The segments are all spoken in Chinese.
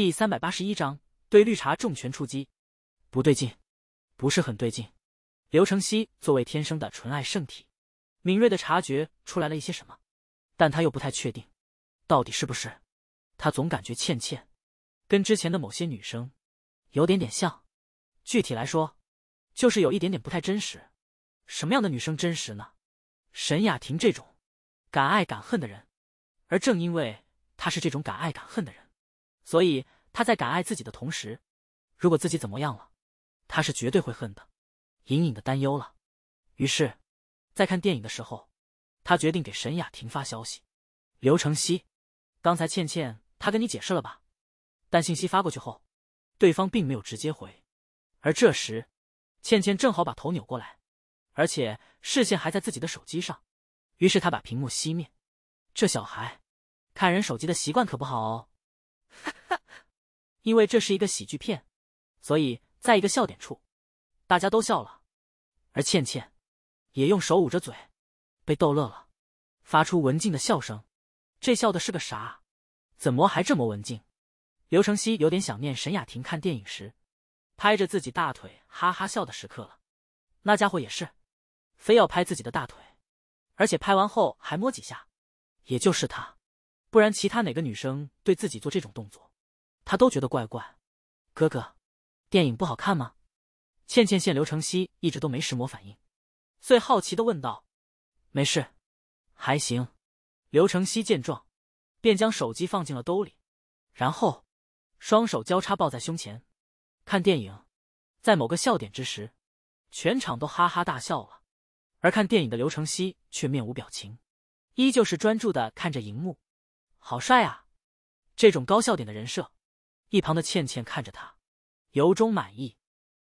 第三百八十一章对绿茶重拳出击。不对劲，不是很对劲。刘承熙作为天生的纯爱圣体，敏锐的察觉出来了一些什么，但他又不太确定，到底是不是。他总感觉倩倩跟之前的某些女生有点点像，具体来说，就是有一点点不太真实。什么样的女生真实呢？沈雅婷这种敢爱敢恨的人，而正因为她是这种敢爱敢恨的人。所以他在敢爱自己的同时，如果自己怎么样了，他是绝对会恨的，隐隐的担忧了。于是，在看电影的时候，他决定给沈雅婷发消息：“刘承熙，刚才倩倩她跟你解释了吧？”但信息发过去后，对方并没有直接回。而这时，倩倩正好把头扭过来，而且视线还在自己的手机上。于是他把屏幕熄灭。这小孩看人手机的习惯可不好哦。因为这是一个喜剧片，所以在一个笑点处，大家都笑了，而倩倩也用手捂着嘴，被逗乐了，发出文静的笑声。这笑的是个啥？怎么还这么文静？刘承熙有点想念沈雅婷看电影时拍着自己大腿哈哈笑的时刻了。那家伙也是，非要拍自己的大腿，而且拍完后还摸几下，也就是他。不然，其他哪个女生对自己做这种动作，他都觉得怪怪。哥哥，电影不好看吗？倩倩见刘承熙一直都没什么反应，遂好奇的问道：“没事，还行。”刘承熙见状，便将手机放进了兜里，然后双手交叉抱在胸前，看电影。在某个笑点之时，全场都哈哈大笑了，而看电影的刘承熙却面无表情，依旧是专注的看着荧幕。好帅啊！这种高笑点的人设，一旁的倩倩看着他，由衷满意。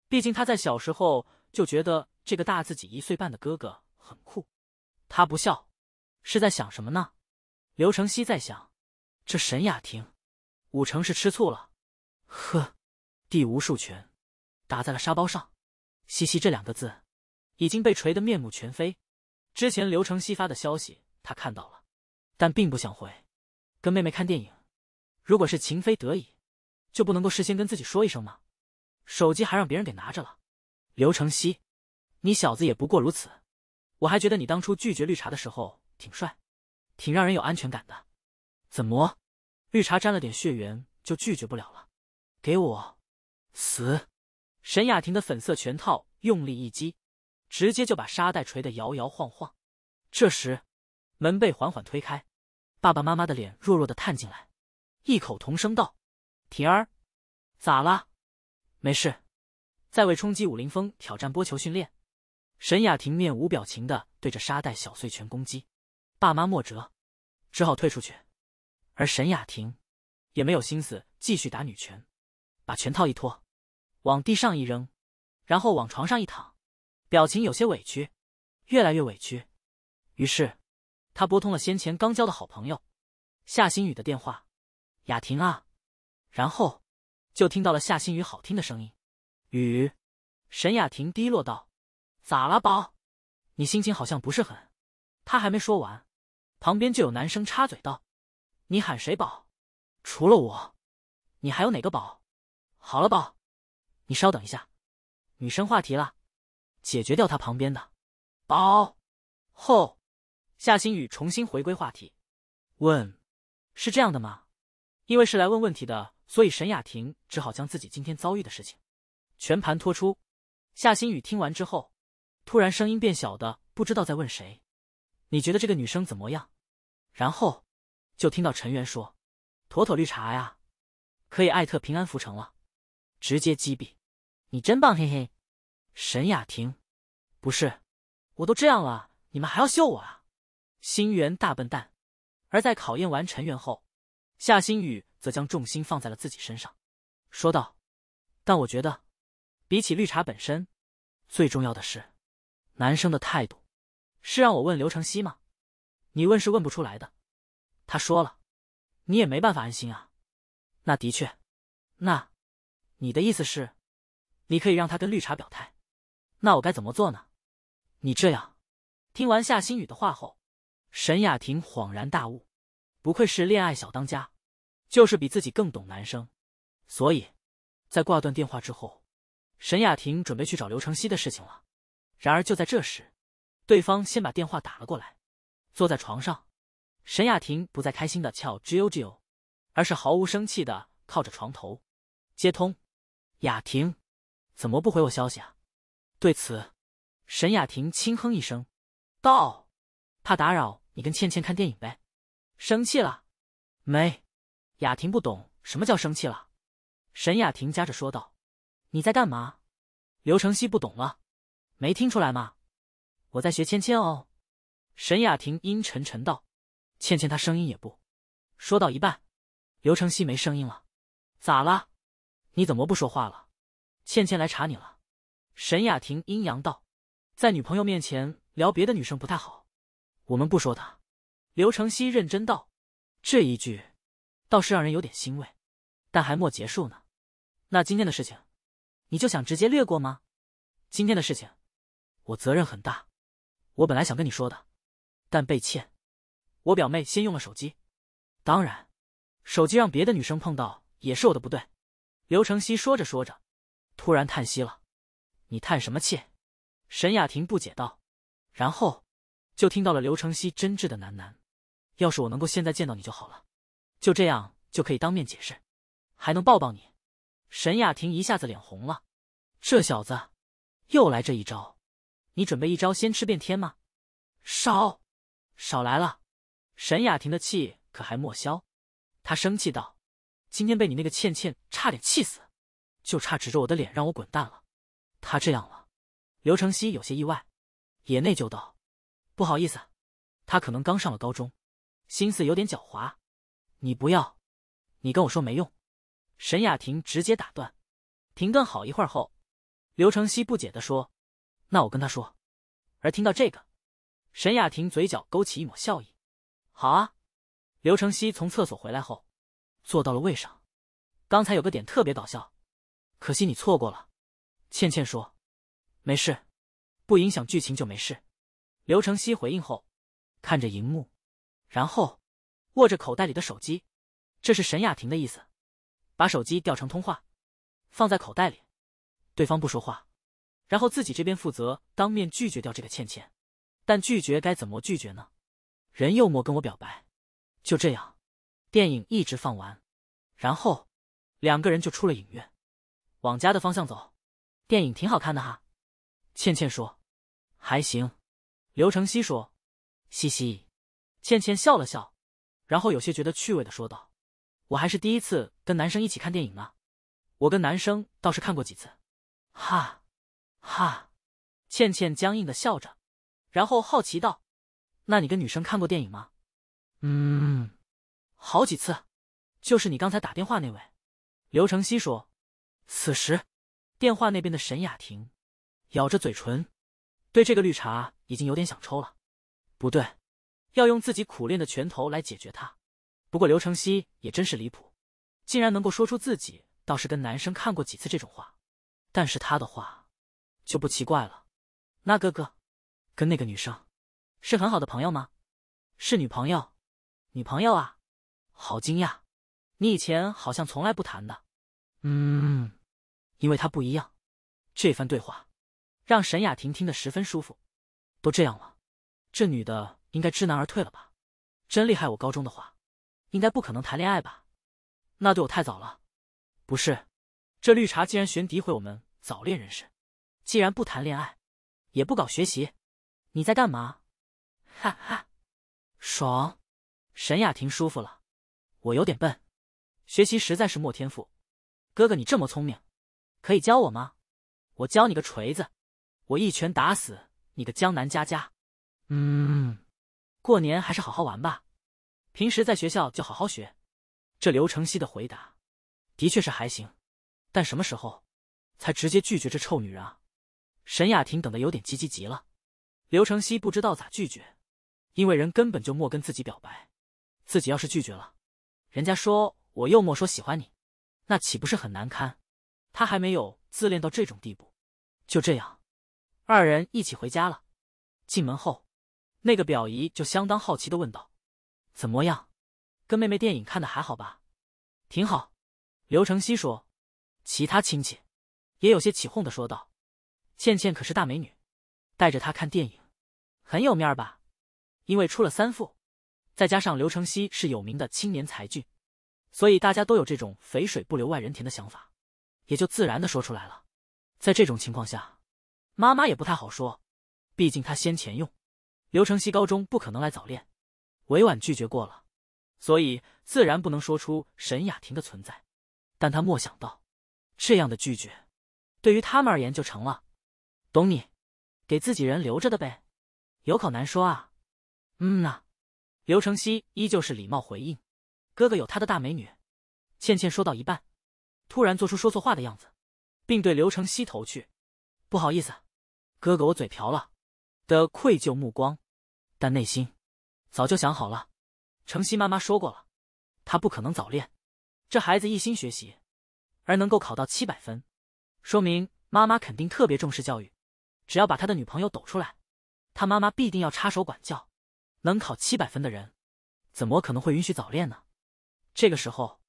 毕竟他在小时候就觉得这个大自己一岁半的哥哥很酷。他不笑，是在想什么呢？刘承熙在想：这沈雅婷，五成是吃醋了。呵，第无数拳打在了沙包上，嘻嘻这两个字已经被锤得面目全非。之前刘承熙发的消息他看到了，但并不想回。跟妹妹看电影，如果是情非得已，就不能够事先跟自己说一声吗？手机还让别人给拿着了。刘承熙，你小子也不过如此。我还觉得你当初拒绝绿茶的时候挺帅，挺让人有安全感的。怎么，绿茶沾了点血缘就拒绝不了了？给我死！沈雅婷的粉色拳套用力一击，直接就把沙袋锤得摇摇晃晃。这时，门被缓缓推开。爸爸妈妈的脸弱弱的探进来，异口同声道：“婷儿，咋了？没事，在为冲击武林风挑战波球训练。”沈雅婷面无表情的对着沙袋小碎拳攻击，爸妈莫辙，只好退出去。而沈雅婷也没有心思继续打女拳，把拳套一脱，往地上一扔，然后往床上一躺，表情有些委屈，越来越委屈。于是。他拨通了先前刚交的好朋友夏新宇的电话，雅婷啊，然后就听到了夏新宇好听的声音。雨，沈雅婷低落道：“咋了，宝？你心情好像不是很……”他还没说完，旁边就有男生插嘴道：“你喊谁宝？除了我，你还有哪个宝？好了，宝，你稍等一下，女生话题了，解决掉他旁边的宝后。”夏新宇重新回归话题，问：“是这样的吗？因为是来问问题的，所以沈雅婷只好将自己今天遭遇的事情全盘托出。”夏新宇听完之后，突然声音变小的，不知道在问谁：“你觉得这个女生怎么样？”然后就听到陈元说：“妥妥绿茶呀，可以艾特平安浮城了，直接击毙，你真棒，嘿嘿。”沈雅婷：“不是，我都这样了，你们还要秀我啊？”星源大笨蛋，而在考验完陈元后，夏新宇则将重心放在了自己身上，说道：“但我觉得，比起绿茶本身，最重要的是男生的态度。是让我问刘承熙吗？你问是问不出来的。他说了，你也没办法安心啊。那的确，那你的意思是，你可以让他跟绿茶表态？那我该怎么做呢？你这样，听完夏新宇的话后。沈雅婷恍然大悟，不愧是恋爱小当家，就是比自己更懂男生。所以，在挂断电话之后，沈雅婷准备去找刘承熙的事情了。然而就在这时，对方先把电话打了过来。坐在床上，沈雅婷不再开心的翘 JoJo，而是毫无生气的靠着床头。接通，雅婷，怎么不回我消息啊？对此，沈雅婷轻哼一声，道：“怕打扰你跟倩倩看电影呗。”生气了？没。雅婷不懂什么叫生气了。沈雅婷夹着说道：“你在干嘛？”刘承熙不懂了，没听出来吗？我在学芊芊哦。沈雅婷阴沉沉道：“倩倩她声音也不……”说到一半，刘承熙没声音了。咋了？你怎么不说话了？倩倩来查你了。沈雅婷阴阳道：“在女朋友面前聊别的女生不太好，我们不说她。”刘承熙认真道：“这一句倒是让人有点欣慰，但还没结束呢。那今天的事情，你就想直接略过吗？今天的事情，我责任很大。我本来想跟你说的。”但被欠，我表妹先用了手机，当然，手机让别的女生碰到也是我的不对。刘承熙说着说着，突然叹息了：“你叹什么气？”沈雅婷不解道，然后就听到了刘承熙真挚的喃喃：“要是我能够现在见到你就好了，就这样就可以当面解释，还能抱抱你。”沈雅婷一下子脸红了，这小子又来这一招，你准备一招先吃遍天吗？少。少来了！沈雅婷的气可还没消，她生气道：“今天被你那个倩倩差点气死，就差指着我的脸让我滚蛋了。”他这样了，刘承熙有些意外，也内疚道：“不好意思，他可能刚上了高中，心思有点狡猾。你不要，你跟我说没用。”沈雅婷直接打断。停顿好一会儿后，刘承熙不解的说：“那我跟他说。”而听到这个。沈雅婷嘴角勾起一抹笑意。好啊，刘承熙从厕所回来后，坐到了位上。刚才有个点特别搞笑，可惜你错过了。倩倩说：“没事，不影响剧情就没事。”刘承熙回应后，看着荧幕，然后握着口袋里的手机，这是沈雅婷的意思，把手机调成通话，放在口袋里，对方不说话，然后自己这边负责当面拒绝掉这个倩倩。但拒绝该怎么拒绝呢？人又没跟我表白，就这样，电影一直放完，然后两个人就出了影院，往家的方向走。电影挺好看的哈，倩倩说，还行。刘承熙说，嘻嘻。倩倩笑了笑，然后有些觉得趣味的说道：“我还是第一次跟男生一起看电影呢，我跟男生倒是看过几次。”哈，哈。倩倩僵硬的笑着。然后好奇道：“那你跟女生看过电影吗？”“嗯，好几次，就是你刚才打电话那位。”刘承熙说。此时，电话那边的沈雅婷咬着嘴唇，对这个绿茶已经有点想抽了。不对，要用自己苦练的拳头来解决他。不过刘承熙也真是离谱，竟然能够说出自己倒是跟男生看过几次这种话。但是他的话就不奇怪了。那哥哥。跟那个女生是很好的朋友吗？是女朋友？女朋友啊？好惊讶！你以前好像从来不谈的。嗯，因为他不一样。这番对话让沈雅婷听得十分舒服。都这样了，这女的应该知难而退了吧？真厉害！我高中的话，应该不可能谈恋爱吧？那对我太早了。不是，这绿茶既然悬诋毁我们早恋人士，既然不谈恋爱，也不搞学习。你在干嘛？哈哈，爽！沈雅婷舒服了。我有点笨，学习实在是没天赋。哥哥，你这么聪明，可以教我吗？我教你个锤子，我一拳打死你个江南佳佳。嗯，过年还是好好玩吧，平时在学校就好好学。这刘承熙的回答的确是还行，但什么时候才直接拒绝这臭女人啊？沈雅婷等的有点急急急了。刘承熙不知道咋拒绝，因为人根本就没跟自己表白，自己要是拒绝了，人家说我又没说喜欢你，那岂不是很难堪？他还没有自恋到这种地步。就这样，二人一起回家了。进门后，那个表姨就相当好奇的问道：“怎么样，跟妹妹电影看的还好吧？”“挺好。”刘承熙说。其他亲戚也有些起哄的说道：“倩倩可是大美女，带着她看电影很有面吧？因为出了三副，再加上刘承熙是有名的青年才俊，所以大家都有这种肥水不流外人田的想法，也就自然的说出来了。在这种情况下，妈妈也不太好说，毕竟她先前用刘承熙高中不可能来早恋，委婉拒绝过了，所以自然不能说出沈雅婷的存在。但他莫想到。”这样的拒绝，对于他们而言就成了，懂你，给自己人留着的呗，有口难说啊。嗯呐，刘承熙依旧是礼貌回应。哥哥有他的大美女。倩倩说到一半，突然做出说错话的样子，并对刘承熙投去不好意思，哥哥我嘴瓢了的愧疚目光，但内心早就想好了。程曦妈妈说过了，他不可能早恋，这孩子一心学习。而能够考到七百分，说明妈妈肯定特别重视教育。只要把他的女朋友抖出来，他妈妈必定要插手管教。能考七百分的人，怎么可能会允许早恋呢？这个时候，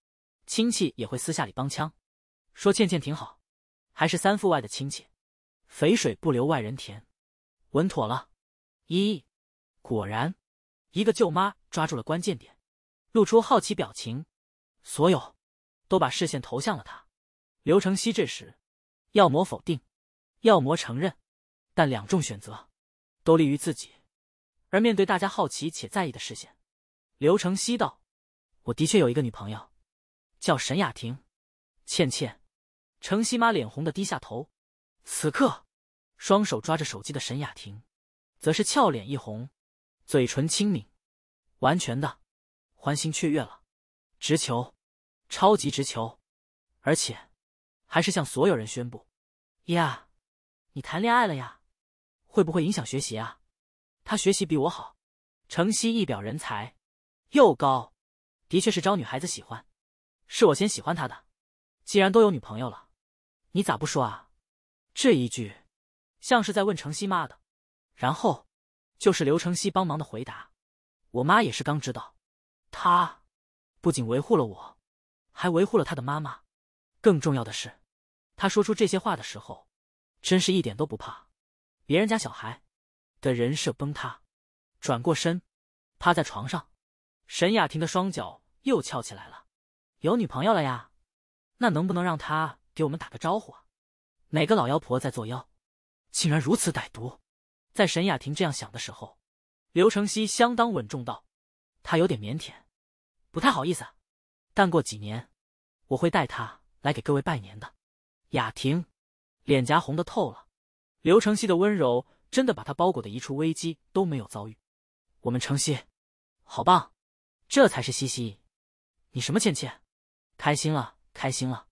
亲戚也会私下里帮腔，说倩倩挺好，还是三父外的亲戚，肥水不流外人田，稳妥了。一果然，一个舅妈抓住了关键点，露出好奇表情，所有都把视线投向了他。刘承熙这时，要么否定，要么承认，但两种选择都利于自己。而面对大家好奇且在意的视线，刘承熙道：“我的确有一个女朋友，叫沈雅婷。”倩倩、程熙妈脸红的低下头。此刻，双手抓着手机的沈雅婷，则是俏脸一红，嘴唇轻抿，完全的欢欣雀跃了。直球，超级直球，而且。还是向所有人宣布：“呀，你谈恋爱了呀？会不会影响学习啊？”他学习比我好，程曦一表人才，又高，的确是招女孩子喜欢。是我先喜欢他的。既然都有女朋友了，你咋不说啊？这一句像是在问程曦妈的，然后就是刘承熙帮忙的回答。我妈也是刚知道，他不仅维护了我，还维护了他的妈妈。更重要的是。他说出这些话的时候，真是一点都不怕别人家小孩的人设崩塌。转过身，趴在床上，沈雅婷的双脚又翘起来了。有女朋友了呀？那能不能让他给我们打个招呼啊？哪个老妖婆在作妖？竟然如此歹毒！在沈雅婷这样想的时候，刘承熙相当稳重道：“他有点腼腆，不太好意思。但过几年，我会带他来给各位拜年的。”雅婷脸颊红的透了，刘承熙的温柔真的把他包裹的一处危机都没有遭遇。我们承熙，好棒，这才是西西。你什么倩倩？开心了，开心了。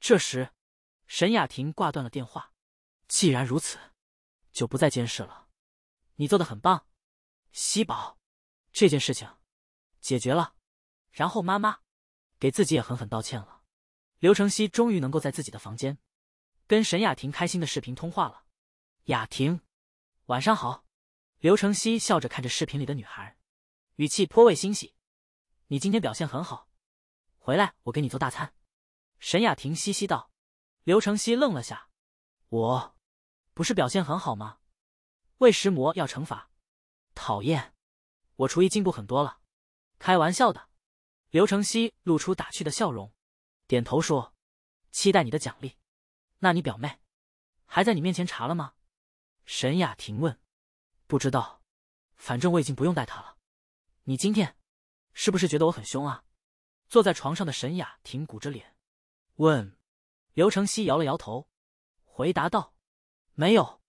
这时，沈雅婷挂断了电话。既然如此，就不再监视了。你做的很棒，西宝，这件事情解决了。然后妈妈给自己也狠狠道歉了。刘承熙终于能够在自己的房间跟沈雅婷开心的视频通话了。雅婷，晚上好。刘承熙笑着看着视频里的女孩，语气颇为欣喜：“你今天表现很好，回来我给你做大餐。”沈雅婷嘻嘻道。刘承熙愣了下：“我不是表现很好吗？为食魔要惩罚，讨厌！我厨艺进步很多了。”开玩笑的。刘承熙露出打趣的笑容。点头说：“期待你的奖励。那你表妹还在你面前查了吗？”沈雅婷问。“不知道，反正我已经不用带她了。你今天是不是觉得我很凶啊？”坐在床上的沈雅婷鼓着脸问。刘承熙摇了摇头，回答道：“没有，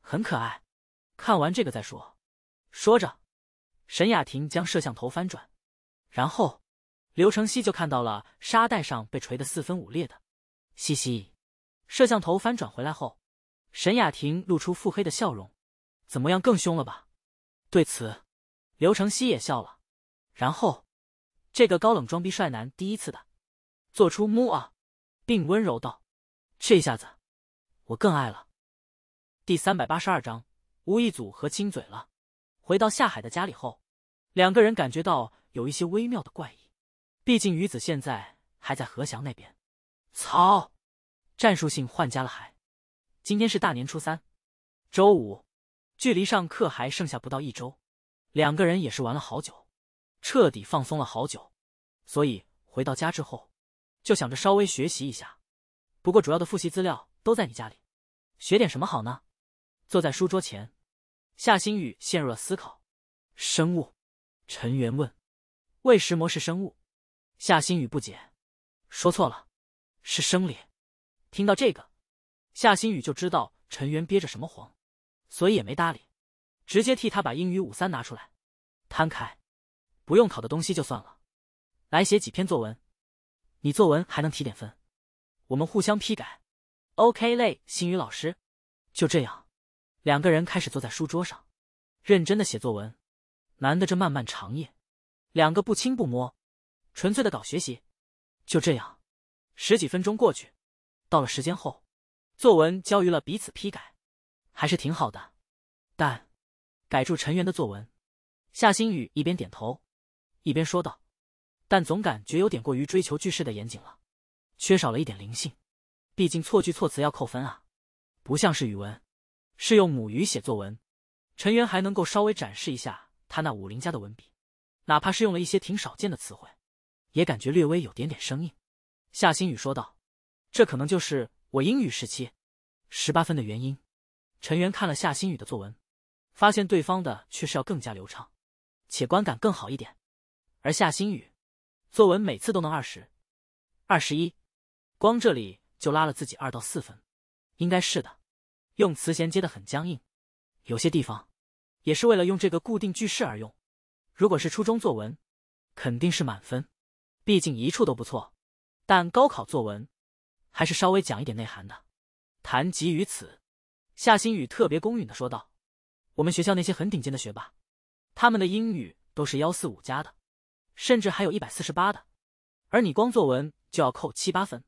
很可爱。看完这个再说。”说着，沈雅婷将摄像头翻转，然后。刘承熙就看到了沙袋上被锤得四分五裂的嘻嘻，摄像头翻转回来后，沈雅婷露出腹黑的笑容，怎么样，更凶了吧？对此，刘承熙也笑了，然后这个高冷装逼帅男第一次的做出木啊，并温柔道：“这下子我更爱了。”第三百八十二章吴一祖和亲嘴了。回到夏海的家里后，两个人感觉到有一些微妙的怪异。毕竟于子现在还在何翔那边。操！战术性换家了海。今天是大年初三，周五，距离上课还剩下不到一周。两个人也是玩了好久，彻底放松了好久，所以回到家之后就想着稍微学习一下。不过主要的复习资料都在你家里，学点什么好呢？坐在书桌前，夏星宇陷入了思考。生物？陈元问。为什么是生物？夏星宇不解。说错了，是生理。听到这个，夏星宇就知道陈元憋着什么慌，所以也没搭理，直接替他把英语五三拿出来，摊开，不用考的东西就算了，来写几篇作文，你作文还能提点分，我们互相批改。OK 嘞，星宇老师。就这样，两个人开始坐在书桌上，认真的写作文。难得这漫漫长夜，两个不亲不摸，纯粹的搞学习。就这样，十几分钟过去，到了时间后，作文交于了彼此批改，还是挺好的。但改住陈元的作文，夏星宇一边点头，一边说道：“但总感觉有点过于追求句式的严谨了，缺少了一点灵性。毕竟错句错词要扣分啊，不像是语文，是用母语写作文。陈元还能够稍微展示一下他那武林家的文笔，哪怕是用了一些挺少见的词汇。”也感觉略微有点点生硬，夏星宇说道：“这可能就是我英语时期十八分的原因。”陈元看了夏星宇的作文，发现对方的却是要更加流畅，且观感更好一点。而夏星宇作文每次都能二十二十一，光这里就拉了自己二到四分，应该是的。用词衔接的很僵硬，有些地方也是为了用这个固定句式而用。如果是初中作文，肯定是满分。毕竟一处都不错，但高考作文还是稍微讲一点内涵的。谈及于此，夏星宇特别公允的说道：“我们学校那些很顶尖的学霸，他们的英语都是幺四五加的，甚至还有一百四十八的，而你光作文就要扣七八分，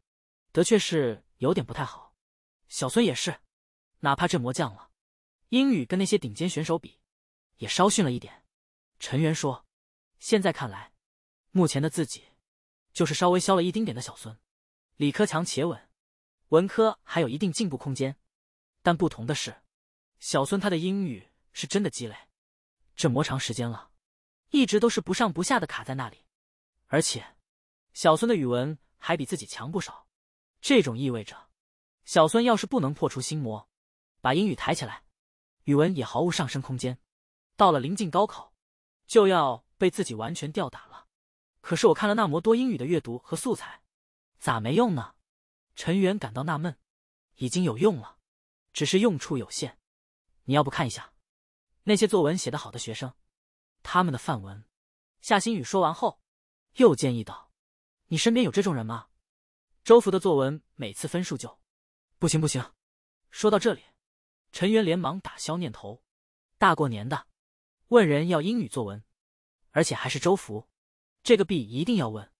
的确是有点不太好。小孙也是，哪怕这魔降了，英语跟那些顶尖选手比，也稍逊了一点。”陈元说：“现在看来，目前的自己。”就是稍微消了一丁点的小孙，理科强且稳，文科还有一定进步空间。但不同的是，小孙他的英语是真的积累，这魔长时间了，一直都是不上不下的卡在那里。而且，小孙的语文还比自己强不少，这种意味着，小孙要是不能破除心魔，把英语抬起来，语文也毫无上升空间。到了临近高考，就要被自己完全吊打了。可是我看了那么多英语的阅读和素材，咋没用呢？陈元感到纳闷。已经有用了，只是用处有限。你要不看一下那些作文写得好的学生，他们的范文？夏新宇说完后，又建议道：“你身边有这种人吗？”周福的作文每次分数就不行不行。说到这里，陈元连忙打消念头。大过年的，问人要英语作文，而且还是周福。这个币一定要问，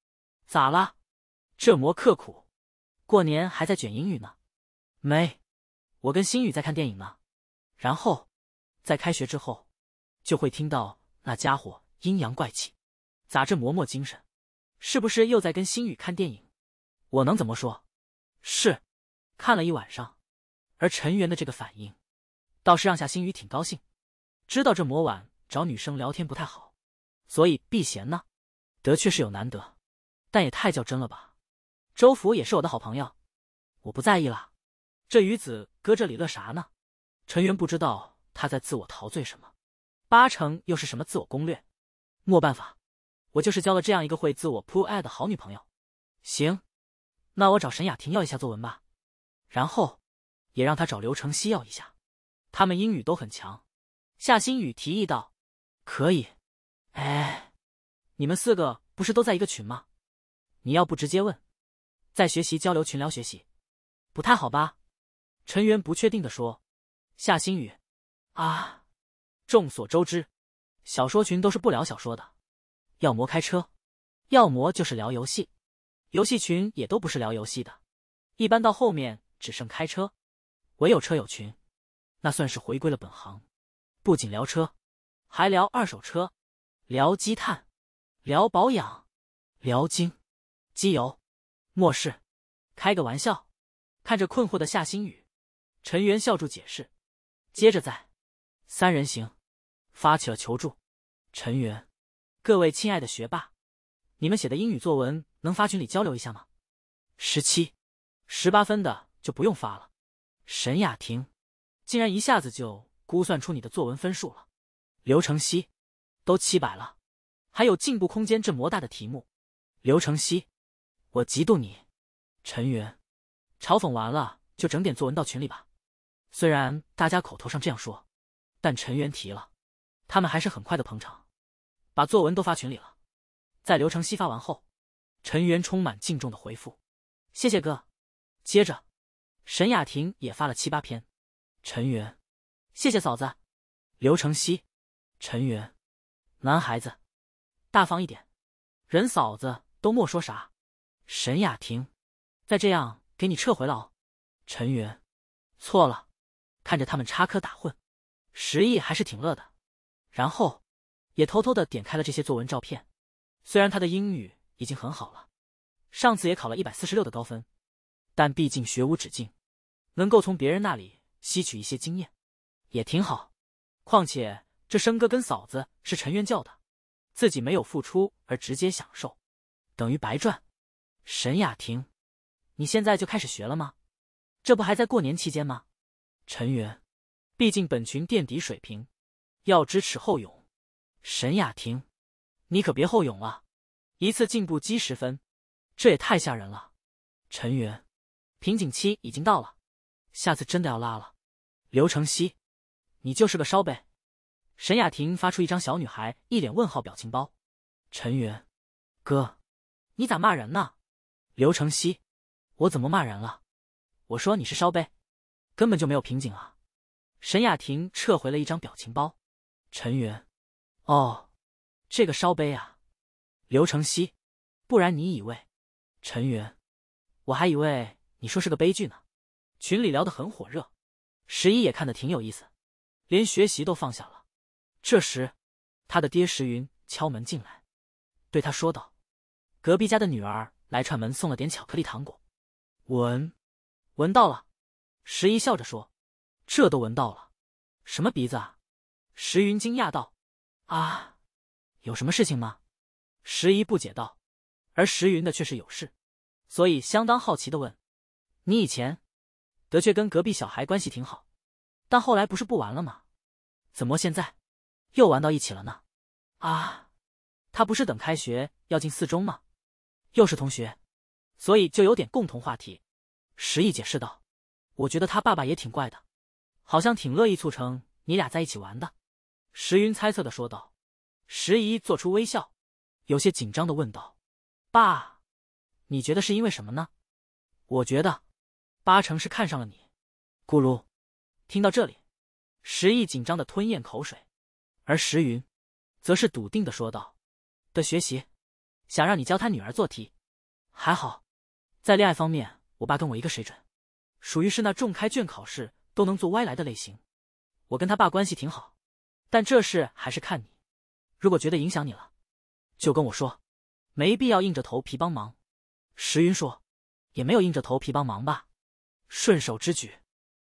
咋了？这么刻苦，过年还在卷英语呢？没，我跟星宇在看电影呢。然后，在开学之后，就会听到那家伙阴阳怪气，咋这磨磨精神？是不是又在跟星宇看电影？我能怎么说？是，看了一晚上。而陈元的这个反应，倒是让夏星宇挺高兴，知道这魔婉找女生聊天不太好，所以避嫌呢。得确是有难得，但也太较真了吧？周福也是我的好朋友，我不在意了。这鱼子搁这里乐啥呢？陈元不知道他在自我陶醉什么，八成又是什么自我攻略。没办法，我就是交了这样一个会自我扑爱的好女朋友。行，那我找沈雅婷要一下作文吧，然后也让他找刘成熙要一下，他们英语都很强。夏新宇提议道：“可以。”哎。你们四个不是都在一个群吗？你要不直接问，在学习交流群聊学习，不太好吧？陈元不确定的说。夏星宇，啊，众所周知，小说群都是不聊小说的，要么开车，要么就是聊游戏。游戏群也都不是聊游戏的，一般到后面只剩开车，唯有车友群，那算是回归了本行，不仅聊车，还聊二手车，聊积碳。聊保养，聊精，机油，末世，开个玩笑。看着困惑的夏新宇，陈元笑住解释，接着在三人行发起了求助。陈元，各位亲爱的学霸，你们写的英语作文能发群里交流一下吗？十七、十八分的就不用发了。沈雅婷，竟然一下子就估算出你的作文分数了。刘成熙，都七百了，还有进步空间这么大的题目。刘成熙，我嫉妒你。陈元。嘲讽完了，就整点作文到群里吧。虽然大家口头上这样说，但陈元提了，他们还是很快的捧场，把作文都发群里了。在刘成熙发完后，陈元充满敬重的回复：“谢谢哥。”接着，沈雅婷也发了七八篇。陈元：“谢谢嫂子。”刘成熙：“陈元，男孩子大方一点，人嫂子都莫说啥。”沈雅婷：“再这样。”给你撤回了哦，陈云，错了。看着他们插科打诨，石毅还是挺乐的。然后也偷偷的点开了这些作文照片。虽然他的英语已经很好了，上次也考了一百四十六的高分，但毕竟学无止境，能够从别人那里吸取一些经验也挺好。况且这生哥跟嫂子是陈元叫的，自己没有付出而直接享受，等于白赚。沈雅婷。你现在就开始学了吗？这不还在过年期间吗？陈元，毕竟本群垫底水平，要知耻后勇。沈雅婷，你可别后勇了，一次进步积十分，这也太吓人了。陈元，瓶颈期已经到了，下次真的要拉了。刘承熙，你就是个烧呗。沈雅婷发出一张小女孩一脸问号表情包。陈元，哥，你咋骂人呢？刘承熙。我怎么骂人了？我说你是烧杯，根本就没有瓶颈啊！沈雅婷撤回了一张表情包。陈云，哦，这个烧杯啊。刘承熙，不然你以为？陈云，我还以为你说是个悲剧呢。群里聊得很火热，十一也看得挺有意思，连学习都放下了。这时，他的爹石云敲门进来，对他说道：“隔壁家的女儿来串门，送了点巧克力糖果。”闻，闻到了。十一笑着说：“这都闻到了，什么鼻子啊？”石云惊讶道：“啊，有什么事情吗？”十一不解道。而石云的却是有事，所以相当好奇的问：“你以前的确跟隔壁小孩关系挺好，但后来不是不玩了吗？怎么现在又玩到一起了呢？”啊，他不是等开学要进四中吗？又是同学。所以就有点共同话题，石毅解释道：“我觉得他爸爸也挺怪的，好像挺乐意促成你俩在一起玩的。”石云猜测的说道。石姨做出微笑，有些紧张的问道：“爸，你觉得是因为什么呢？”我觉得，八成是看上了你。咕噜，听到这里，石毅紧张的吞咽口水，而石云，则是笃定的说道：“的学习，想让你教他女儿做题，还好。”在恋爱方面，我爸跟我一个水准，属于是那重开卷考试都能做歪来的类型。我跟他爸关系挺好，但这事还是看你。如果觉得影响你了，就跟我说，没必要硬着头皮帮忙。石云说：“也没有硬着头皮帮忙吧，顺手之举。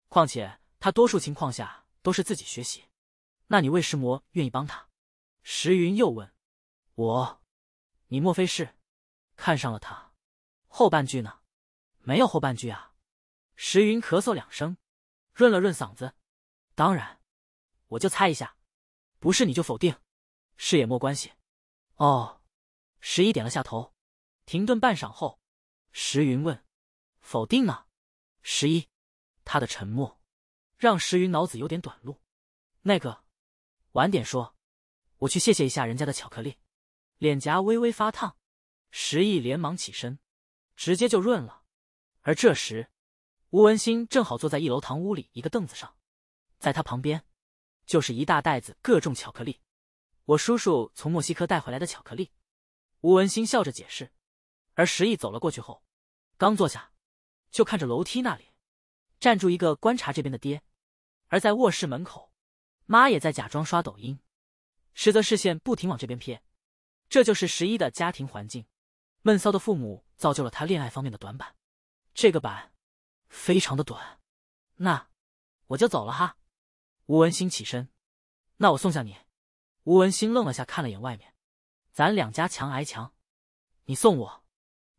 况且他多数情况下都是自己学习，那你魏石魔愿意帮他？”石云又问：“我，你莫非是看上了他？”后半句呢？没有后半句啊！石云咳嗽两声，润了润嗓子。当然，我就猜一下，不是你就否定，是也没关系。哦，十一点了下头。停顿半晌后，石云问：“否定呢？”十一，他的沉默让石云脑子有点短路。那个，晚点说，我去谢谢一下人家的巧克力。脸颊微微发烫，石毅连忙起身。直接就润了，而这时，吴文新正好坐在一楼堂屋里一个凳子上，在他旁边就是一大袋子各种巧克力，我叔叔从墨西哥带回来的巧克力。吴文新笑着解释，而石毅走了过去后，刚坐下，就看着楼梯那里站住一个观察这边的爹，而在卧室门口，妈也在假装刷抖音，实则视线不停往这边瞥，这就是十一的家庭环境。闷骚的父母造就了他恋爱方面的短板。这个板非常的短，那我就走了哈。吴文新起身，那我送下你。吴文新愣了下，看了眼外面，咱两家墙挨墙，你送我，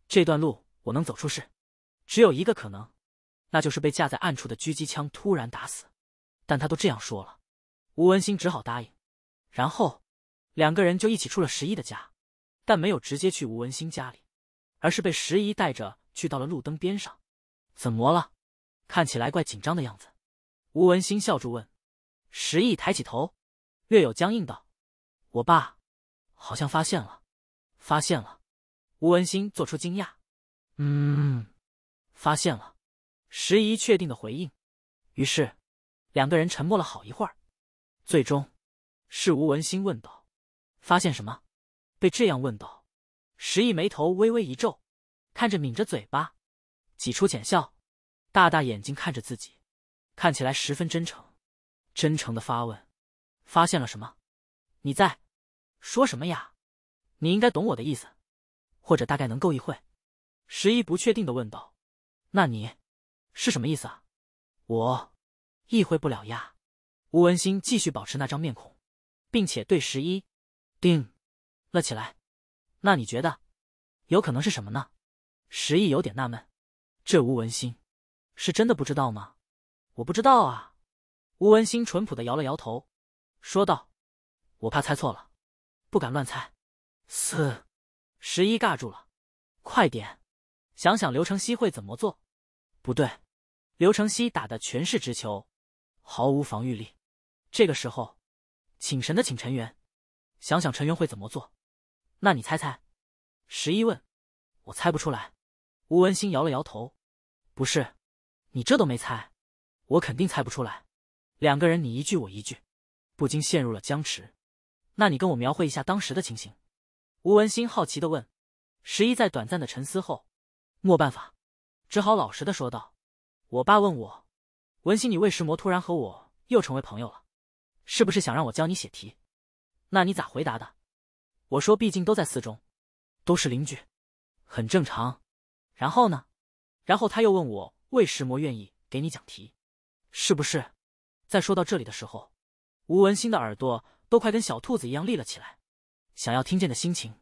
这段路我能走出事，只有一个可能，那就是被架在暗处的狙击枪突然打死。但他都这样说了，吴文新只好答应。然后两个人就一起出了十一的家，但没有直接去吴文新家里，而是被十一带着去到了路灯边上。怎么了？看起来怪紧张的样子。吴文新笑着问。十一抬起头，略有僵硬道。我爸好像发现了，发现了。吴文新做出惊讶，嗯，发现了。石一确定的回应。于是两个人沉默了好一会儿，最终是吴文新问道：“发现什么？”被这样问道，石一眉头微微一皱，看着抿着嘴巴，挤出浅笑，大大眼睛看着自己，看起来十分真诚，真诚的发问：“发现了什么？”你在说什么呀？你应该懂我的意思，或者大概能够意会。十一不确定的问道：“那你是什么意思啊？”我意会不了呀。吴文新继续保持那张面孔，并且对十一定了起来。那你觉得有可能是什么呢？十一有点纳闷。这吴文新是真的不知道吗？我不知道啊。吴文新淳朴的摇了摇头，说道。我怕猜错了，不敢乱猜。四十一尬住了，快点想想刘承熙会怎么做？不对，刘承熙打的全是直球，毫无防御力。这个时候，请神的请陈元，想想陈元会怎么做？那你猜猜？十一问，我猜不出来。吴文新摇了摇头，不是，你这都没猜，我肯定猜不出来。两个人你一句我一句，不禁陷入了僵持。那你跟我描绘一下当时的情形。”吴文新好奇的问。十一在短暂的沉思后，没办法，只好老实的说道：“我爸问我，文新，你为什么突然和我又成为朋友了？是不是想让我教你写题？那你咋回答的？我说，毕竟都在四中，都是邻居，很正常。然后呢？然后他又问我，为什么愿意给你讲题？是不是？在说到这里的时候，吴文新的耳朵。”都快跟小兔子一样立了起来，想要听见的心情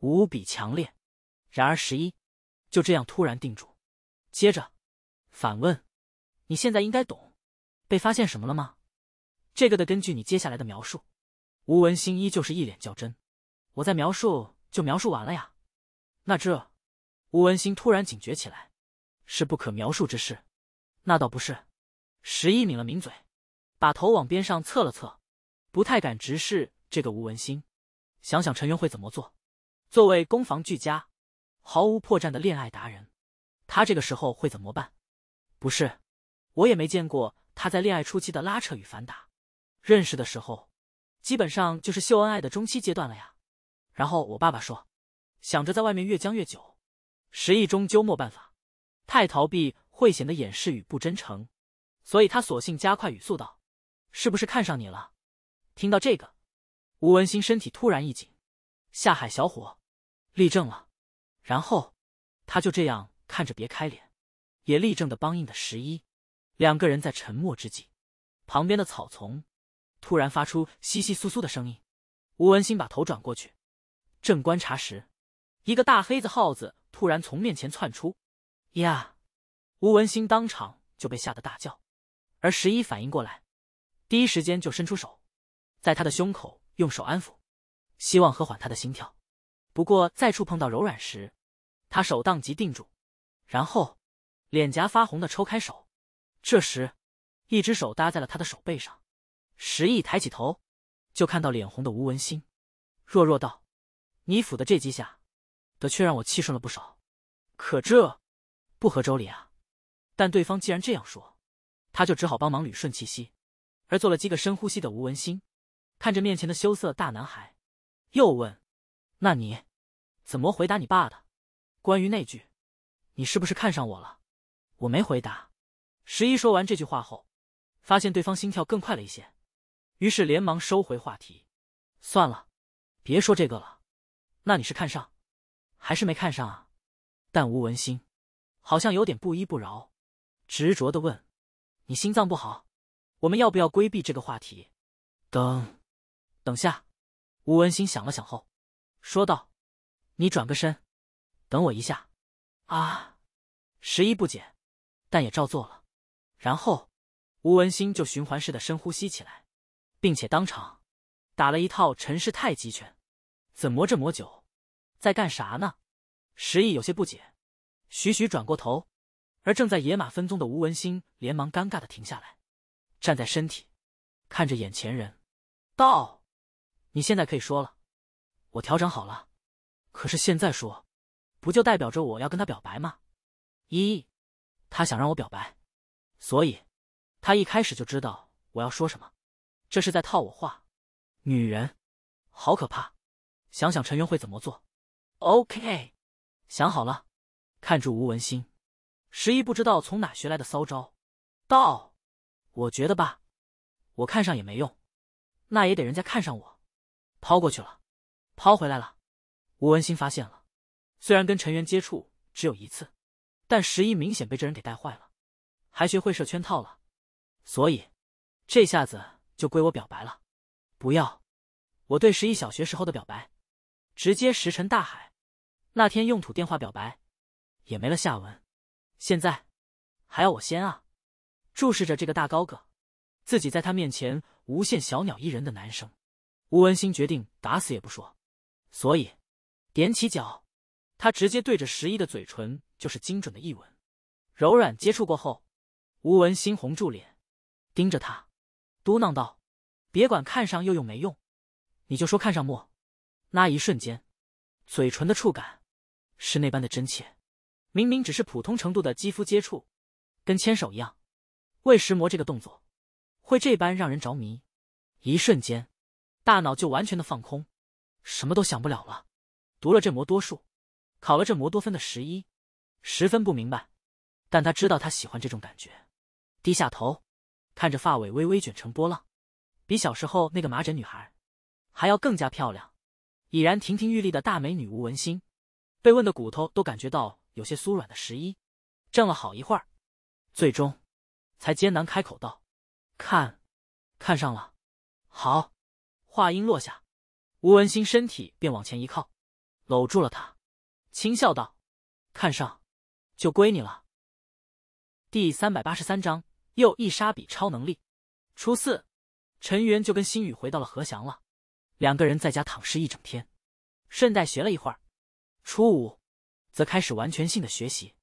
无比强烈。然而十一就这样突然定住，接着反问：“你现在应该懂被发现什么了吗？”这个的根据你接下来的描述，吴文新依旧是一脸较真。我在描述就描述完了呀。那这吴文新突然警觉起来，是不可描述之事。那倒不是。十一抿了抿嘴，把头往边上侧了侧。不太敢直视这个吴文新，想想陈元会怎么做。作为攻防俱佳、毫无破绽的恋爱达人，他这个时候会怎么办？不是，我也没见过他在恋爱初期的拉扯与反打。认识的时候，基本上就是秀恩爱的中期阶段了呀。然后我爸爸说，想着在外面越僵越久，十亿终究没办法，太逃避会显得掩饰与不真诚，所以他索性加快语速道：“是不是看上你了？”听到这个，吴文新身体突然一紧，下海小伙立正了，然后他就这样看着别开脸，也立正的梆硬的十一，两个人在沉默之际，旁边的草丛突然发出窸窸窣窣的声音。吴文新把头转过去，正观察时，一个大黑子耗子突然从面前窜出，呀！吴文新当场就被吓得大叫，而十一反应过来，第一时间就伸出手。在他的胸口用手安抚，希望和缓他的心跳。不过再触碰到柔软时，他手当即定住，然后脸颊发红的抽开手。这时，一只手搭在了他的手背上。石毅抬起头，就看到脸红的吴文新，弱弱道：“你抚的这几下，的确让我气顺了不少。可这不合周理啊！”但对方既然这样说，他就只好帮忙捋顺气息。而做了几个深呼吸的吴文新。看着面前的羞涩大男孩，又问：“那你怎么回答你爸的？关于那句，你是不是看上我了？”我没回答。十一说完这句话后，发现对方心跳更快了一些，于是连忙收回话题：“算了，别说这个了。那你是看上，还是没看上啊？”但吴文新好像有点不依不饶，执着的问：“你心脏不好？我们要不要规避这个话题？”等，等下。吴文新想了想后，说道：“你转个身，等我一下。”啊！十一不解，但也照做了。然后，吴文新就循环式的深呼吸起来，并且当场打了一套陈氏太极拳。怎么这么久，在干啥呢？十一有些不解，徐徐转过头，而正在野马分鬃的吴文新连忙尴尬的停下来，站在身体，看着眼前人，道。你现在可以说了，我调整好了。可是现在说，不就代表着我要跟他表白吗？一，他想让我表白，所以他一开始就知道我要说什么，这是在套我话。女人，好可怕！想想陈元会怎么做。OK，想好了。看住吴文新，十一不知道从哪学来的骚招，道：“我觉得吧，我看上也没用，那也得人家看上我。”抛过去了，抛回来了。吴文新发现了，虽然跟陈元接触只有一次，但十一明显被这人给带坏了，还学会设圈套了。所以这下子就归我表白了。不要，我对十一小学时候的表白，直接石沉大海。那天用土电话表白，也没了下文。现在还要我先啊？注视着这个大高个，自己在他面前无限小鸟依人的男生。吴文新决定打死也不说，所以踮起脚，他直接对着十一的嘴唇就是精准的一吻。柔软接触过后，吴文新红住脸，盯着他，嘟囔道：“别管看上又用没用，你就说看上莫。”那一瞬间，嘴唇的触感是那般的真切，明明只是普通程度的肌肤接触，跟牵手一样，为什么这个动作会这般让人着迷？一瞬间。大脑就完全的放空，什么都想不了了。读了这魔多数，考了这魔多分的十一，十分不明白，但他知道他喜欢这种感觉。低下头，看着发尾微微卷成波浪，比小时候那个麻疹女孩还要更加漂亮，已然亭亭玉立的大美女吴文心，被问的骨头都感觉到有些酥软的十一，怔了好一会儿，最终才艰难开口道：“看，看上了，好。”话音落下，吴文新身体便往前一靠，搂住了他，轻笑道：“看上，就归你了。”第三百八十三章又一沙比超能力。初四，陈元就跟心雨回到了何祥了，两个人在家躺尸一整天，顺带学了一会儿。初五，则开始完全性的学习，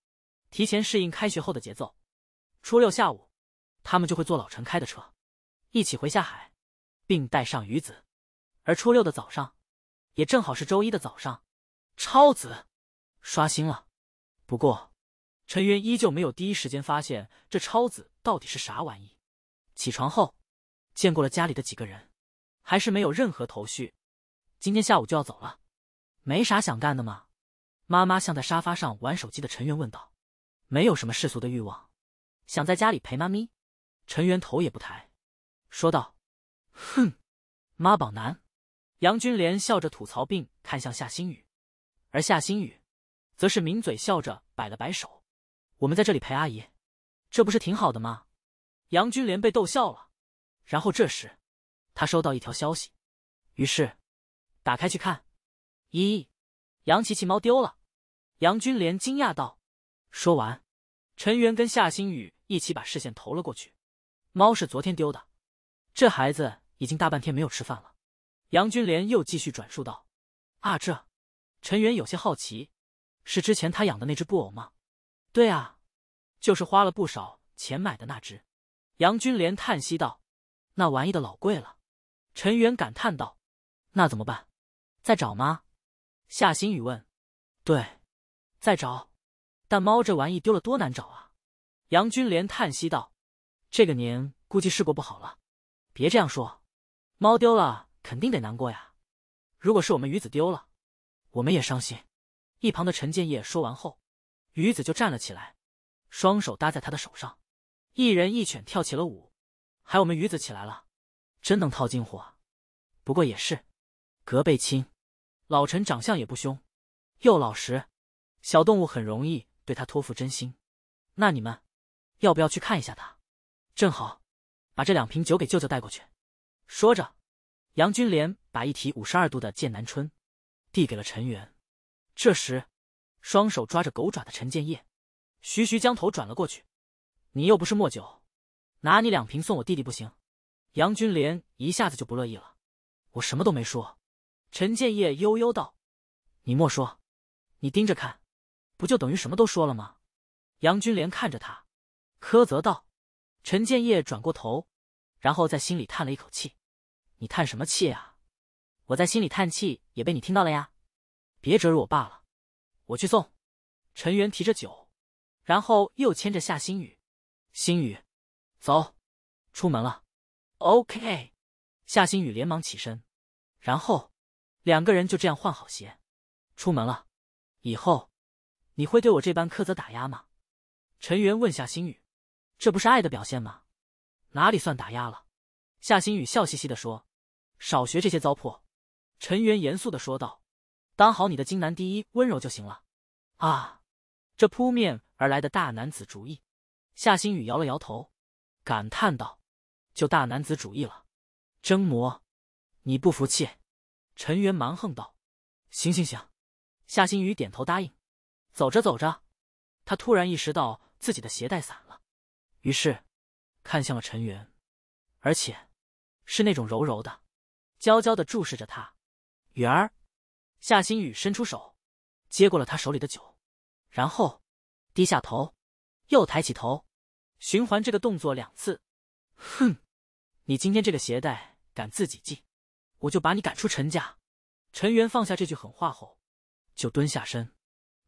提前适应开学后的节奏。初六下午，他们就会坐老陈开的车，一起回下海，并带上鱼子。而初六的早上，也正好是周一的早上，超子刷新了。不过，陈渊依旧没有第一时间发现这超子到底是啥玩意。起床后，见过了家里的几个人，还是没有任何头绪。今天下午就要走了，没啥想干的吗？妈妈向在沙发上玩手机的陈渊问道。没有什么世俗的欲望，想在家里陪妈咪。陈渊头也不抬，说道：“哼，妈宝男。”杨君莲笑着吐槽，并看向夏星雨，而夏星雨则是抿嘴笑着摆了摆手：“我们在这里陪阿姨，这不是挺好的吗？”杨君莲被逗笑了。然后这时，他收到一条消息，于是打开去看，咦，杨琪琪猫丢了！杨君莲惊讶道。说完，陈元跟夏星宇一起把视线投了过去。猫是昨天丢的，这孩子已经大半天没有吃饭了。杨君莲又继续转述道：“啊，这……”陈元有些好奇，是之前他养的那只布偶吗？对啊，就是花了不少钱买的那只。杨君莲叹息道：“那玩意的老贵了。”陈元感叹道：“那怎么办？再找吗？”夏星宇问：“对，再找。但猫这玩意丢了多难找啊！”杨君莲叹息道：“这个年估计是过不好了。别这样说，猫丢了。”肯定得难过呀！如果是我们鱼子丢了，我们也伤心。一旁的陈建业说完后，鱼子就站了起来，双手搭在他的手上，一人一犬跳起了舞。还我们鱼子起来了，真能套近乎啊。不过也是，隔辈亲。老陈长相也不凶，又老实，小动物很容易对他托付真心。那你们要不要去看一下他？正好把这两瓶酒给舅舅带过去。说着，杨君莲把一提五十二度的剑南春递给了陈元。这时，双手抓着狗爪的陈建业徐徐将头转了过去。你又不是莫酒，拿你两瓶送我弟弟不行？杨君莲一下子就不乐意了。我什么都没说。陈建业悠悠道：“你莫说，你盯着看，不就等于什么都说了吗？”杨君莲看着他，苛责道：“陈建业转过头，然后在心里叹了一口气。你叹什么气啊？我在心里叹气也被你听到了呀！别折辱我罢了。我去送。”陈元提着酒，然后又牵着夏星宇。星宇，走，出门了。OK。夏星宇连忙起身，然后两个人就这样换好鞋，出门了。以后你会对我这般苛责打压吗？陈元问夏星宇：“这不是爱的表现吗？哪里算打压了？”夏星宇笑嘻嘻的说：“少学这些糟粕。”陈元严肃的说道：“当好你的金男第一温柔就行了。”啊，这扑面而来的大男子主义！夏星宇摇了摇头，感叹道：“就大男子主义了，真魔！你不服气？”陈元蛮横道：“行行行。”夏星宇点头答应。走着走着，他突然意识到。自己的鞋带散了，于是看向了陈元，而且是那种柔柔的、娇娇的注视着他。元儿，夏星宇伸出手接过了他手里的酒，然后低下头，又抬起头，循环这个动作两次。哼，你今天这个鞋带敢自己系，我就把你赶出陈家。陈元放下这句狠话后，就蹲下身，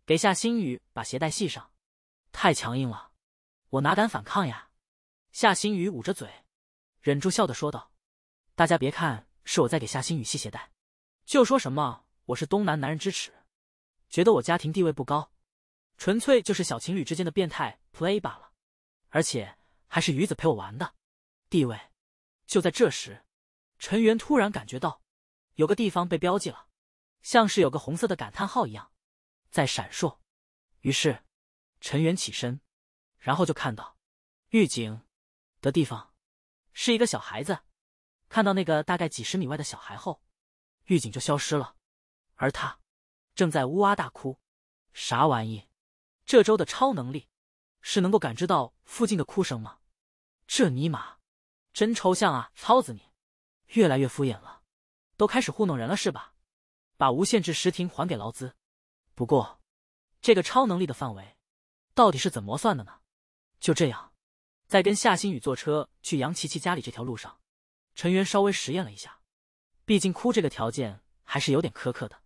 给夏星宇把鞋带系上。太强硬了，我哪敢反抗呀！夏星宇捂着嘴，忍住笑的说道：“大家别看是我在给夏星宇系鞋带，就说什么我是东南男人之耻，觉得我家庭地位不高，纯粹就是小情侣之间的变态 play 罢了，而且还是鱼子陪我玩的地位。”就在这时，陈元突然感觉到有个地方被标记了，像是有个红色的感叹号一样在闪烁，于是。陈元起身，然后就看到狱警的地方是一个小孩子。看到那个大概几十米外的小孩后，狱警就消失了，而他正在呜哇大哭。啥玩意？这周的超能力是能够感知到附近的哭声吗？这尼玛真抽象啊！操子你，越来越敷衍了，都开始糊弄人了是吧？把无限制时停还给劳资。不过这个超能力的范围。到底是怎么算的呢？就这样，在跟夏星宇坐车去杨琪琪家里这条路上，陈元稍微实验了一下。毕竟哭这个条件还是有点苛刻的，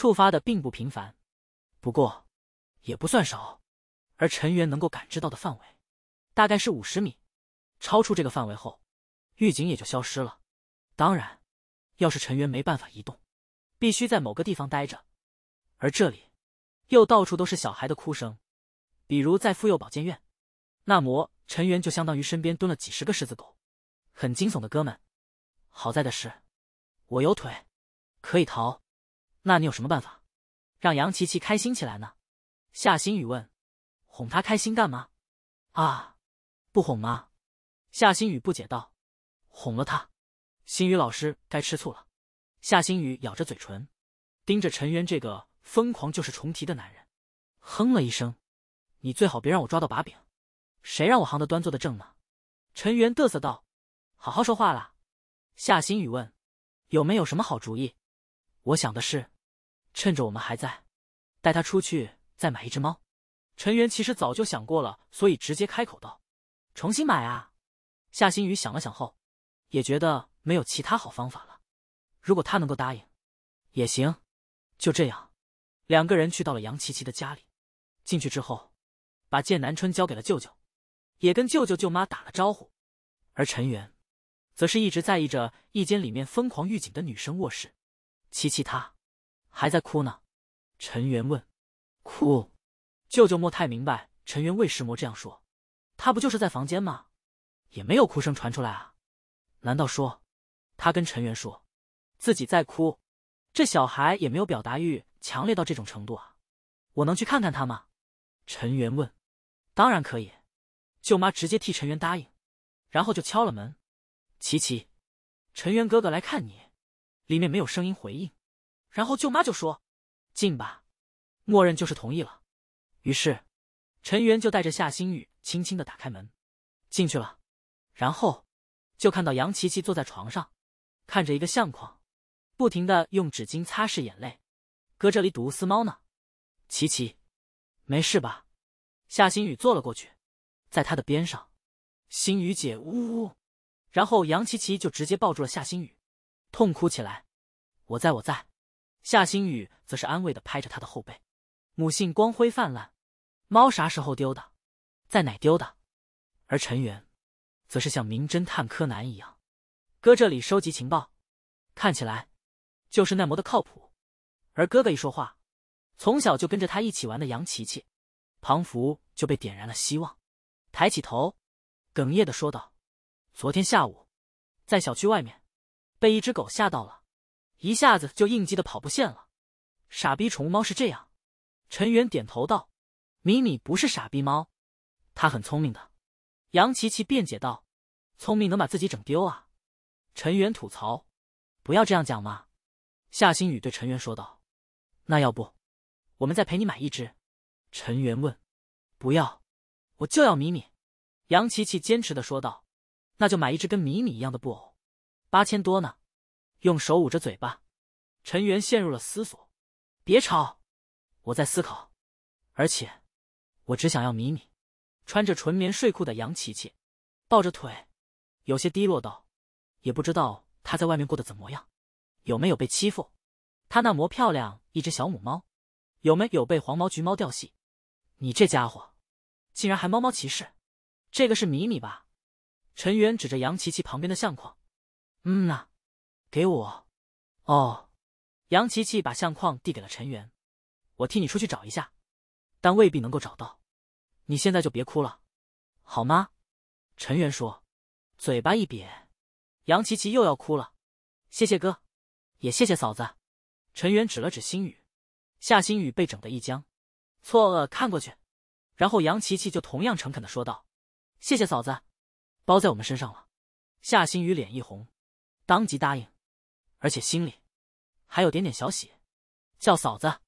触发的并不频繁，不过也不算少。而陈元能够感知到的范围大概是五十米，超出这个范围后，狱警也就消失了。当然，要是陈元没办法移动，必须在某个地方待着，而这里又到处都是小孩的哭声。比如在妇幼保健院，那么陈元就相当于身边蹲了几十个狮子狗，很惊悚的哥们。好在的是，我有腿，可以逃。那你有什么办法，让杨琪琪开心起来呢？夏新宇问。哄她开心干嘛？啊，不哄吗？夏新宇不解道。哄了她，新宇老师该吃醋了。夏新宇咬着嘴唇，盯着陈元这个疯狂就是重提的男人，哼了一声。你最好别让我抓到把柄，谁让我行得端坐的正呢？陈元嘚瑟道：“好好说话啦。”夏新宇问：“有没有什么好主意？”我想的是，趁着我们还在，带他出去再买一只猫。陈元其实早就想过了，所以直接开口道：“重新买啊！”夏星宇想了想后，也觉得没有其他好方法了。如果他能够答应，也行。就这样，两个人去到了杨琪琪的家里。进去之后。把剑南春交给了舅舅，也跟舅舅舅妈打了招呼，而陈元，则是一直在意着一间里面疯狂预警的女生卧室。琪琪她还在哭呢。陈元问：“哭？”舅舅莫太明白陈元为什么这样说。他不就是在房间吗？也没有哭声传出来啊。难道说他跟陈元说自己在哭？这小孩也没有表达欲强烈到这种程度啊。我能去看看他吗？陈元问：“当然可以。”舅妈直接替陈元答应，然后就敲了门。琪琪，陈元哥哥来看你。里面没有声音回应，然后舅妈就说：“进吧。”默认就是同意了。于是陈元就带着夏星宇轻轻的打开门，进去了。然后就看到杨琪琪坐在床上，看着一个相框，不停的用纸巾擦拭眼泪。搁这里赌丝猫呢？琪琪，没事吧？夏星宇坐了过去，在他的边上。星宇姐，呜呜。然后杨琪琪就直接抱住了夏星宇。痛哭起来，我在我在。夏星宇则是安慰的拍着他的后背。母性光辉泛滥，猫啥时候丢的？在哪丢的？而陈元，则是像名侦探柯南一样，搁这里收集情报，看起来就是耐磨的靠谱。而哥哥一说话，从小就跟着他一起玩的杨琪琪，庞福就被点燃了希望，抬起头，哽咽的说道：“昨天下午，在小区外面。”被一只狗吓到了，一下子就应激的跑不线了。傻逼宠物猫是这样。陈元点头道：“米米不是傻逼猫，它很聪明的。”杨琪琪辩解道：“聪明能把自己整丢啊？”陈元吐槽：“不要这样讲嘛。”夏星宇对陈元说道：“那要不，我们再陪你买一只？”陈元问：“不要，我就要米米。”杨琪琪坚持的说道：“那就买一只跟米米一样的布偶。”八千多呢，用手捂着嘴巴，陈元陷入了思索。别吵，我在思考。而且，我只想要米米。穿着纯棉睡裤的杨琪琪抱着腿，有些低落道：“也不知道他在外面过得怎么样，有没有被欺负？他那么漂亮一只小母猫，有没有被黄毛橘猫调戏？你这家伙，竟然还猫猫歧视！这个是米米吧？”陈元指着杨琪琪旁边的相框。嗯呐，给我。哦，杨琪琪把相框递给了陈元，我替你出去找一下，但未必能够找到。你现在就别哭了，好吗？陈元说，嘴巴一瘪，杨琪琪又要哭了。谢谢哥，也谢谢嫂子。陈元指了指星宇，夏星宇被整得一僵，错愕看过去，然后杨琪琪就同样诚恳的说道：“谢谢嫂子，包在我们身上了。”夏星宇脸一红。当即答应，而且心里还有点点小喜，叫嫂子，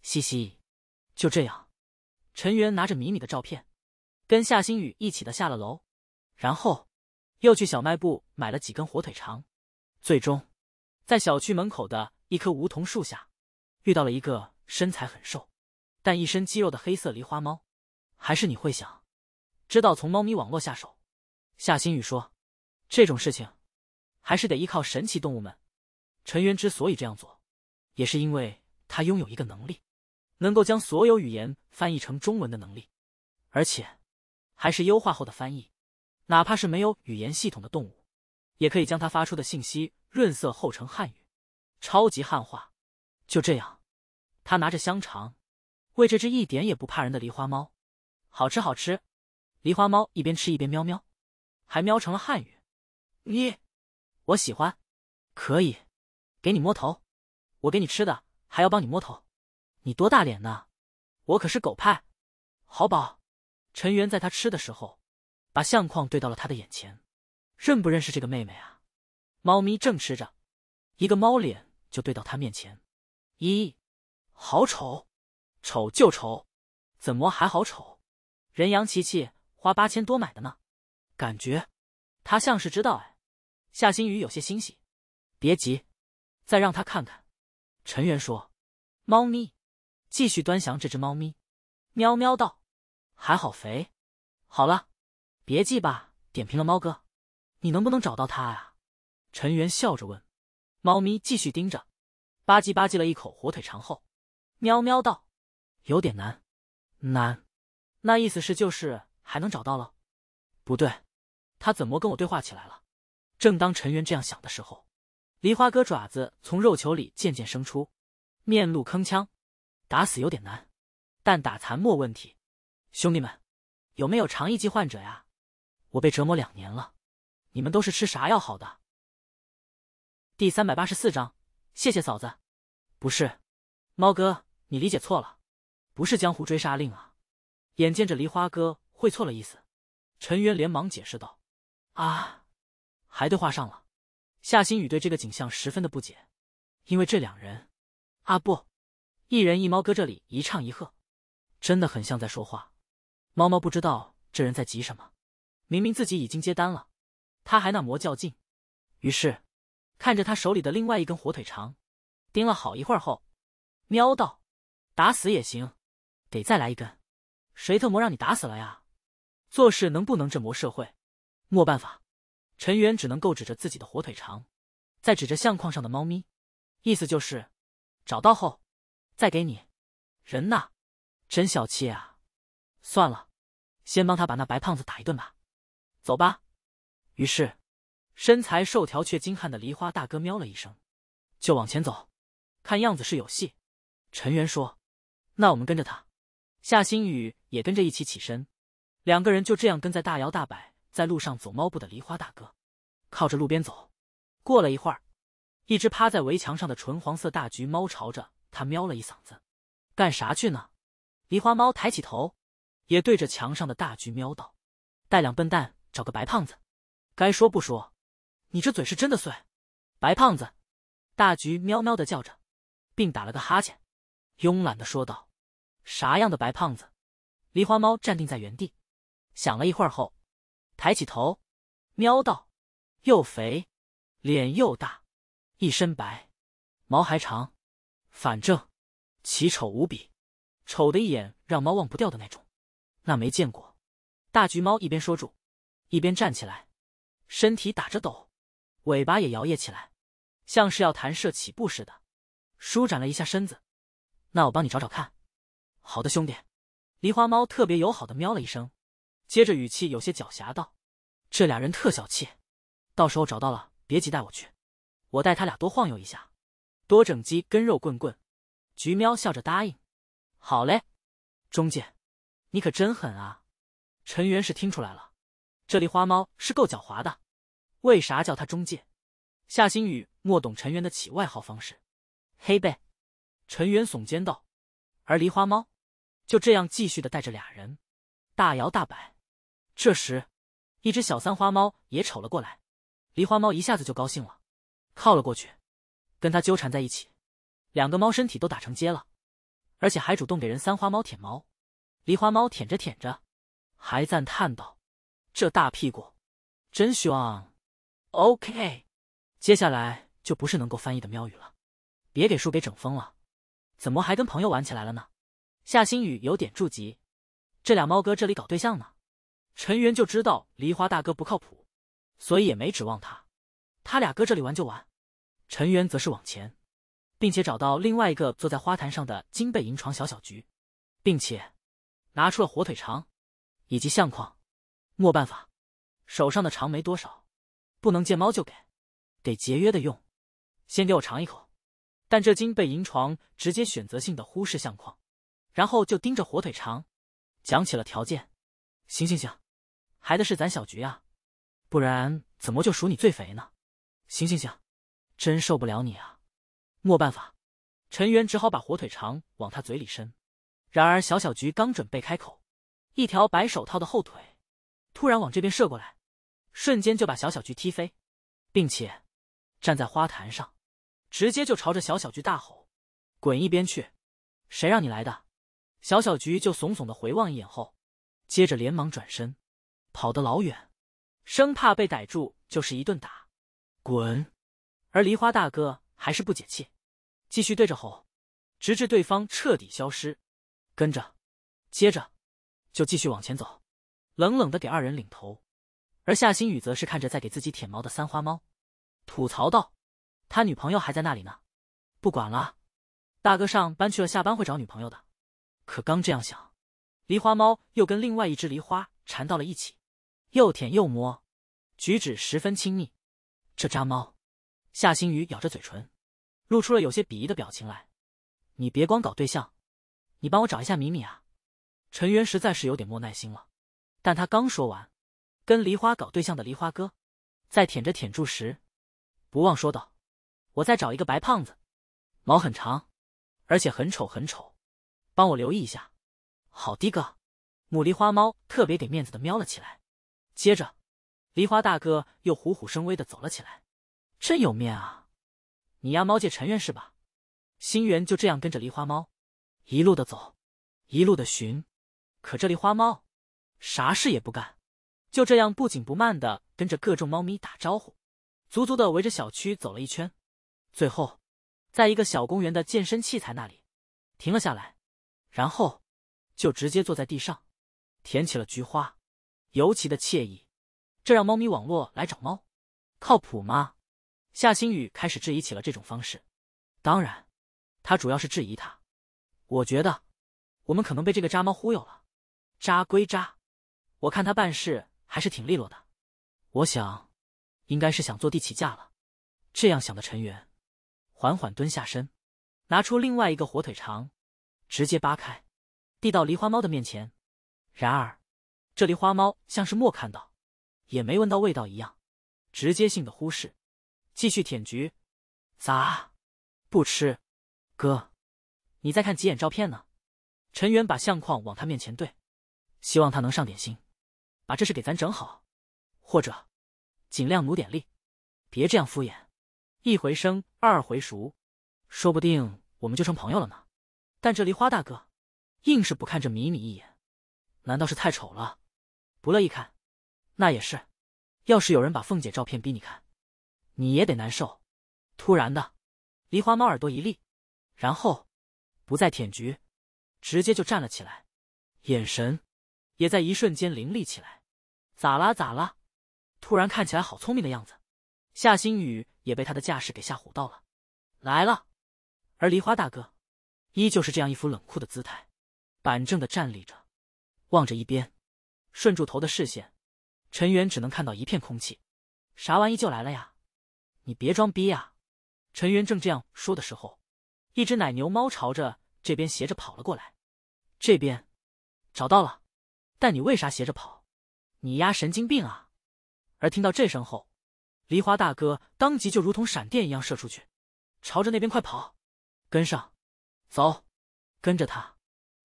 嘻嘻。就这样，陈元拿着米米的照片，跟夏新宇一起的下了楼，然后又去小卖部买了几根火腿肠，最终在小区门口的一棵梧桐树下遇到了一个身材很瘦但一身肌肉的黑色狸花猫。还是你会想知道从猫咪网络下手？夏新宇说：“这种事情。”还是得依靠神奇动物们。陈元之所以这样做，也是因为他拥有一个能力，能够将所有语言翻译成中文的能力，而且还是优化后的翻译。哪怕是没有语言系统的动物，也可以将它发出的信息润色后成汉语，超级汉化。就这样，他拿着香肠喂这只一点也不怕人的狸花猫，好吃好吃。狸花猫一边吃一边喵喵，还喵成了汉语。你。我喜欢，可以给你摸头，我给你吃的，还要帮你摸头，你多大脸呢？我可是狗派，好饱。陈元在他吃的时候，把相框对到了他的眼前，认不认识这个妹妹啊？猫咪正吃着，一个猫脸就对到他面前，咦，好丑，丑就丑，怎么还好丑？人杨琪琪花八千多买的呢，感觉他像是知道哎。夏新宇有些欣喜，别急，再让他看看。陈元说：“猫咪，继续端详这只猫咪。”喵喵道：“还好肥。”好了，别记吧。点评了猫哥，你能不能找到它啊？陈元笑着问。猫咪继续盯着，吧唧吧唧了一口火腿肠后，喵喵道：“有点难，难。那意思是就是还能找到了？不对，他怎么跟我对话起来了？”正当陈元这样想的时候，梨花哥爪子从肉球里渐渐生出，面露铿锵：“打死有点难，但打残没问题。兄弟们，有没有肠易激患者呀？我被折磨两年了，你们都是吃啥药好的？”第三百八十四章，谢谢嫂子。不是，猫哥，你理解错了，不是江湖追杀令啊，眼见着梨花哥会错了意思，陈渊连忙解释道：“啊，还对话上了。”夏新宇对这个景象十分的不解，因为这两人，啊不，一人一猫搁这里一唱一和，真的很像在说话。猫猫不知道这人在急什么，明明自己已经接单了，他还那魔较劲。于是看着他手里的另外一根火腿肠，盯了好一会儿后，喵道：“打死也行，得再来一根。谁特么让你打死了呀？做事能不能这魔社会？没办法。”陈元只能够指着自己的火腿肠，再指着相框上的猫咪，意思就是找到后再给你。人呐，真小气啊！算了，先帮他把那白胖子打一顿吧。走吧。于是，身材瘦条却精悍的梨花大哥喵了一声，就往前走。看样子是有戏。陈元说：“那我们跟着他。”夏新宇也跟着一起起身，两个人就这样跟在大摇大摆。在路上走猫步的梨花大哥，靠着路边走。过了一会儿，一只趴在围墙上的纯黄色大橘猫朝着他喵了一嗓子：“干啥去呢？”梨花猫抬起头，也对着墙上的大橘喵道：“带两笨蛋找个白胖子，该说不说，你这嘴是真的碎。”白胖子，大橘喵喵的叫着，并打了个哈欠，慵懒的说道：“啥样的白胖子？”梨花猫站定在原地，想了一会儿后。抬起头，喵道：“又肥，脸又大，一身白，毛还长，反正奇丑无比，丑的一眼让猫忘不掉的那种。那没见过。”大橘猫一边说住，一边站起来，身体打着抖，尾巴也摇曳起来，像是要弹射起步似的，舒展了一下身子。那我帮你找找看。好的，兄弟。梨花猫特别友好的喵了一声。接着语气有些狡黠道：“这俩人特小气，到时候找到了别急带我去，我带他俩多晃悠一下，多整鸡跟肉棍棍。”橘喵笑着答应：“好嘞，中介，你可真狠啊！”陈元是听出来了，这里花猫是够狡猾的，为啥叫他中介？夏星宇莫懂陈元的起外号方式，黑背。陈元耸肩道，而梨花猫就这样继续的带着俩人大摇大摆。这时，一只小三花猫也瞅了过来，梨花猫一下子就高兴了，靠了过去，跟它纠缠在一起。两个猫身体都打成结了，而且还主动给人三花猫舔毛。梨花猫舔着舔着，还赞叹道：“这大屁股真凶。” OK，接下来就不是能够翻译的喵语了，别给树给整疯了，怎么还跟朋友玩起来了呢？夏新宇有点着急，这俩猫哥这里搞对象呢。陈元就知道梨花大哥不靠谱，所以也没指望他。他俩搁这里玩就玩。陈元则是往前，并且找到另外一个坐在花坛上的金背银床小小菊，并且拿出了火腿肠以及相框。没办法，手上的肠没多少，不能见猫就给，得节约的用。先给我尝一口。但这金背银床直接选择性的忽视相框，然后就盯着火腿肠，讲起了条件。行行行。还得是咱小菊啊，不然怎么就数你最肥呢？行行行，真受不了你啊！没办法，陈元只好把火腿肠往他嘴里伸。然而小小菊刚准备开口，一条白手套的后腿突然往这边射过来，瞬间就把小小菊踢飞，并且站在花坛上，直接就朝着小小菊大吼：“滚一边去！谁让你来的？”小小菊就怂怂的回望一眼后，接着连忙转身。跑得老远，生怕被逮住，就是一顿打，滚！而梨花大哥还是不解气，继续对着吼，直至对方彻底消失。跟着，接着就继续往前走，冷冷的给二人领头。而夏新宇则是看着在给自己舔毛的三花猫，吐槽道：“他女朋友还在那里呢，不管了，大哥上班去了，下班会找女朋友的。”可刚这样想，梨花猫又跟另外一只梨花缠到了一起。又舔又摸，举止十分亲密。这渣猫，夏星宇咬着嘴唇，露出了有些鄙夷的表情来。你别光搞对象，你帮我找一下米米啊！陈渊实在是有点没耐心了，但他刚说完，跟梨花搞对象的梨花哥，在舔着舔住时，不忘说道：“我再找一个白胖子，毛很长，而且很丑很丑，帮我留意一下。”好的哥，母狸花猫特别给面子的喵了起来。接着，梨花大哥又虎虎生威的走了起来，真有面啊！你丫猫界成员是吧？星源就这样跟着梨花猫，一路的走，一路的寻。可这梨花猫啥事也不干，就这样不紧不慢的跟着各种猫咪打招呼，足足的围着小区走了一圈，最后，在一个小公园的健身器材那里停了下来，然后就直接坐在地上舔起了菊花，尤其的惬意。这让猫咪网络来找猫，靠谱吗？夏星宇开始质疑起了这种方式。当然，他主要是质疑他。我觉得我们可能被这个渣猫忽悠了。渣归渣，我看他办事还是挺利落的。我想，应该是想坐地起价了。这样想的陈元，缓缓蹲下身，拿出另外一个火腿肠，直接扒开，递到梨花猫的面前。然而，这梨花猫像是没看到，也没闻到味道一样，直接性的忽视，继续舔菊。咋？不吃？哥，你在看几眼照片呢？陈元把相框往他面前对。希望他能上点心，把这事给咱整好，或者尽量努点力，别这样敷衍。一回生，二回熟，说不定我们就成朋友了呢。但这梨花大哥硬是不看这米米一眼，难道是太丑了，不乐意看？那也是，要是有人把凤姐照片逼你看，你也得难受。突然的，梨花猫耳朵一立，然后不再舔菊，直接就站了起来，眼神。也在一瞬间凌厉起来，咋啦咋啦？突然看起来好聪明的样子，夏新宇也被他的架势给吓唬到了。来了，而梨花大哥依旧是这样一副冷酷的姿态，板正的站立着，望着一边。顺住头的视线，陈元只能看到一片空气。啥玩意就来了呀？你别装逼呀！陈元正这样说的时候，一只奶牛猫朝着这边斜着跑了过来。这边找到了。但你为啥斜着跑？你丫神经病啊！而听到这声后，梨花大哥当即就如同闪电一样射出去，朝着那边快跑，跟上，走，跟着他。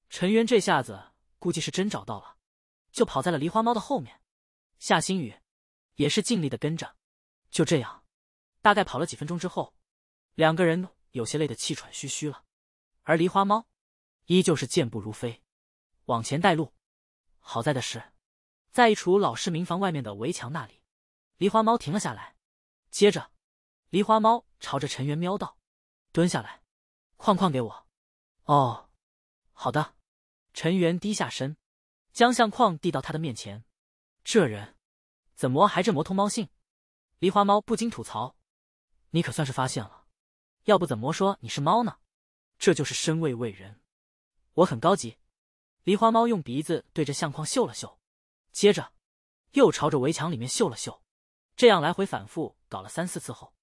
陈渊这下子估计是真找到了，就跑在了梨花猫的后面。夏新宇也是尽力的跟着。就这样，大概跑了几分钟之后，两个人有些累得气喘吁吁了，而梨花猫依旧是健步如飞，往前带路。好在的是，在一处老式民房外面的围墙那里，梨花猫停了下来。接着，梨花猫朝着陈元喵道：“蹲下来，框框给我。”“哦，好的。”陈元低下身，将相框递到他的面前。这人怎么还这魔通猫性？梨花猫不禁吐槽：“你可算是发现了，要不怎么说你是猫呢？这就是身位为人，我很高级。”梨花猫用鼻子对着相框嗅了嗅，接着又朝着围墙里面嗅了嗅，这样来回反复搞了三四次后，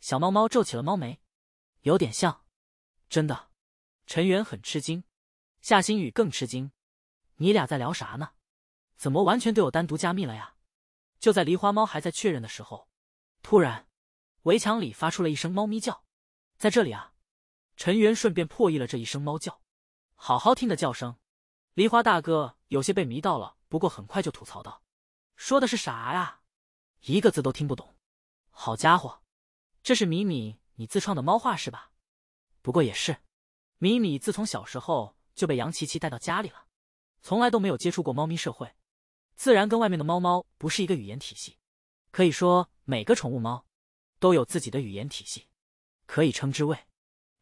小猫猫皱起了猫眉，有点像，真的。陈元很吃惊，夏新宇更吃惊，你俩在聊啥呢？怎么完全对我单独加密了呀？就在梨花猫还在确认的时候，突然围墙里发出了一声猫咪叫，在这里啊！陈元顺便破译了这一声猫叫，好好听的叫声。梨花大哥有些被迷到了，不过很快就吐槽道：“说的是啥呀？一个字都听不懂。好家伙，这是米米你自创的猫话是吧？不过也是，米米自从小时候就被杨琪琪带到家里了，从来都没有接触过猫咪社会，自然跟外面的猫猫不是一个语言体系。可以说，每个宠物猫都有自己的语言体系，可以称之为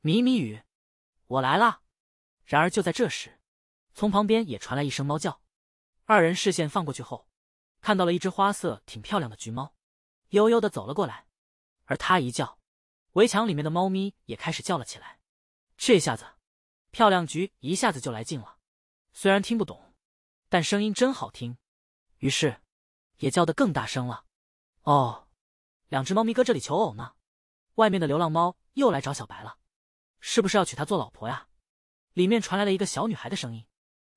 米米语。我来啦！然而就在这时。从旁边也传来一声猫叫，二人视线放过去后，看到了一只花色挺漂亮的橘猫，悠悠的走了过来。而它一叫，围墙里面的猫咪也开始叫了起来。这下子，漂亮橘一下子就来劲了。虽然听不懂，但声音真好听，于是也叫得更大声了。哦，两只猫咪搁这里求偶呢。外面的流浪猫又来找小白了，是不是要娶她做老婆呀？里面传来了一个小女孩的声音。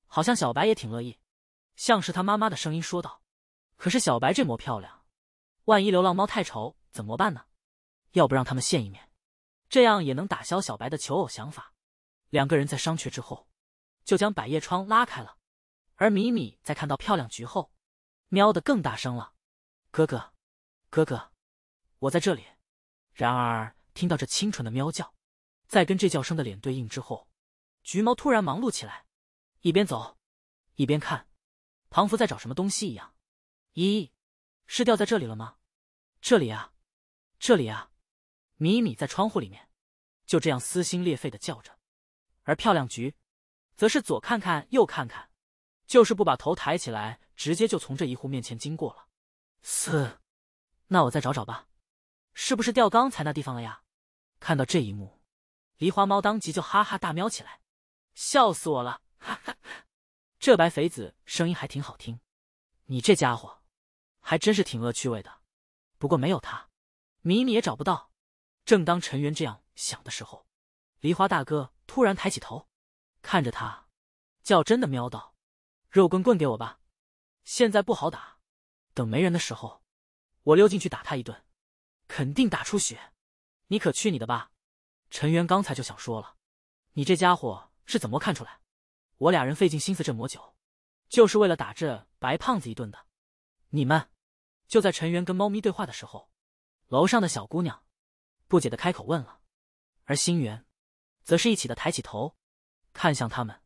好像小白也挺乐意，像是他妈妈的声音说道：“可是小白这么漂亮，万一流浪猫太丑怎么办呢？要不让他们见一面，这样也能打消小白的求偶想法。”两个人在商榷之后，就将百叶窗拉开了，而米米在看到漂亮菊后，喵的更大声了：“哥哥，哥哥，我在这里。”然而听到这清纯的喵叫，在跟这叫声的脸对应之后，橘猫突然忙碌起来，一边走，一边看，仿佛在找什么东西一样。咦，是掉在这里了吗？这里啊，这里啊！米米在窗户里面，就这样撕心裂肺的叫着，而漂亮菊，则是左看看右看看，就是不把头抬起来，直接就从这一户面前经过了。四，那我再找找吧，是不是掉刚才那地方了呀？看到这一幕，梨花猫当即就哈哈大喵起来，笑死我了！哈哈，这白肥子声音还挺好听，你这家伙还真是挺恶趣味的。不过没有他，米米也找不到。正当陈元这样想的时候，梨花大哥突然抬起头，看着他，较真的喵道：“肉棍棍给我吧，现在不好打，等没人的时候，我溜进去打他一顿，肯定打出血。你可去你的吧！”陈元刚才就想说了：“你这家伙是怎么看出来？我俩人费尽心思这么久，就是为了打这白胖子一顿的。你们！”就在陈元跟猫咪对话的时候，楼上的小姑娘。不解的开口问了，而星元，则是一起的抬起头，看向他们。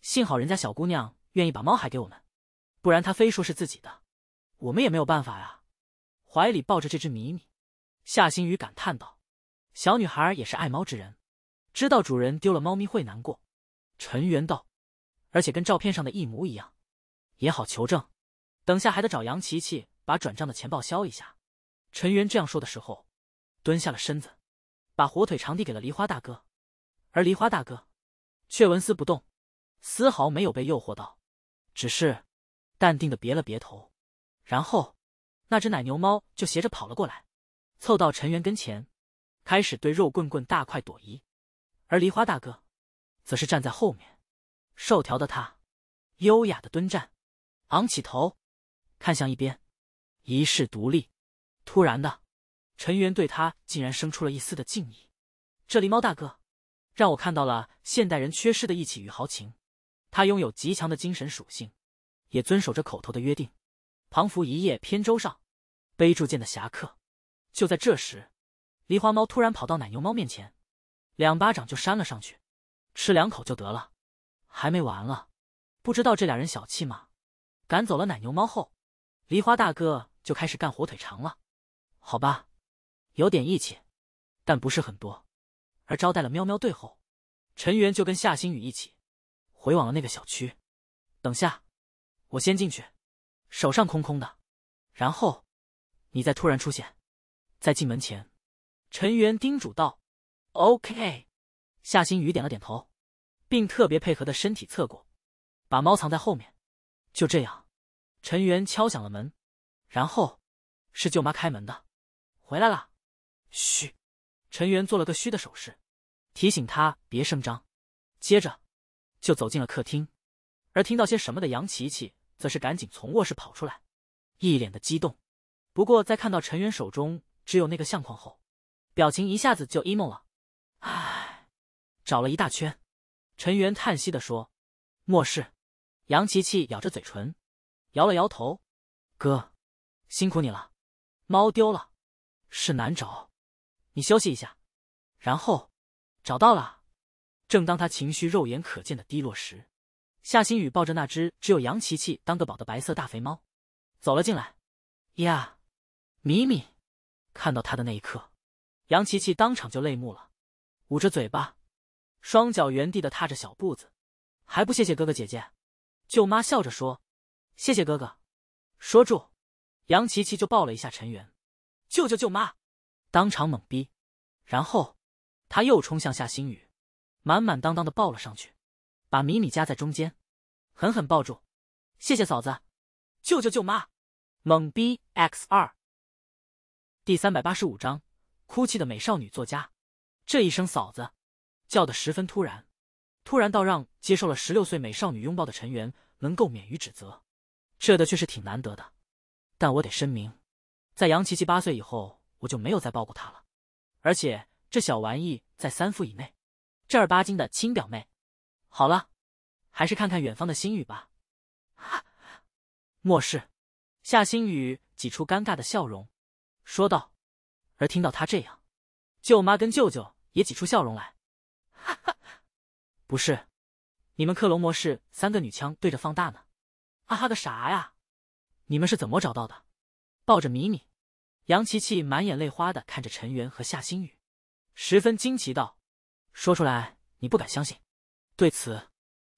幸好人家小姑娘愿意把猫还给我们，不然她非说是自己的，我们也没有办法呀。怀里抱着这只米米，夏星宇感叹道：“小女孩也是爱猫之人，知道主人丢了猫咪会难过。”陈元道：“而且跟照片上的一模一样，也好求证。等下还得找杨琪琪把转账的钱报销一下。”陈元这样说的时候。蹲下了身子，把火腿肠递给了梨花大哥，而梨花大哥却纹丝不动，丝毫没有被诱惑到，只是淡定的别了别头。然后，那只奶牛猫就斜着跑了过来，凑到陈元跟前，开始对肉棍棍大快朵颐。而梨花大哥则是站在后面，瘦条的他优雅的蹲站，昂起头，看向一边，一世独立。突然的。陈元对他竟然生出了一丝的敬意，这狸猫大哥让我看到了现代人缺失的义气与豪情。他拥有极强的精神属性，也遵守着口头的约定。庞福一叶扁舟上，背铸剑的侠客。就在这时，梨花猫突然跑到奶牛猫面前，两巴掌就扇了上去，吃两口就得了。还没完了，不知道这俩人小气吗？赶走了奶牛猫后，梨花大哥就开始干火腿肠了。好吧。有点义气，但不是很多。而招待了喵喵队后，陈元就跟夏星宇一起回往了那个小区。等下，我先进去，手上空空的，然后你再突然出现在进门前。陈元叮嘱道：“OK。”夏星宇点了点头，并特别配合的身体侧过，把猫藏在后面。就这样，陈元敲响了门，然后是舅妈开门的，回来了。嘘，陈元做了个嘘的手势，提醒他别声张。接着就走进了客厅，而听到些什么的杨琪琪则是赶紧从卧室跑出来，一脸的激动。不过在看到陈元手中只有那个相框后，表情一下子就 emo 了。唉，找了一大圈，陈元叹息的说：“末世。”杨琪琪咬着嘴唇，摇了摇头：“哥，辛苦你了。猫丢了，是难找。”你休息一下，然后找到了。正当他情绪肉眼可见的低落时，夏星宇抱着那只只有杨琪琪当个宝的白色大肥猫走了进来。呀，米米！看到他的那一刻，杨琪琪当场就泪目了，捂着嘴巴，双脚原地的踏着小步子，还不谢谢哥哥姐姐？舅妈笑着说：“谢谢哥哥。”说住，杨琪琪就抱了一下陈元，舅舅舅妈。当场懵逼，然后他又冲向夏星宇，满满当当的抱了上去，把米米夹在中间，狠狠抱住。谢谢嫂子，舅舅舅妈，懵逼 X 二。第三百八十五章，哭泣的美少女作家。这一声嫂子叫的十分突然，突然到让接受了十六岁美少女拥抱的陈元能够免于指责，这的确是挺难得的。但我得声明，在杨琪琪八岁以后。我就没有再抱过她了，而且这小玩意在三副以内，正儿八经的亲表妹。好了，还是看看远方的星宇吧。莫氏，夏星宇挤出尴尬的笑容，说道。而听到他这样，舅妈跟舅舅也挤出笑容来。哈哈，不是，你们克隆模式三个女枪对着放大呢。啊哈个啥呀？你们是怎么找到的？抱着米米，杨琪琪满眼泪花的看着陈元和夏星宇，十分惊奇道：“说出来你不敢相信。”对此，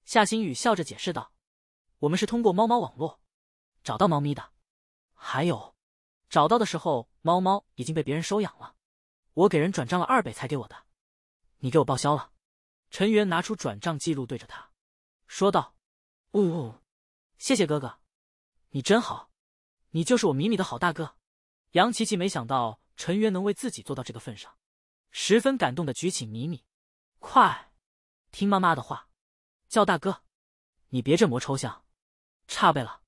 夏星宇笑着解释道：“我们是通过猫猫网络找到猫咪的，还有找到的时候，猫猫已经被别人收养了，我给人转账了二倍才给我的，你给我报销了。”陈元拿出转账记录对着他说道：“呜呜，谢谢哥哥，你真好。”你就是我米米的好大哥，杨琪琪没想到陈渊能为自己做到这个份上，十分感动的举起米米，快，听妈妈的话，叫大哥，你别这么抽象，差辈了。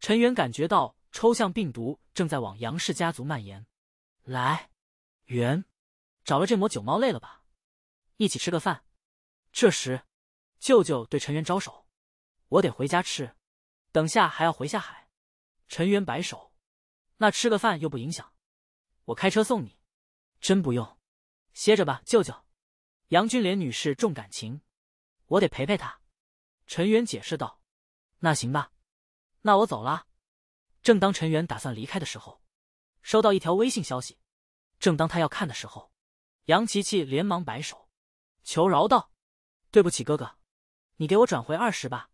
陈渊感觉到抽象病毒正在往杨氏家族蔓延。来，元，找了这抹酒猫累了吧？一起吃个饭。这时，舅舅对陈渊招手，我得回家吃，等下还要回下海。陈元摆手，那吃个饭又不影响，我开车送你。真不用，歇着吧，舅舅。杨君莲女士重感情，我得陪陪她。陈元解释道：“那行吧，那我走了。”正当陈元打算离开的时候，收到一条微信消息。正当他要看的时候，杨琪琪连忙摆手，求饶道：“对不起，哥哥，你给我转回二十吧，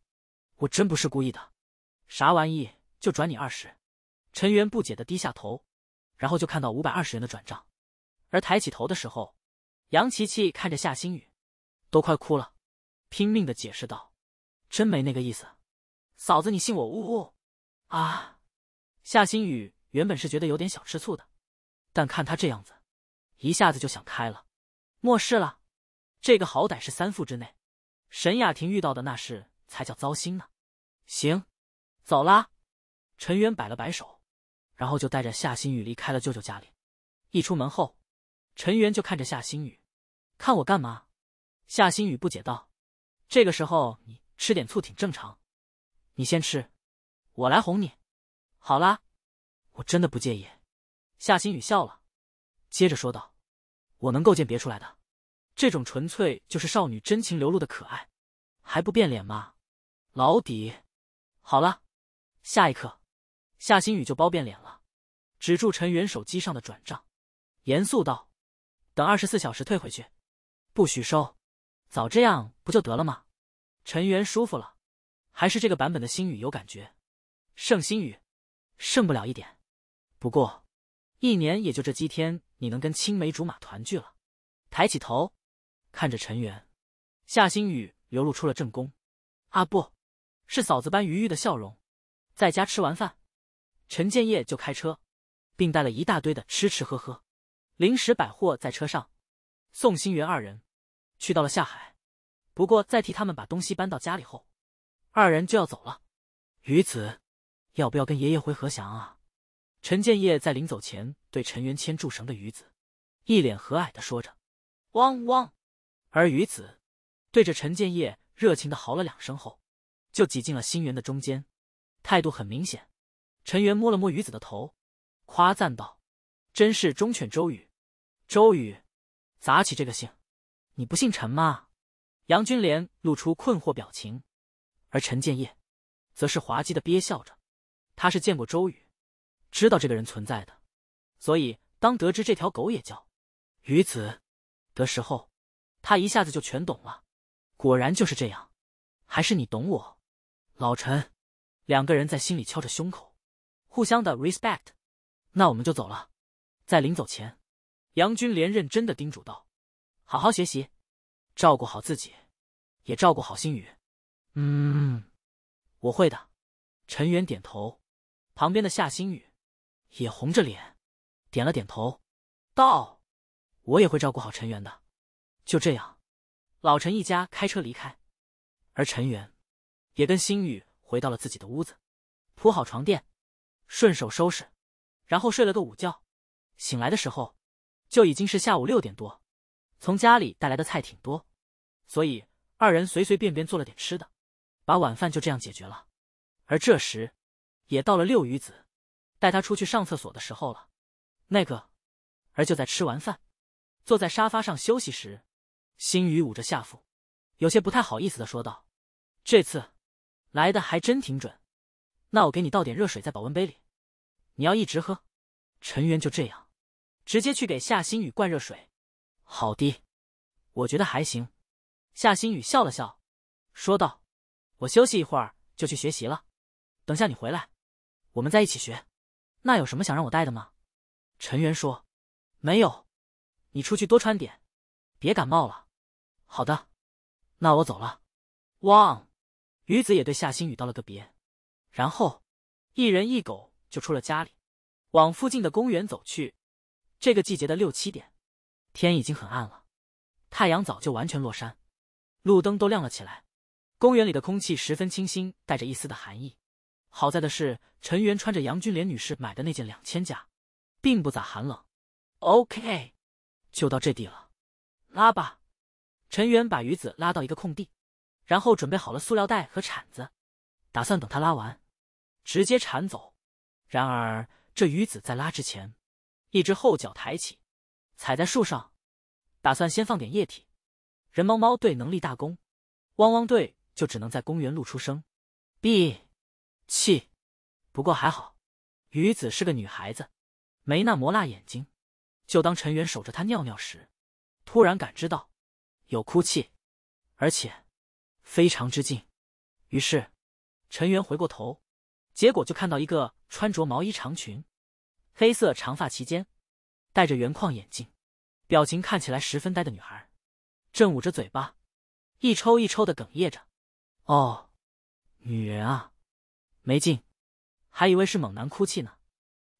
我真不是故意的。啥玩意？”就转你二十，陈元不解的低下头，然后就看到五百二十元的转账。而抬起头的时候，杨琪琪看着夏新宇，都快哭了，拼命的解释道：“真没那个意思，嫂子你信我。”呜呜啊！夏新宇原本是觉得有点小吃醋的，但看他这样子，一下子就想开了。没事了，这个好歹是三副之内，沈雅婷遇到的那事才叫糟心呢。行，走啦。陈渊摆了摆手，然后就带着夏星宇离开了舅舅家里。一出门后，陈渊就看着夏星宇，看我干嘛？夏星宇不解道：“这个时候你吃点醋挺正常，你先吃，我来哄你。”好啦，我真的不介意。夏星宇笑了，接着说道：“我能够鉴别出来的，这种纯粹就是少女真情流露的可爱，还不变脸吗？老底，好了，下一刻。”夏星宇就包变脸了，指住陈元手机上的转账，严肃道：“等二十四小时退回去，不许收。早这样不就得了吗？”陈元舒服了，还是这个版本的星宇有感觉，胜星宇，胜不了一点。不过，一年也就这几天，你能跟青梅竹马团聚了。抬起头，看着陈元，夏星宇流露出了正宫啊，不是嫂子般愉悦的笑容。在家吃完饭。陈建业就开车，并带了一大堆的吃吃喝喝、零食百货在车上，宋新元二人去到了下海。不过在替他们把东西搬到家里后，二人就要走了。于子，要不要跟爷爷回和祥啊？陈建业在临走前对陈元牵住绳的于子，一脸和蔼的说着：“汪汪。”而于子对着陈建业热情的嚎了两声后，就挤进了新元的中间，态度很明显。陈元摸了摸鱼子的头，夸赞道：“真是忠犬周瑜。”周瑜，咋起这个姓？你不姓陈吗？杨君莲露出困惑表情，而陈建业则是滑稽的憋笑着。他是见过周瑜，知道这个人存在的，所以当得知这条狗也叫鱼子的时候，他一下子就全懂了。果然就是这样，还是你懂我，老陈。两个人在心里敲着胸口。互相的 respect，那我们就走了。在临走前，杨君莲认真的叮嘱道：“好好学习，照顾好自己，也照顾好星宇。”嗯，我会的。陈元点头，旁边的夏星宇也红着脸点了点头，道：“我也会照顾好陈元的。”就这样，老陈一家开车离开，而陈元也跟星宇回到了自己的屋子，铺好床垫。顺手收拾，然后睡了个午觉。醒来的时候，就已经是下午六点多。从家里带来的菜挺多，所以二人随随便便做了点吃的，把晚饭就这样解决了。而这时，也到了六鱼子带他出去上厕所的时候了。那个，而就在吃完饭，坐在沙发上休息时，星宇捂着下腹，有些不太好意思的说道：“这次来的还真挺准。那我给你倒点热水在保温杯里，你要一直喝。”陈元就这样，直接去给夏星宇灌热水。好的，我觉得还行。夏星宇笑了笑，说道：“我休息一会儿就去学习了，等下你回来，我们再一起学。那有什么想让我带的吗？”陈元说：“没有，你出去多穿点，别感冒了。”好的，那我走了。汪，于子也对夏星宇道了个别，然后一人一狗就出了家里，往附近的公园走去。这个季节的六七点，天已经很暗了，太阳早就完全落山，路灯都亮了起来。公园里的空气十分清新，带着一丝的寒意。好在的是，陈元穿着杨君莲女士买的那件两千加。并不咋寒冷，OK，就到这地了，拉吧。陈元把鱼子拉到一个空地，然后准备好了塑料袋和铲子，打算等他拉完，直接铲走。然而这鱼子在拉之前，一只后脚抬起，踩在树上，打算先放点液体。人猫猫队能立大功，汪汪队就只能在公园露出声。闭气。不过还好，鱼子是个女孩子。没那磨辣眼睛，就当陈元守着他尿尿时，突然感知到有哭泣，而且非常之近。于是陈元回过头，结果就看到一个穿着毛衣长裙、黑色长发齐肩、戴着圆框眼镜、表情看起来十分呆的女孩，正捂着嘴巴，一抽一抽的哽咽着。哦，女人啊，没劲，还以为是猛男哭泣呢。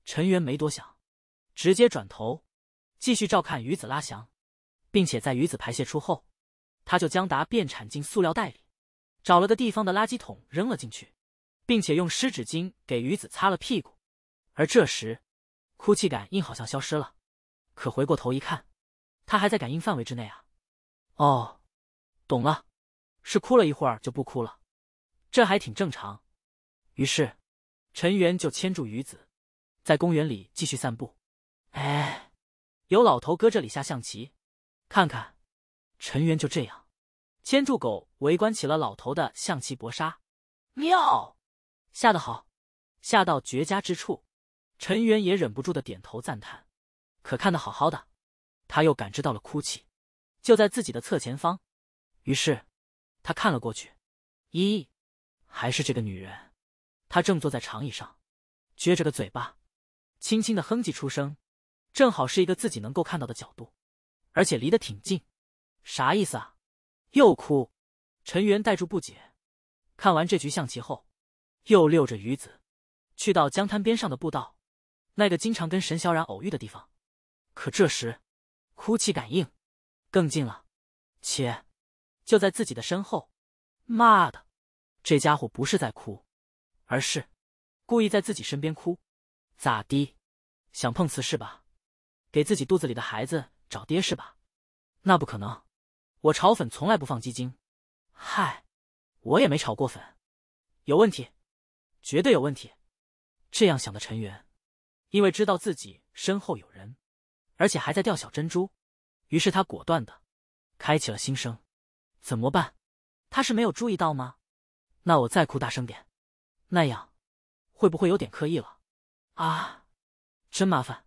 陈元没多想。直接转头，继续照看鱼子拉翔，并且在鱼子排泄出后，他就将答便铲进塑料袋里，找了个地方的垃圾桶扔了进去，并且用湿纸巾给鱼子擦了屁股。而这时，哭泣感应好像消失了，可回过头一看，他还在感应范围之内啊！哦，懂了，是哭了一会儿就不哭了，这还挺正常。于是，陈元就牵住鱼子，在公园里继续散步。哎，有老头搁这里下象棋，看看。陈元就这样牵住狗，围观起了老头的象棋搏杀。妙，下得好，下到绝佳之处。陈元也忍不住的点头赞叹。可看得好好的，他又感知到了哭泣，就在自己的侧前方。于是他看了过去，咦，还是这个女人。她正坐在长椅上，撅着个嘴巴，轻轻的哼唧出声。正好是一个自己能够看到的角度，而且离得挺近，啥意思啊？又哭？陈元呆住不解。看完这局象棋后，又遛着鱼子去到江滩边上的步道，那个经常跟沈小冉偶遇的地方。可这时，哭泣感应更近了，且就在自己的身后。妈的，这家伙不是在哭，而是故意在自己身边哭。咋的？想碰瓷是吧？给自己肚子里的孩子找爹是吧？那不可能，我炒粉从来不放鸡精。嗨，我也没炒过粉，有问题，绝对有问题。这样想的陈元，因为知道自己身后有人，而且还在掉小珍珠，于是他果断的开启了心声。怎么办？他是没有注意到吗？那我再哭大声点，那样会不会有点刻意了？啊，真麻烦。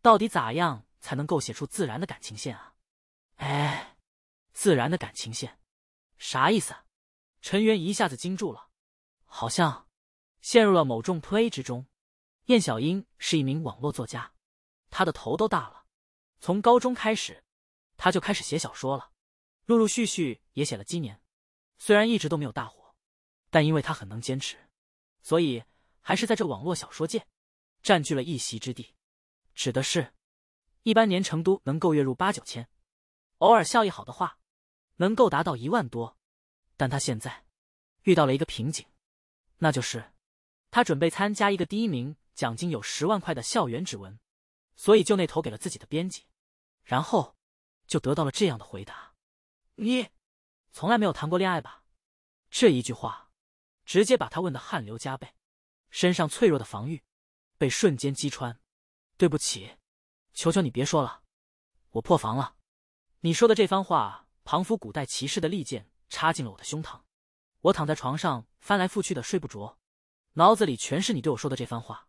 到底咋样才能够写出自然的感情线啊？哎，自然的感情线，啥意思？陈元一下子惊住了，好像陷入了某种 play 之中。燕小英是一名网络作家，她的头都大了。从高中开始，她就开始写小说了，陆陆续续也写了几年。虽然一直都没有大火，但因为他很能坚持，所以还是在这网络小说界占据了一席之地。指的是，一般年成都能够月入八九千，偶尔效益好的话，能够达到一万多。但他现在遇到了一个瓶颈，那就是他准备参加一个第一名，奖金有十万块的校园指纹，所以就那投给了自己的编辑，然后就得到了这样的回答：“你从来没有谈过恋爱吧？”这一句话直接把他问得汗流浃背，身上脆弱的防御被瞬间击穿。对不起，求求你别说了，我破防了。你说的这番话，庞佛古代骑士的利剑插进了我的胸膛。我躺在床上翻来覆去的睡不着，脑子里全是你对我说的这番话。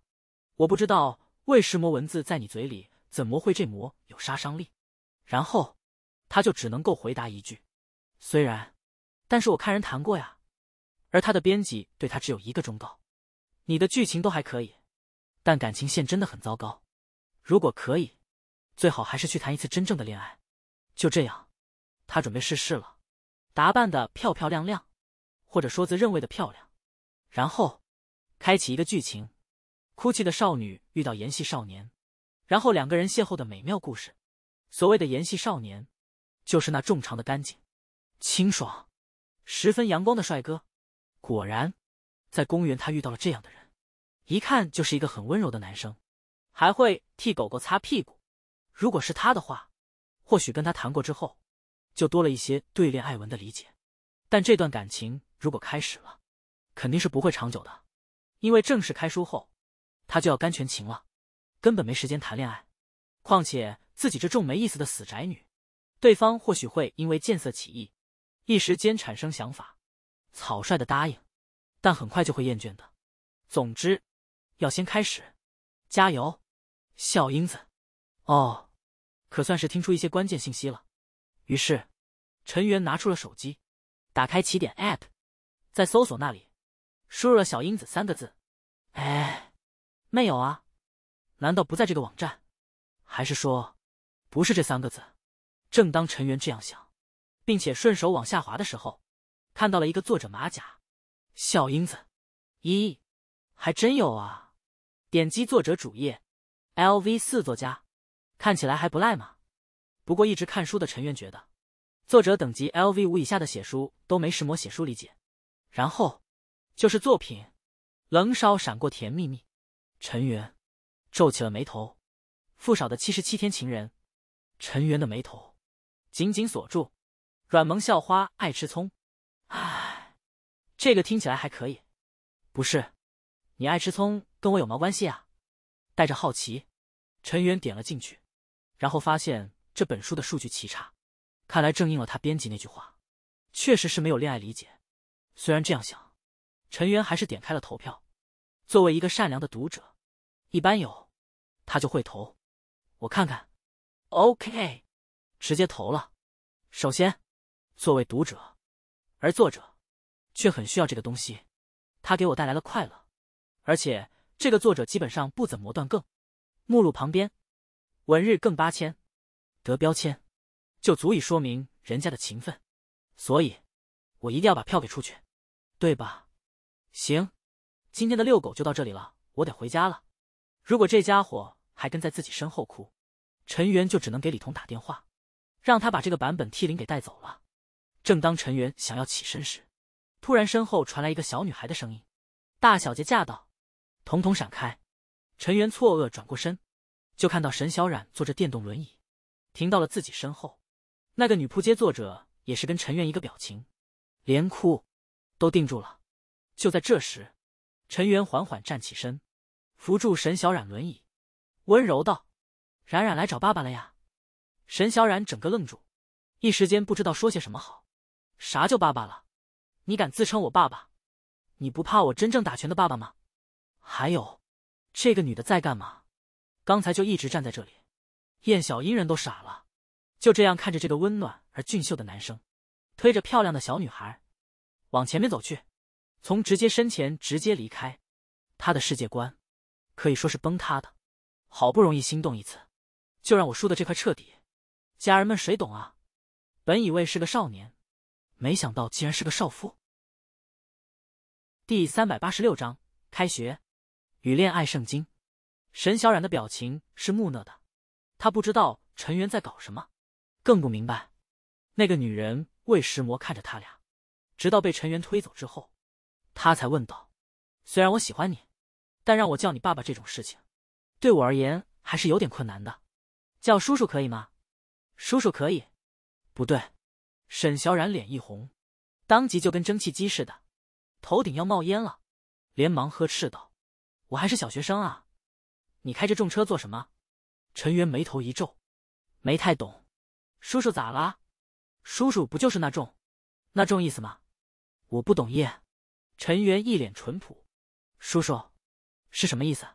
我不知道为什魔文字在你嘴里怎么会这魔有杀伤力。然后他就只能够回答一句：“虽然，但是我看人谈过呀。”而他的编辑对他只有一个忠告：“你的剧情都还可以，但感情线真的很糟糕。如果可以，最好还是去谈一次真正的恋爱。”就这样，他准备试试了，打扮的漂漂亮亮。或者说，自认为的漂亮，然后开启一个剧情：哭泣的少女遇到盐系少年，然后两个人邂逅的美妙故事。所谓的盐系少年，就是那重长的干净、清爽、十分阳光的帅哥。果然，在公园他遇到了这样的人，一看就是一个很温柔的男生，还会替狗狗擦屁股。如果是他的话，或许跟他谈过之后，就多了一些对恋爱文的理解。但这段感情。如果开始了，肯定是不会长久的，因为正式开书后，他就要甘全情了，根本没时间谈恋爱。况且自己这种没意思的死宅女，对方或许会因为见色起意，一时间产生想法，草率的答应，但很快就会厌倦的。总之，要先开始，加油，笑英子。哦，可算是听出一些关键信息了。于是，陈元拿出了手机，打开起点 App。在搜索那里，输入了“小英子”三个字。哎，没有啊？难道不在这个网站？还是说，不是这三个字？正当陈元这样想，并且顺手往下滑的时候，看到了一个作者马甲，小英子。咦，还真有啊！点击作者主页，LV 四作家，看起来还不赖嘛。不过一直看书的陈元觉得，作者等级 LV 五以下的写书都没石魔写书理解。然后，就是作品，冷少闪过甜蜜蜜。陈元皱起了眉头。傅少的七十七天情人。陈元的眉头紧紧锁住。软萌校花爱吃葱。唉，这个听起来还可以。不是，你爱吃葱跟我有毛关系啊？带着好奇，陈元点了进去，然后发现这本书的数据奇差，看来正应了他编辑那句话，确实是没有恋爱理解。虽然这样想，陈元还是点开了投票。作为一个善良的读者，一般有他就会投。我看看，OK，直接投了。首先，作为读者，而作者却很需要这个东西，他给我带来了快乐。而且这个作者基本上不怎么断更。目录旁边，文日更八千得标签，就足以说明人家的勤奋。所以，我一定要把票给出去。对吧？行，今天的遛狗就到这里了，我得回家了。如果这家伙还跟在自己身后哭，陈元就只能给李彤打电话，让他把这个版本 T 零给带走了。正当陈元想要起身时，突然身后传来一个小女孩的声音：“大小姐驾到！”统统闪开！陈元错愕转过身，就看到沈小冉坐着电动轮椅，停到了自己身后。那个女扑街作者也是跟陈元一个表情，连哭。都定住了。就在这时，陈元缓缓站起身，扶住沈小冉轮椅，温柔道：“冉冉来找爸爸了呀。”沈小冉整个愣住，一时间不知道说些什么好。啥叫爸爸了？你敢自称我爸爸？你不怕我真正打拳的爸爸吗？还有，这个女的在干嘛？刚才就一直站在这里。燕小英人都傻了，就这样看着这个温暖而俊秀的男生，推着漂亮的小女孩。往前面走去，从直接身前直接离开，他的世界观可以说是崩塌的。好不容易心动一次，就让我输的这块彻底。家人们谁懂啊？本以为是个少年，没想到竟然是个少妇。第三百八十六章开学与恋爱圣经。沈小冉的表情是木讷的，他不知道陈元在搞什么，更不明白那个女人为石魔看着他俩。直到被陈元推走之后，他才问道：“虽然我喜欢你，但让我叫你爸爸这种事情，对我而言还是有点困难的。叫叔叔可以吗？叔叔可以。不对。”沈小冉脸一红，当即就跟蒸汽机似的，头顶要冒烟了，连忙呵斥道：“我还是小学生啊，你开这重车做什么？”陈元眉头一皱，没太懂：“叔叔咋啦？叔叔不就是那重，那重意思吗？”我不懂耶。陈元一脸淳朴：“叔叔是什么意思？”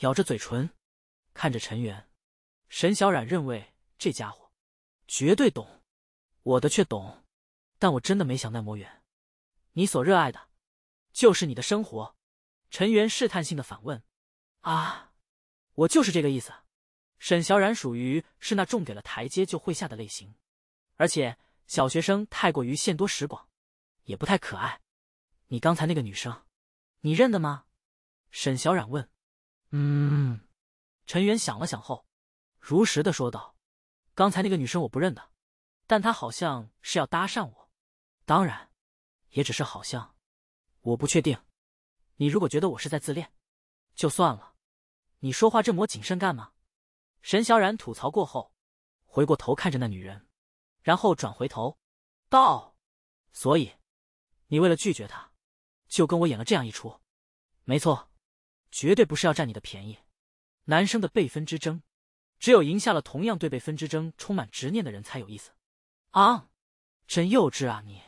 咬着嘴唇看着陈元，沈小冉认为这家伙绝对懂，我的却懂，但我真的没想那么远。你所热爱的，就是你的生活。陈元试探性的反问：“啊，我就是这个意思。”沈小冉属于是那种给了台阶就会下的类型，而且小学生太过于见多识广，也不太可爱。你刚才那个女生，你认得吗？沈小冉问。嗯，陈元想了想后，如实的说道：“刚才那个女生我不认得，但她好像是要搭讪我。当然，也只是好像，我不确定。你如果觉得我是在自恋，就算了。你说话这么谨慎干嘛？”沈小冉吐槽过后，回过头看着那女人，然后转回头道：“所以，你为了拒绝他，就跟我演了这样一出？没错。”绝对不是要占你的便宜。男生的辈分之争，只有赢下了同样对辈分之争充满执念的人才有意思。啊，真幼稚啊你！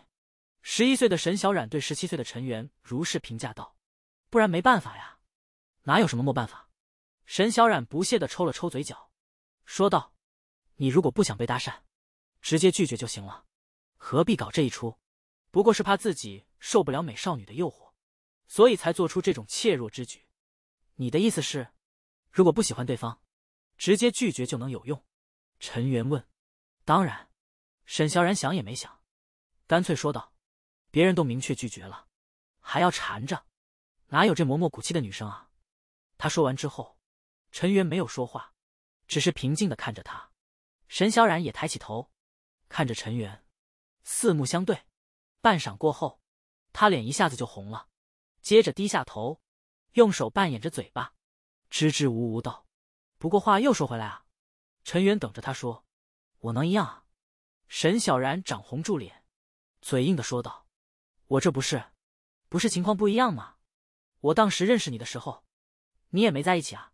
十一岁的沈小冉对十七岁的陈元如是评价道：“不然没办法呀，哪有什么没办法？”沈小冉不屑的抽了抽嘴角，说道：“你如果不想被搭讪，直接拒绝就行了，何必搞这一出？不过是怕自己受不了美少女的诱惑，所以才做出这种怯弱之举。”你的意思是，如果不喜欢对方，直接拒绝就能有用？陈元问。当然，沈小冉想也没想，干脆说道：“别人都明确拒绝了，还要缠着，哪有这磨磨骨气的女生啊？”他说完之后，陈元没有说话，只是平静的看着他。沈小冉也抬起头，看着陈元，四目相对，半晌过后，他脸一下子就红了，接着低下头。用手扮演着嘴巴，支支吾吾道：“不过话又说回来啊。”陈元等着他说：“我能一样啊？”沈小然涨红住脸，嘴硬的说道：“我这不是，不是情况不一样吗？我当时认识你的时候，你也没在一起啊！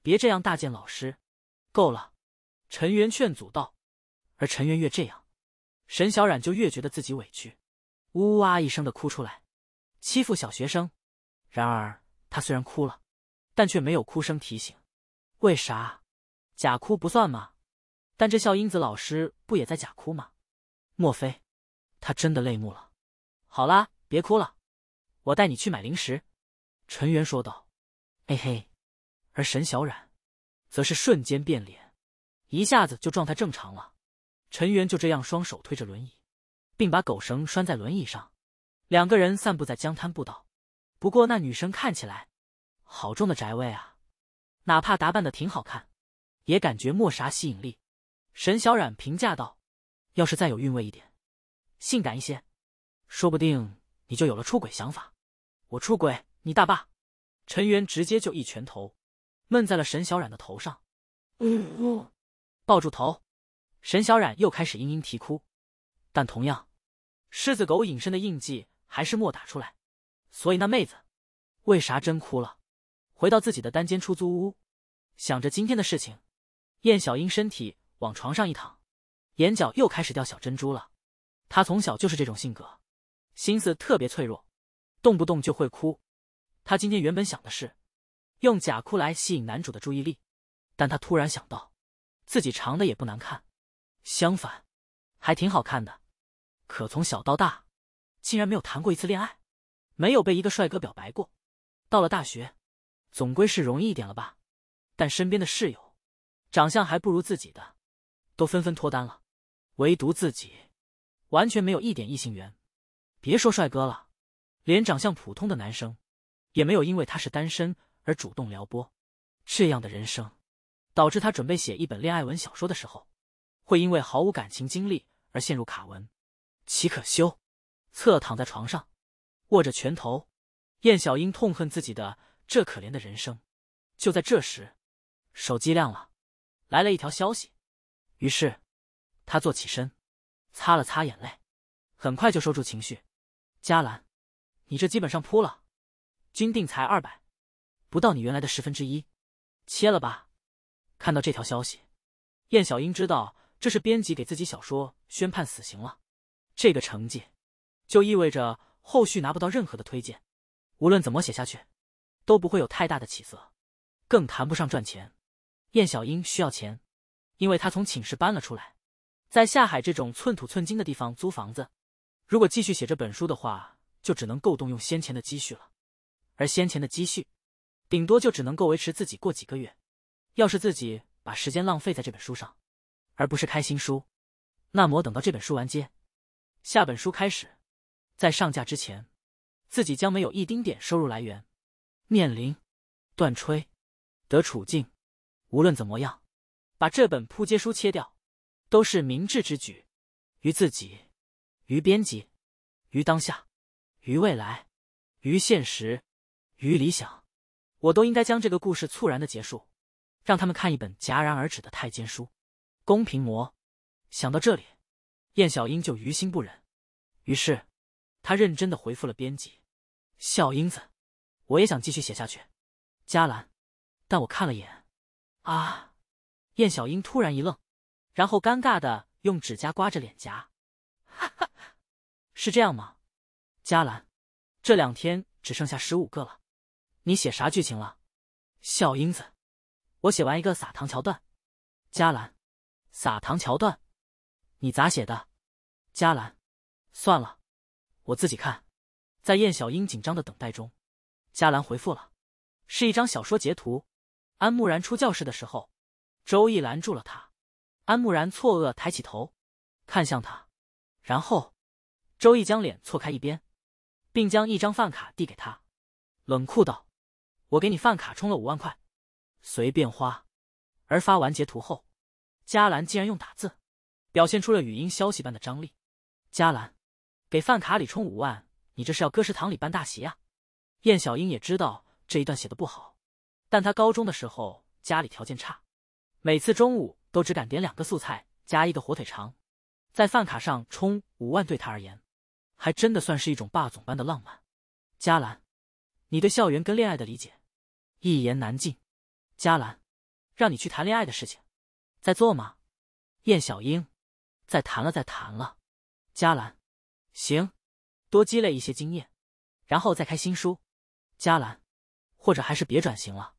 别这样大见老师，够了！”陈元劝阻道。而陈元越这样，沈小冉就越觉得自己委屈，呜哇一声的哭出来，欺负小学生。然而。他虽然哭了，但却没有哭声提醒。为啥？假哭不算吗？但这笑英子老师不也在假哭吗？莫非他真的泪目了？好啦，别哭了，我带你去买零食。”陈元说道。嘿嘿。而沈小冉则是瞬间变脸，一下子就状态正常了。陈元就这样双手推着轮椅，并把狗绳拴在轮椅上，两个人散步在江滩步道。不过那女生看起来好重的宅味啊，哪怕打扮的挺好看，也感觉没啥吸引力。沈小冉评价道：“要是再有韵味一点，性感一些，说不定你就有了出轨想法。我出轨，你大爸。”陈元直接就一拳头闷在了沈小冉的头上，抱住头，沈小冉又开始嘤嘤啼哭，但同样，狮子狗隐身的印记还是没打出来。所以那妹子为啥真哭了？回到自己的单间出租屋，想着今天的事情，燕小英身体往床上一躺，眼角又开始掉小珍珠了。她从小就是这种性格，心思特别脆弱，动不动就会哭。她今天原本想的是用假哭来吸引男主的注意力，但她突然想到自己长得也不难看，相反还挺好看的。可从小到大，竟然没有谈过一次恋爱。没有被一个帅哥表白过，到了大学，总归是容易一点了吧？但身边的室友，长相还不如自己的，都纷纷脱单了，唯独自己，完全没有一点异性缘。别说帅哥了，连长相普通的男生，也没有因为他是单身而主动撩拨。这样的人生，导致他准备写一本恋爱文小说的时候，会因为毫无感情经历而陷入卡文，岂可休？侧躺在床上。握着拳头，燕小英痛恨自己的这可怜的人生。就在这时，手机亮了，来了一条消息。于是，他坐起身，擦了擦眼泪，很快就收住情绪。嘉兰，你这基本上扑了，均定才二百，不到你原来的十分之一，切了吧。看到这条消息，燕小英知道这是编辑给自己小说宣判死刑了。这个成绩，就意味着后续拿不到任何的推荐，无论怎么写下去，都不会有太大的起色，更谈不上赚钱。燕小英需要钱，因为她从寝室搬了出来，在下海这种寸土寸金的地方租房子。如果继续写这本书的话，就只能够动用先前的积蓄了，而先前的积蓄，顶多就只能够维持自己过几个月。要是自己把时间浪费在这本书上，而不是开新书，那么等到这本书完结，下本书开始，在上架之前，自己将没有一丁点收入来源，面临断吹的处境。无论怎么样，把这本扑街书切掉，都是明智之举。于自己，于编辑，于当下。于未来，于现实，于理想，我都应该将这个故事猝然的结束，让他们看一本戛然而止的太监书。公平魔想到这里，燕小英就于心不忍，于是他认真的回复了编辑：“小英子，我也想继续写下去。”嘉兰，但我看了眼，啊！燕小英突然一愣，然后尴尬的用指甲刮着脸颊：“哈哈，是这样吗？”嘉兰，这两天只剩下十五个了，你写啥剧情了？小英子，我写完一个撒糖桥段。嘉兰，撒糖桥段，你咋写的？嘉兰，算了，我自己看。在燕小英紧张的等待中，嘉兰回复了，是一张小说截图。安慕然出教室的时候，周易拦住了他。安慕然错愕抬起头，看向他，然后周易将脸错开一边。并将一张饭卡递给他，冷酷道：“我给你饭卡充了五万块，随便花。”而发完截图后，嘉兰竟然用打字，表现出了语音消息般的张力。嘉兰，给饭卡里充五万，你这是要搁食堂里办大席啊？燕小英也知道这一段写的不好，但她高中的时候家里条件差，每次中午都只敢点两个素菜加一个火腿肠，在饭卡上充五万对她而言。还真的算是一种霸总般的浪漫，嘉兰，你对校园跟恋爱的理解一言难尽。嘉兰，让你去谈恋爱的事情，在做吗？燕小英，再谈了，再谈了。嘉兰，行，多积累一些经验，然后再开新书。嘉兰，或者还是别转型了，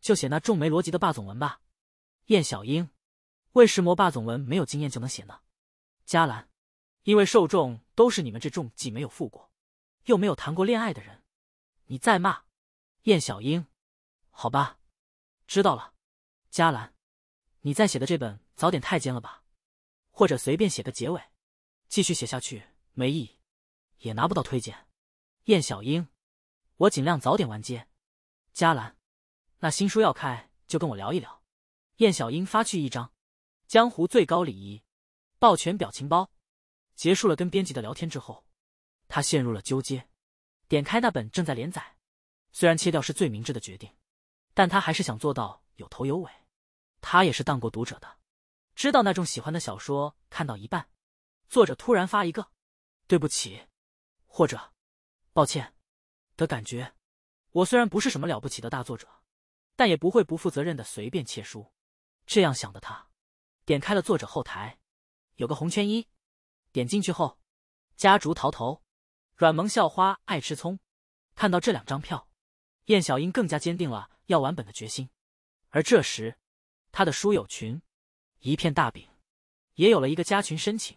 就写那重没逻辑的霸总文吧。燕小英，为什么霸总文没有经验就能写呢？嘉兰。因为受众都是你们这种既没有富过，又没有谈过恋爱的人，你再骂燕小英，好吧，知道了。嘉兰，你再写的这本早点太监了吧？或者随便写个结尾，继续写下去没意义，也拿不到推荐。燕小英，我尽量早点完结。嘉兰，那新书要开就跟我聊一聊。燕小英发去一张江湖最高礼仪抱拳表情包。结束了跟编辑的聊天之后，他陷入了纠结。点开那本正在连载，虽然切掉是最明智的决定，但他还是想做到有头有尾。他也是当过读者的，知道那种喜欢的小说看到一半，作者突然发一个“对不起”或者“抱歉”的感觉。我虽然不是什么了不起的大作者，但也不会不负责任的随便切书。这样想的他，点开了作者后台，有个红圈一。点进去后，家竹桃头、软萌校花爱吃葱，看到这两张票，燕小英更加坚定了要完本的决心。而这时，他的书友群一片大饼，也有了一个加群申请，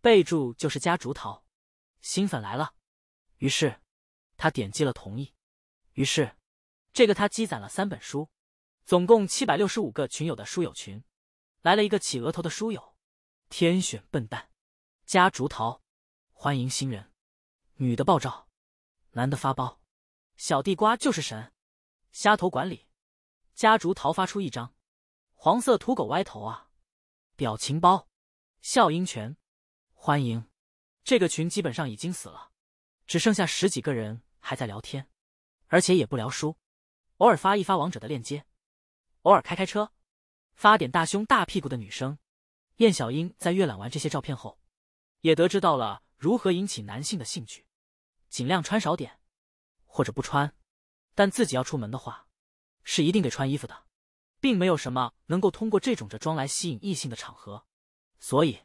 备注就是加竹桃，新粉来了。于是他点击了同意。于是，这个他积攒了三本书，总共七百六十五个群友的书友群，来了一个企鹅头的书友，天选笨蛋。加竹桃，欢迎新人。女的爆照，男的发包。小地瓜就是神。虾头管理，加竹桃发出一张黄色土狗歪头啊表情包。笑音泉，欢迎。这个群基本上已经死了，只剩下十几个人还在聊天，而且也不聊书，偶尔发一发王者的链接，偶尔开开车，发点大胸大屁股的女生。燕小英在阅览完这些照片后。也得知到了如何引起男性的兴趣。尽量穿少点，或者不穿。但自己要出门的话，是一定得穿衣服的，并没有什么能够通过这种着装来吸引异性的场合，所以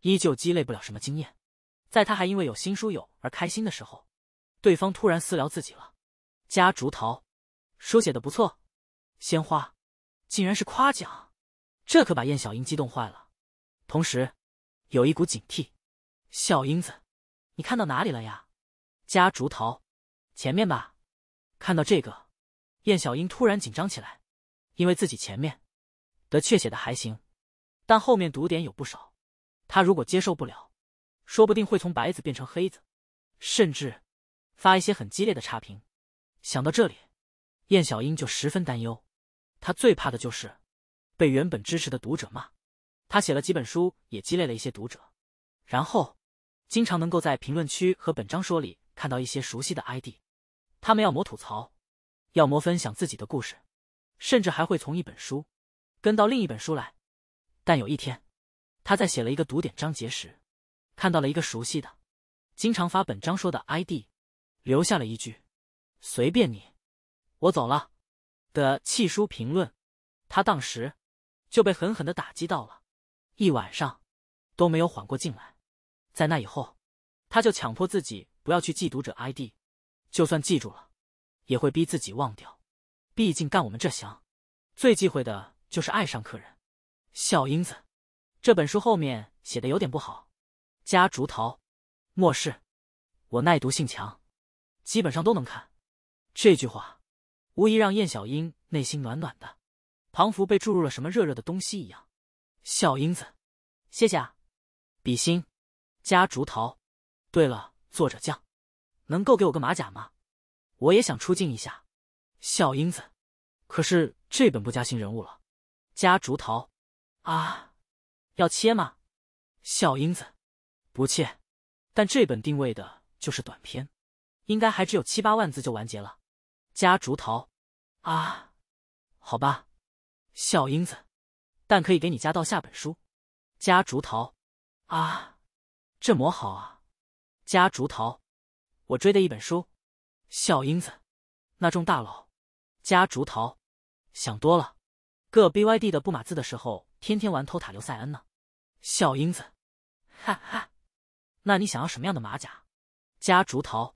依旧积累不了什么经验。在他还因为有新书友而开心的时候，对方突然私聊自己了。加竹桃，书写的不错。鲜花，竟然是夸奖，这可把燕小英激动坏了，同时有一股警惕。小英子，你看到哪里了呀？加竹桃，前面吧。看到这个，燕小英突然紧张起来，因为自己前面的确写的还行，但后面读点有不少，他如果接受不了，说不定会从白子变成黑子，甚至发一些很激烈的差评。想到这里，燕小英就十分担忧。她最怕的就是被原本支持的读者骂。她写了几本书，也积累了一些读者，然后经常能够在评论区和本章说里看到一些熟悉的 ID。他们要么吐槽，要么分享自己的故事，甚至还会从一本书跟到另一本书来。但有一天，他在写了一个读点章节时，看到了一个熟悉的、经常发本章说的 ID，留下了一句“随便你，我走了”的弃书评论。他当时就被狠狠的打击到了，一晚上都没有缓过劲来。在那以后，他就强迫自己不要去记读者 ID。就算记住了，也会逼自己忘掉。毕竟干我们这行，最忌讳的就是爱上客人。小英子，这本书后面写的有点不好。加竹桃，末世，我耐读性强，基本上都能看。这句话无疑让燕小英内心暖暖的，仿佛被注入了什么热热的东西一样。小英子，谢谢啊。比心，加竹桃。对了，作者酱。能够给我个马甲吗？我也想出镜一下。小英子，可是这本不加新人物了。加竹桃，啊，要切吗？小英子，不切。但这本定位的就是短篇，应该还只有七八万字就完结了。加竹桃，啊，好吧。小英子，但可以给你加到下本书。加竹桃，啊，这么好啊。加竹桃。我追的一本书，小英子，那众大佬，加竹桃，想多了，个 BYD 的不码字的时候，天天玩偷塔刘塞恩呢。小英子，哈哈，那你想要什么样的马甲？加竹桃，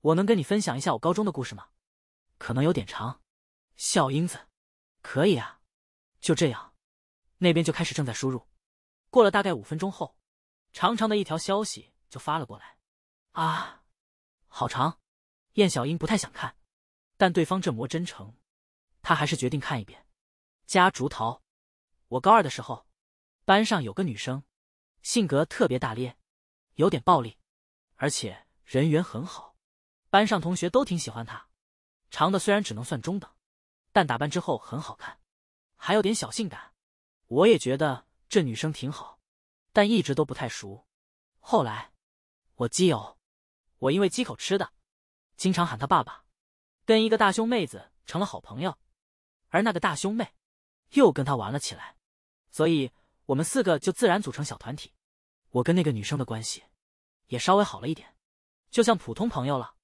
我能跟你分享一下我高中的故事吗？可能有点长。小英子，可以啊。就这样，那边就开始正在输入。过了大概五分钟后，长长的一条消息就发了过来。啊。好长，燕小英不太想看，但对方这么真诚，他还是决定看一遍。加竹桃，我高二的时候，班上有个女生，性格特别大咧，有点暴力，而且人缘很好，班上同学都挺喜欢她。长的虽然只能算中等，但打扮之后很好看，还有点小性感。我也觉得这女生挺好，但一直都不太熟。后来，我基友。我因为鸡口吃的，经常喊他爸爸，跟一个大胸妹子成了好朋友，而那个大胸妹又跟他玩了起来，所以我们四个就自然组成小团体。我跟那个女生的关系也稍微好了一点，就像普通朋友了。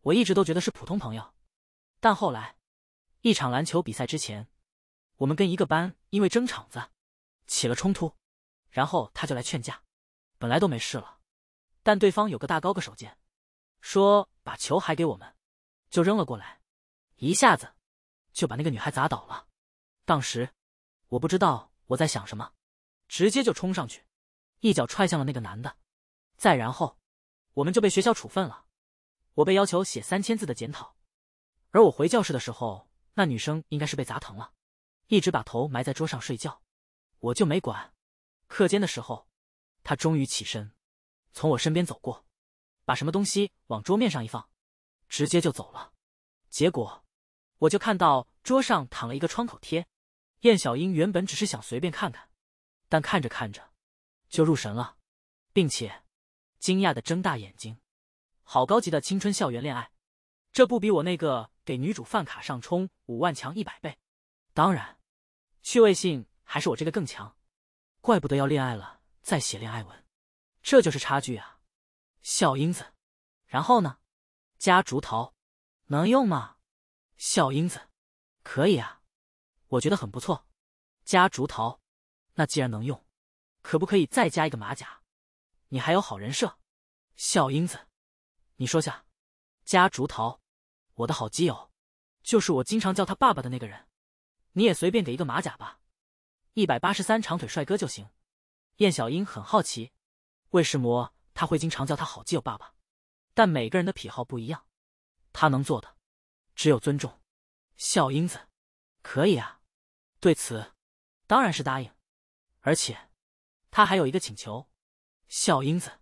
我一直都觉得是普通朋友，但后来一场篮球比赛之前，我们跟一个班因为争场子起了冲突，然后他就来劝架，本来都没事了，但对方有个大高个手贱。说把球还给我们，就扔了过来，一下子就把那个女孩砸倒了。当时我不知道我在想什么，直接就冲上去，一脚踹向了那个男的。再然后，我们就被学校处分了。我被要求写三千字的检讨，而我回教室的时候，那女生应该是被砸疼了，一直把头埋在桌上睡觉，我就没管。课间的时候，她终于起身，从我身边走过。把什么东西往桌面上一放，直接就走了。结果我就看到桌上躺了一个创口贴。燕小英原本只是想随便看看，但看着看着就入神了，并且惊讶的睁大眼睛。好高级的青春校园恋爱，这不比我那个给女主饭卡上充五万强一百倍？当然，趣味性还是我这个更强。怪不得要恋爱了再写恋爱文，这就是差距啊！小英子，然后呢？夹竹桃能用吗？笑英子，可以啊，我觉得很不错。夹竹桃，那既然能用，可不可以再加一个马甲？你还有好人设。笑英子，你说下。夹竹桃，我的好基友，就是我经常叫他爸爸的那个人。你也随便给一个马甲吧，一百八十三长腿帅哥就行。燕小英很好奇，为什么他会经常叫他好基友爸爸？但每个人的癖好不一样，他能做的只有尊重。笑英子，可以啊。对此，当然是答应。而且，他还有一个请求。笑英子，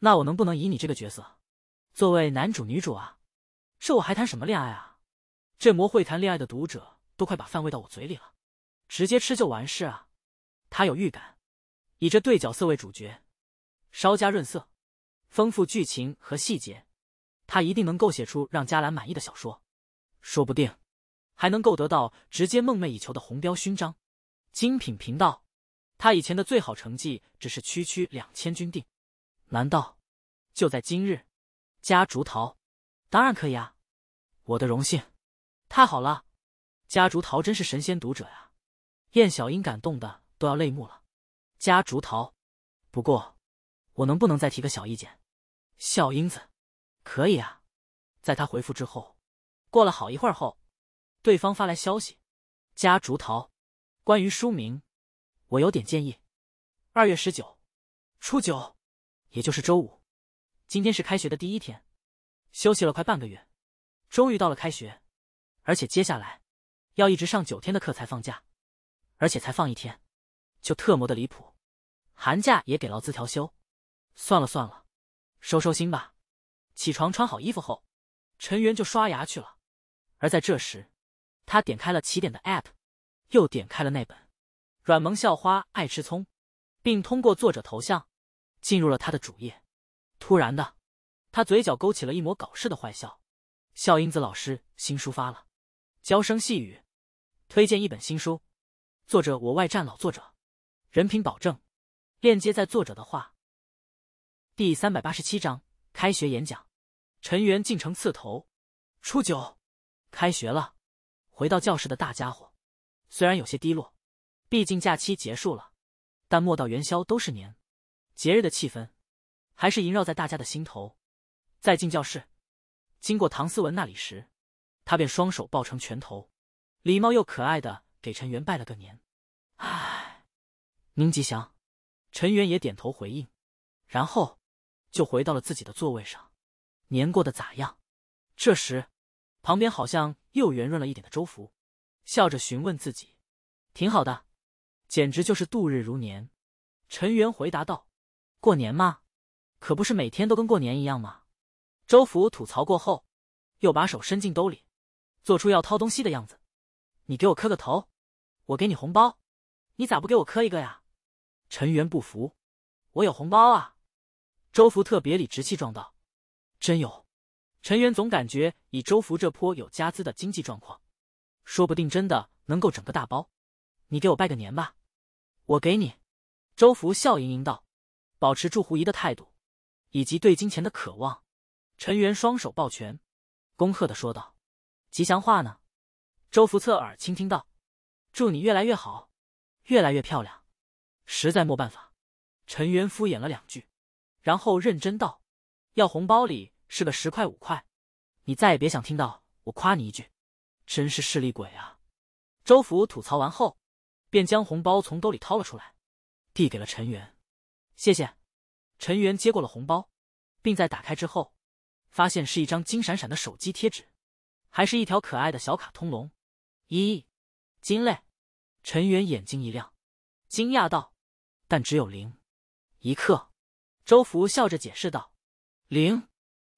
那我能不能以你这个角色？作为男主女主啊，这我还谈什么恋爱啊？这魔会谈恋爱的读者都快把饭喂到我嘴里了，直接吃就完事啊！他有预感，以这对角色为主角，稍加润色，丰富剧情和细节，他一定能够写出让嘉兰满意的小说，说不定还能够得到直接梦寐以求的红标勋章。精品频道，他以前的最好成绩只是区区两千军定，难道就在今日？夹竹桃，当然可以啊！我的荣幸，太好了！夹竹桃真是神仙读者呀！燕小英感动的都要泪目了。夹竹桃，不过我能不能再提个小意见？笑英子，可以啊！在他回复之后，过了好一会儿后，对方发来消息：夹竹桃，关于书名，我有点建议。二月十九，初九，也就是周五。今天是开学的第一天，休息了快半个月，终于到了开学，而且接下来要一直上九天的课才放假，而且才放一天，就特么的离谱。寒假也给劳资调休，算了算了，收收心吧。起床穿好衣服后，陈元就刷牙去了。而在这时，他点开了起点的 App，又点开了那本《软萌校花爱吃葱》，并通过作者头像进入了他的主页。突然的，他嘴角勾起了一抹搞事的坏笑。笑英子老师新书发了，娇声细语，推荐一本新书，作者我外战老作者，人品保证。链接在作者的话。第三百八十七章开学演讲。陈元进城刺头。初九，开学了。回到教室的大家伙，虽然有些低落，毕竟假期结束了，但莫到元宵都是年，节日的气氛。还是萦绕在大家的心头。在进教室，经过唐思文那里时，他便双手抱成拳头，礼貌又可爱的给陈元拜了个年。唉，您吉祥。陈元也点头回应，然后就回到了自己的座位上。年过得咋样？这时，旁边好像又圆润了一点的周福，笑着询问自己：“挺好的，简直就是度日如年。”陈元回答道：“过年嘛。”可不是每天都跟过年一样吗？周福吐槽过后，又把手伸进兜里，做出要掏东西的样子。你给我磕个头，我给你红包。你咋不给我磕一个呀？陈元不服，我有红包啊！周福特别理直气壮道：“真有。”陈元总感觉以周福这颇有家资的经济状况，说不定真的能够整个大包。你给我拜个年吧，我给你。周福笑盈盈道，保持住狐疑的态度。以及对金钱的渴望，陈元双手抱拳，恭贺的说道：“吉祥话呢？”周福侧耳倾听道：“祝你越来越好，越来越漂亮。”实在没办法，陈元敷衍了两句，然后认真道：“要红包里是个十块五块，你再也别想听到我夸你一句，真是势利鬼啊！”周福吐槽完后，便将红包从兜里掏了出来，递给了陈元：“谢谢。”陈元接过了红包，并在打开之后，发现是一张金闪闪的手机贴纸，还是一条可爱的小卡通龙。一金类，陈元眼睛一亮，惊讶道：“但只有零一克。”周福笑着解释道：“零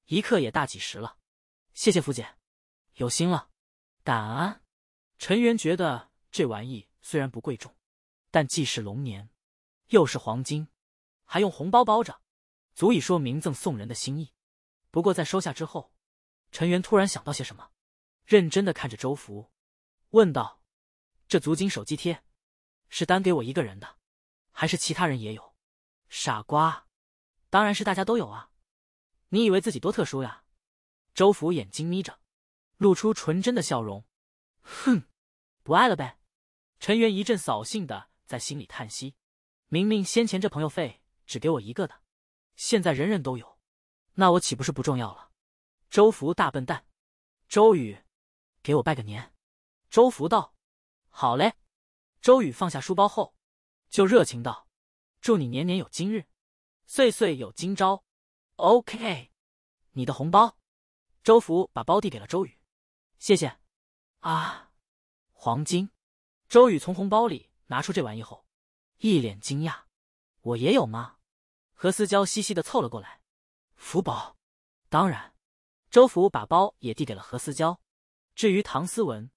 一克也大几十了，谢谢福姐，有心了，感恩。”陈元觉得这玩意虽然不贵重，但既是龙年，又是黄金。还用红包包着，足以说明赠送人的心意。不过在收下之后，陈元突然想到些什么，认真的看着周福，问道：“这足金手机贴是单给我一个人的，还是其他人也有？”傻瓜，当然是大家都有啊！你以为自己多特殊呀？周福眼睛眯着，露出纯真的笑容。哼，不爱了呗。陈元一阵扫兴的在心里叹息：明明先前这朋友费只给我一个的，现在人人都有，那我岂不是不重要了？周福大笨蛋，周宇，给我拜个年。周福道：“好嘞。”周宇放下书包后，就热情道：“祝你年年有今日，岁岁有今朝。”OK，你的红包。周福把包递给了周宇，谢谢。啊，黄金。周宇从红包里拿出这玩意后，一脸惊讶：“我也有吗？”何思娇嘻嘻的凑了过来：“福宝，当然。”周福把包也递给了何思娇。至于唐思文，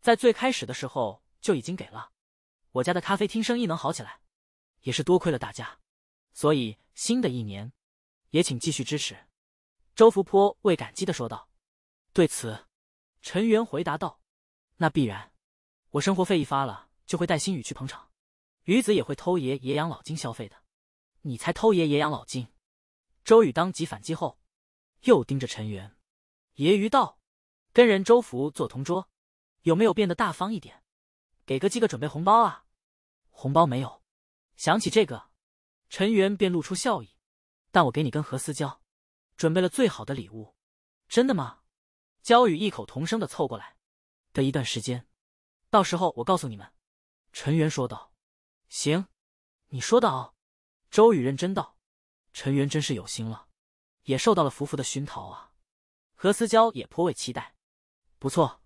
在最开始的时候就已经给了。我家的咖啡厅生意能好起来，也是多亏了大家，所以新的一年也请继续支持。周福坡为感激的说道。对此，陈元回答道：“那必然，我生活费一发了，就会带新宇去捧场。鱼子也会偷爷爷养老金消费的。你才偷爷爷养老金！”周宇当即反击后，又盯着陈元。揶揄道：“跟人周福做同桌，有没有变得大方一点？给个鸡个准备红包啊？红包没有。想起这个，陈元便露出笑意。但我给你跟何思娇准备了最好的礼物。真的吗？焦宇异口同声的凑过来。的一段时间，到时候我告诉你们。”陈元说道。“行，你说的哦。”周宇认真道。陈元真是有心了，也受到了福福的熏陶啊。何思娇也颇为期待，不错，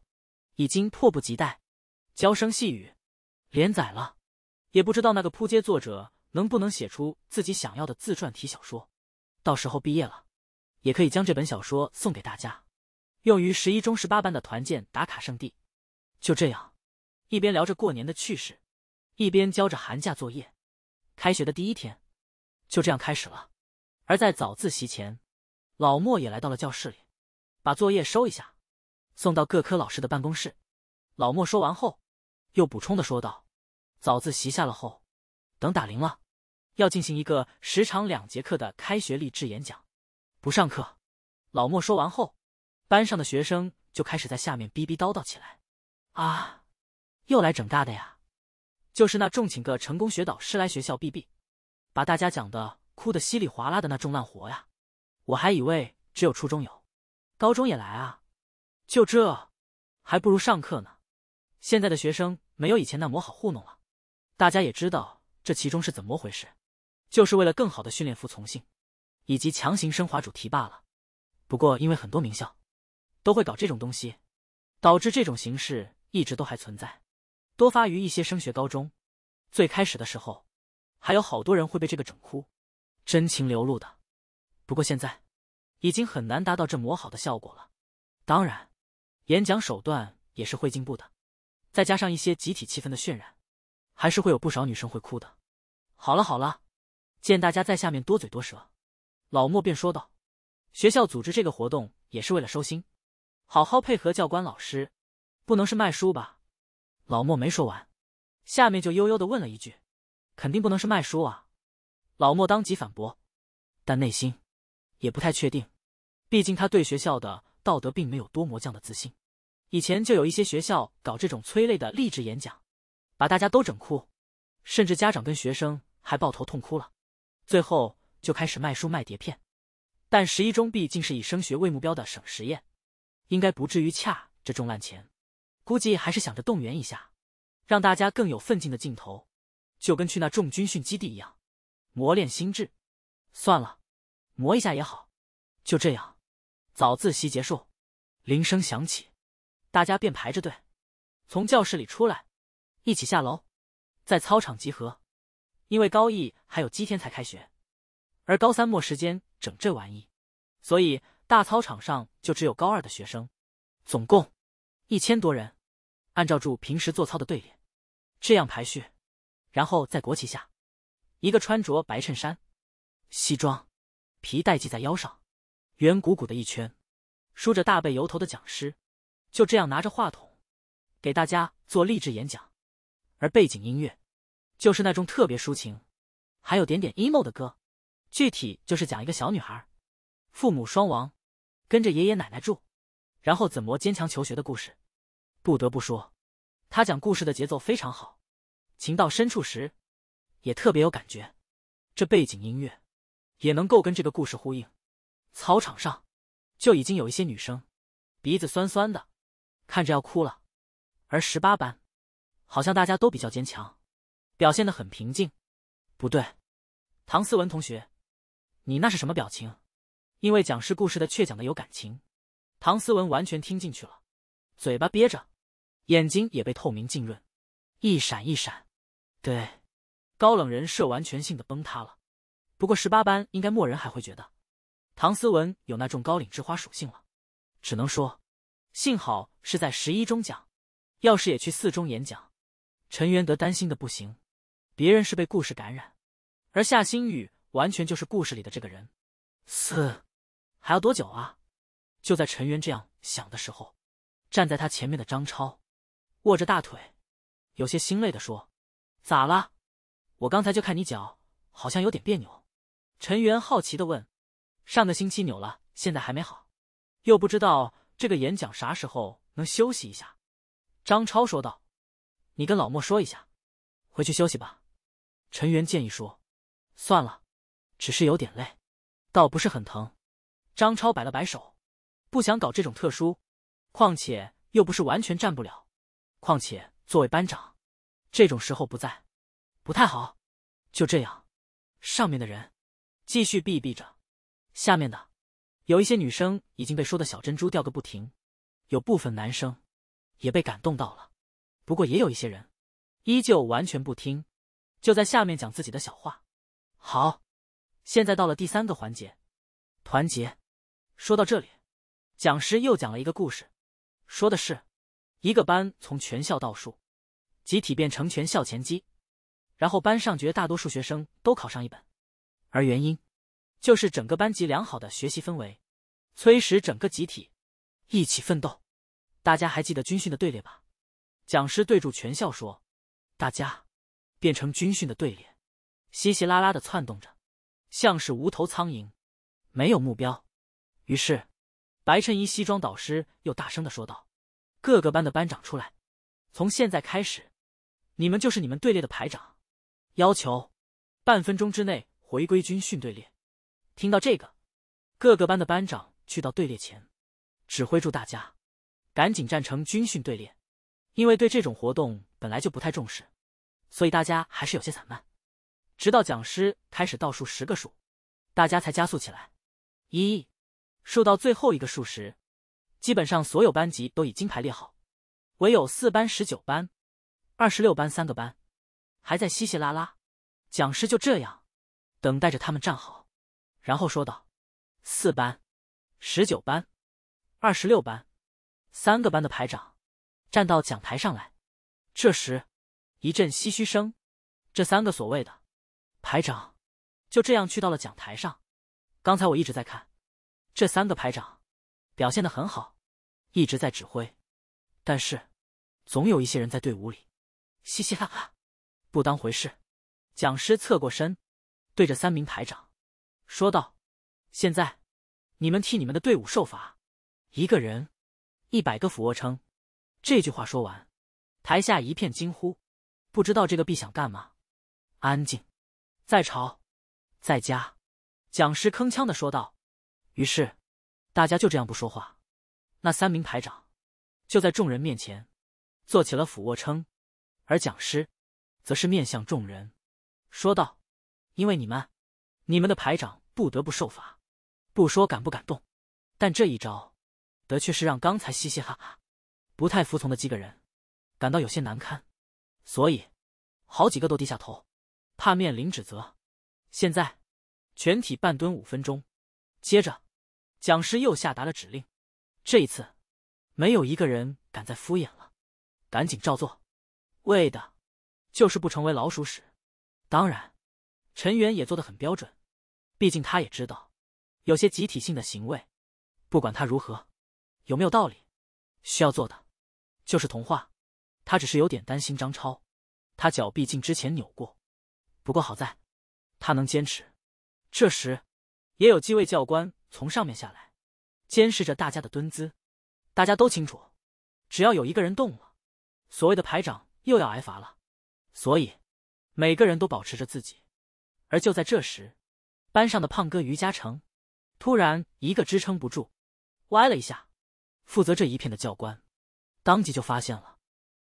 已经迫不及待。娇声细语，连载了，也不知道那个扑街作者能不能写出自己想要的自传体小说。到时候毕业了，也可以将这本小说送给大家，用于十一中十八班的团建打卡圣地。就这样，一边聊着过年的趣事，一边交着寒假作业。开学的第一天，就这样开始了。而在早自习前，老莫也来到了教室里。把作业收一下，送到各科老师的办公室。老莫说完后，又补充的说道：“早自习下了后，等打铃了，要进行一个时长两节课的开学励志演讲。不上课。”老莫说完后，班上的学生就开始在下面逼逼叨叨起来：“啊，又来整尬的呀！就是那重请个成功学导师来学校避避，把大家讲的哭得稀里哗啦的那种烂活呀！我还以为只有初中有。”高中也来啊？就这，还不如上课呢。现在的学生没有以前那么好糊弄了，大家也知道这其中是怎么回事，就是为了更好的训练服从性，以及强行升华主题罢了。不过因为很多名校都会搞这种东西，导致这种形式一直都还存在，多发于一些升学高中。最开始的时候，还有好多人会被这个整哭，真情流露的。不过现在。已经很难达到这么好的效果了。当然，演讲手段也是会进步的，再加上一些集体气氛的渲染，还是会有不少女生会哭的。好了好了，见大家在下面多嘴多舌，老莫便说道：“学校组织这个活动也是为了收心，好好配合教官老师，不能是卖书吧？”老莫没说完，下面就悠悠的问了一句：“肯定不能是卖书啊！”老莫当即反驳，但内心也不太确定。毕竟他对学校的道德并没有多魔将的自信。以前就有一些学校搞这种催泪的励志演讲，把大家都整哭，甚至家长跟学生还抱头痛哭了。最后就开始卖书卖碟片。但十一中毕竟是以升学为目标的省实验，应该不至于恰这种烂钱。估计还是想着动员一下，让大家更有奋进的劲头，就跟去那重军训基地一样，磨练心智。算了，磨一下也好。就这样。早自习结束，铃声响起，大家便排着队从教室里出来，一起下楼，在操场集合。因为高一还有几天才开学，而高三末时间整这玩意，所以大操场上就只有高二的学生，总共一千多人，按照住平时做操的队列这样排序，然后在国旗下，一个穿着白衬衫、西装、皮带系在腰上。圆鼓鼓的一圈，梳着大背油头的讲师，就这样拿着话筒，给大家做励志演讲。而背景音乐，就是那种特别抒情，还有点点 emo 的歌。具体就是讲一个小女孩，父母双亡，跟着爷爷奶奶住，然后怎么坚强求学的故事。不得不说，他讲故事的节奏非常好，情到深处时也特别有感觉。这背景音乐也能够跟这个故事呼应。操场上就已经有一些女生鼻子酸酸的，看着要哭了。而十八班好像大家都比较坚强，表现的很平静。不对，唐思文同学，你那是什么表情？因为讲师故事的却讲的有感情，唐思文完全听进去了，嘴巴憋着，眼睛也被透明浸润，一闪一闪。对。高冷人设完全性的崩塌了。不过十八班应该默人还会觉得唐思文有那种高岭之花属性了。只能说，幸好是在十一中讲，要是也去四中演讲，陈元德担心的不行。别人是被故事感染，而夏新宇完全就是故事里的这个人。四还要多久啊？就在陈元这样想的时候，站在他前面的张超握着大腿，有些心累的说：“咋了？”我刚才就看你脚，好像有点别扭。陈元好奇的问：“上个星期扭了，现在还没好，又不知道这个演讲啥时候能休息一下。”张超说道：“你跟老莫说一下，回去休息吧。”陈元建议说：“算了，只是有点累，倒不是很疼。”张超摆了摆手，不想搞这种特殊，况且又不是完全站不了，况且作为班长，这种时候不在。不太好，就这样，上面的人继续避避着，下面的有一些女生已经被说的小珍珠掉个不停，有部分男生也被感动到了，不过也有一些人依旧完全不听，就在下面讲自己的小话。好，现在到了第三个环节，团结。说到这里，讲师又讲了一个故事，说的是一个班从全校倒数，集体变成全校前几。然后班上绝大多数学生都考上一本，而原因就是整个班级良好的学习氛围，催使整个集体一起奋斗。大家还记得军训的队列吧？讲师对住全校说：“大家变成军训的队列，稀稀拉拉的窜动着，像是无头苍蝇，没有目标。”于是，白衬衣西装导师又大声的说道：“各个班的班长出来，从现在开始，你们就是你们队列的排长。”要求半分钟之内回归军训队列。听到这个，各个班的班长去到队列前，指挥住大家赶紧站成军训队列。因为对这种活动本来就不太重视，所以大家还是有些散漫。直到讲师开始倒数十个数，大家才加速起来。一数到最后一个数时，基本上所有班级都已经排列好，唯有四班、十九班、二十六班三个班。还在稀稀拉拉，讲师就这样等待着他们站好，然后说道：“四班、十九班、二十六班，三个班的排长站到讲台上来。”这时一阵唏嘘声。这三个所谓的排长就这样去到了讲台上。刚才我一直在看这三个排长表现的很好，一直在指挥，但是总有一些人在队伍里嘻嘻哈哈。不当回事，讲师侧过身，对着三名排长说道：“现在你们替你们的队伍受罚，一个人一百个俯卧撑。”这句话说完，台下一片惊呼，不知道这个币想干嘛。安静，再吵，再加。讲师铿锵的说道。于是大家就这样不说话。那三名排长就在众人面前做起了俯卧撑，而讲师。则是面向众人说道：“因为你们，你们的排长不得不受罚。不说感不感动，但这一招，的确是让刚才嘻嘻哈哈、不太服从的几个人感到有些难堪，所以好几个都低下头，怕面临指责。现在，全体半蹲五分钟。接着，讲师又下达了指令。这一次，没有一个人敢再敷衍了，赶紧照做，为的。”就是不成为老鼠屎。当然，陈元也做的很标准，毕竟他也知道，有些集体性的行为，不管他如何有没有道理，需要做的就是同化。他只是有点担心张超，他脚毕竟之前扭过，不过好在他能坚持。这时，也有几位教官从上面下来，监视着大家的蹲姿。大家都清楚，只要有一个人动了，所谓的排长又要挨罚了。所以，每个人都保持着自己。而就在这时，班上的胖哥于嘉诚突然一个支撑不住，歪了一下。负责这一片的教官当即就发现了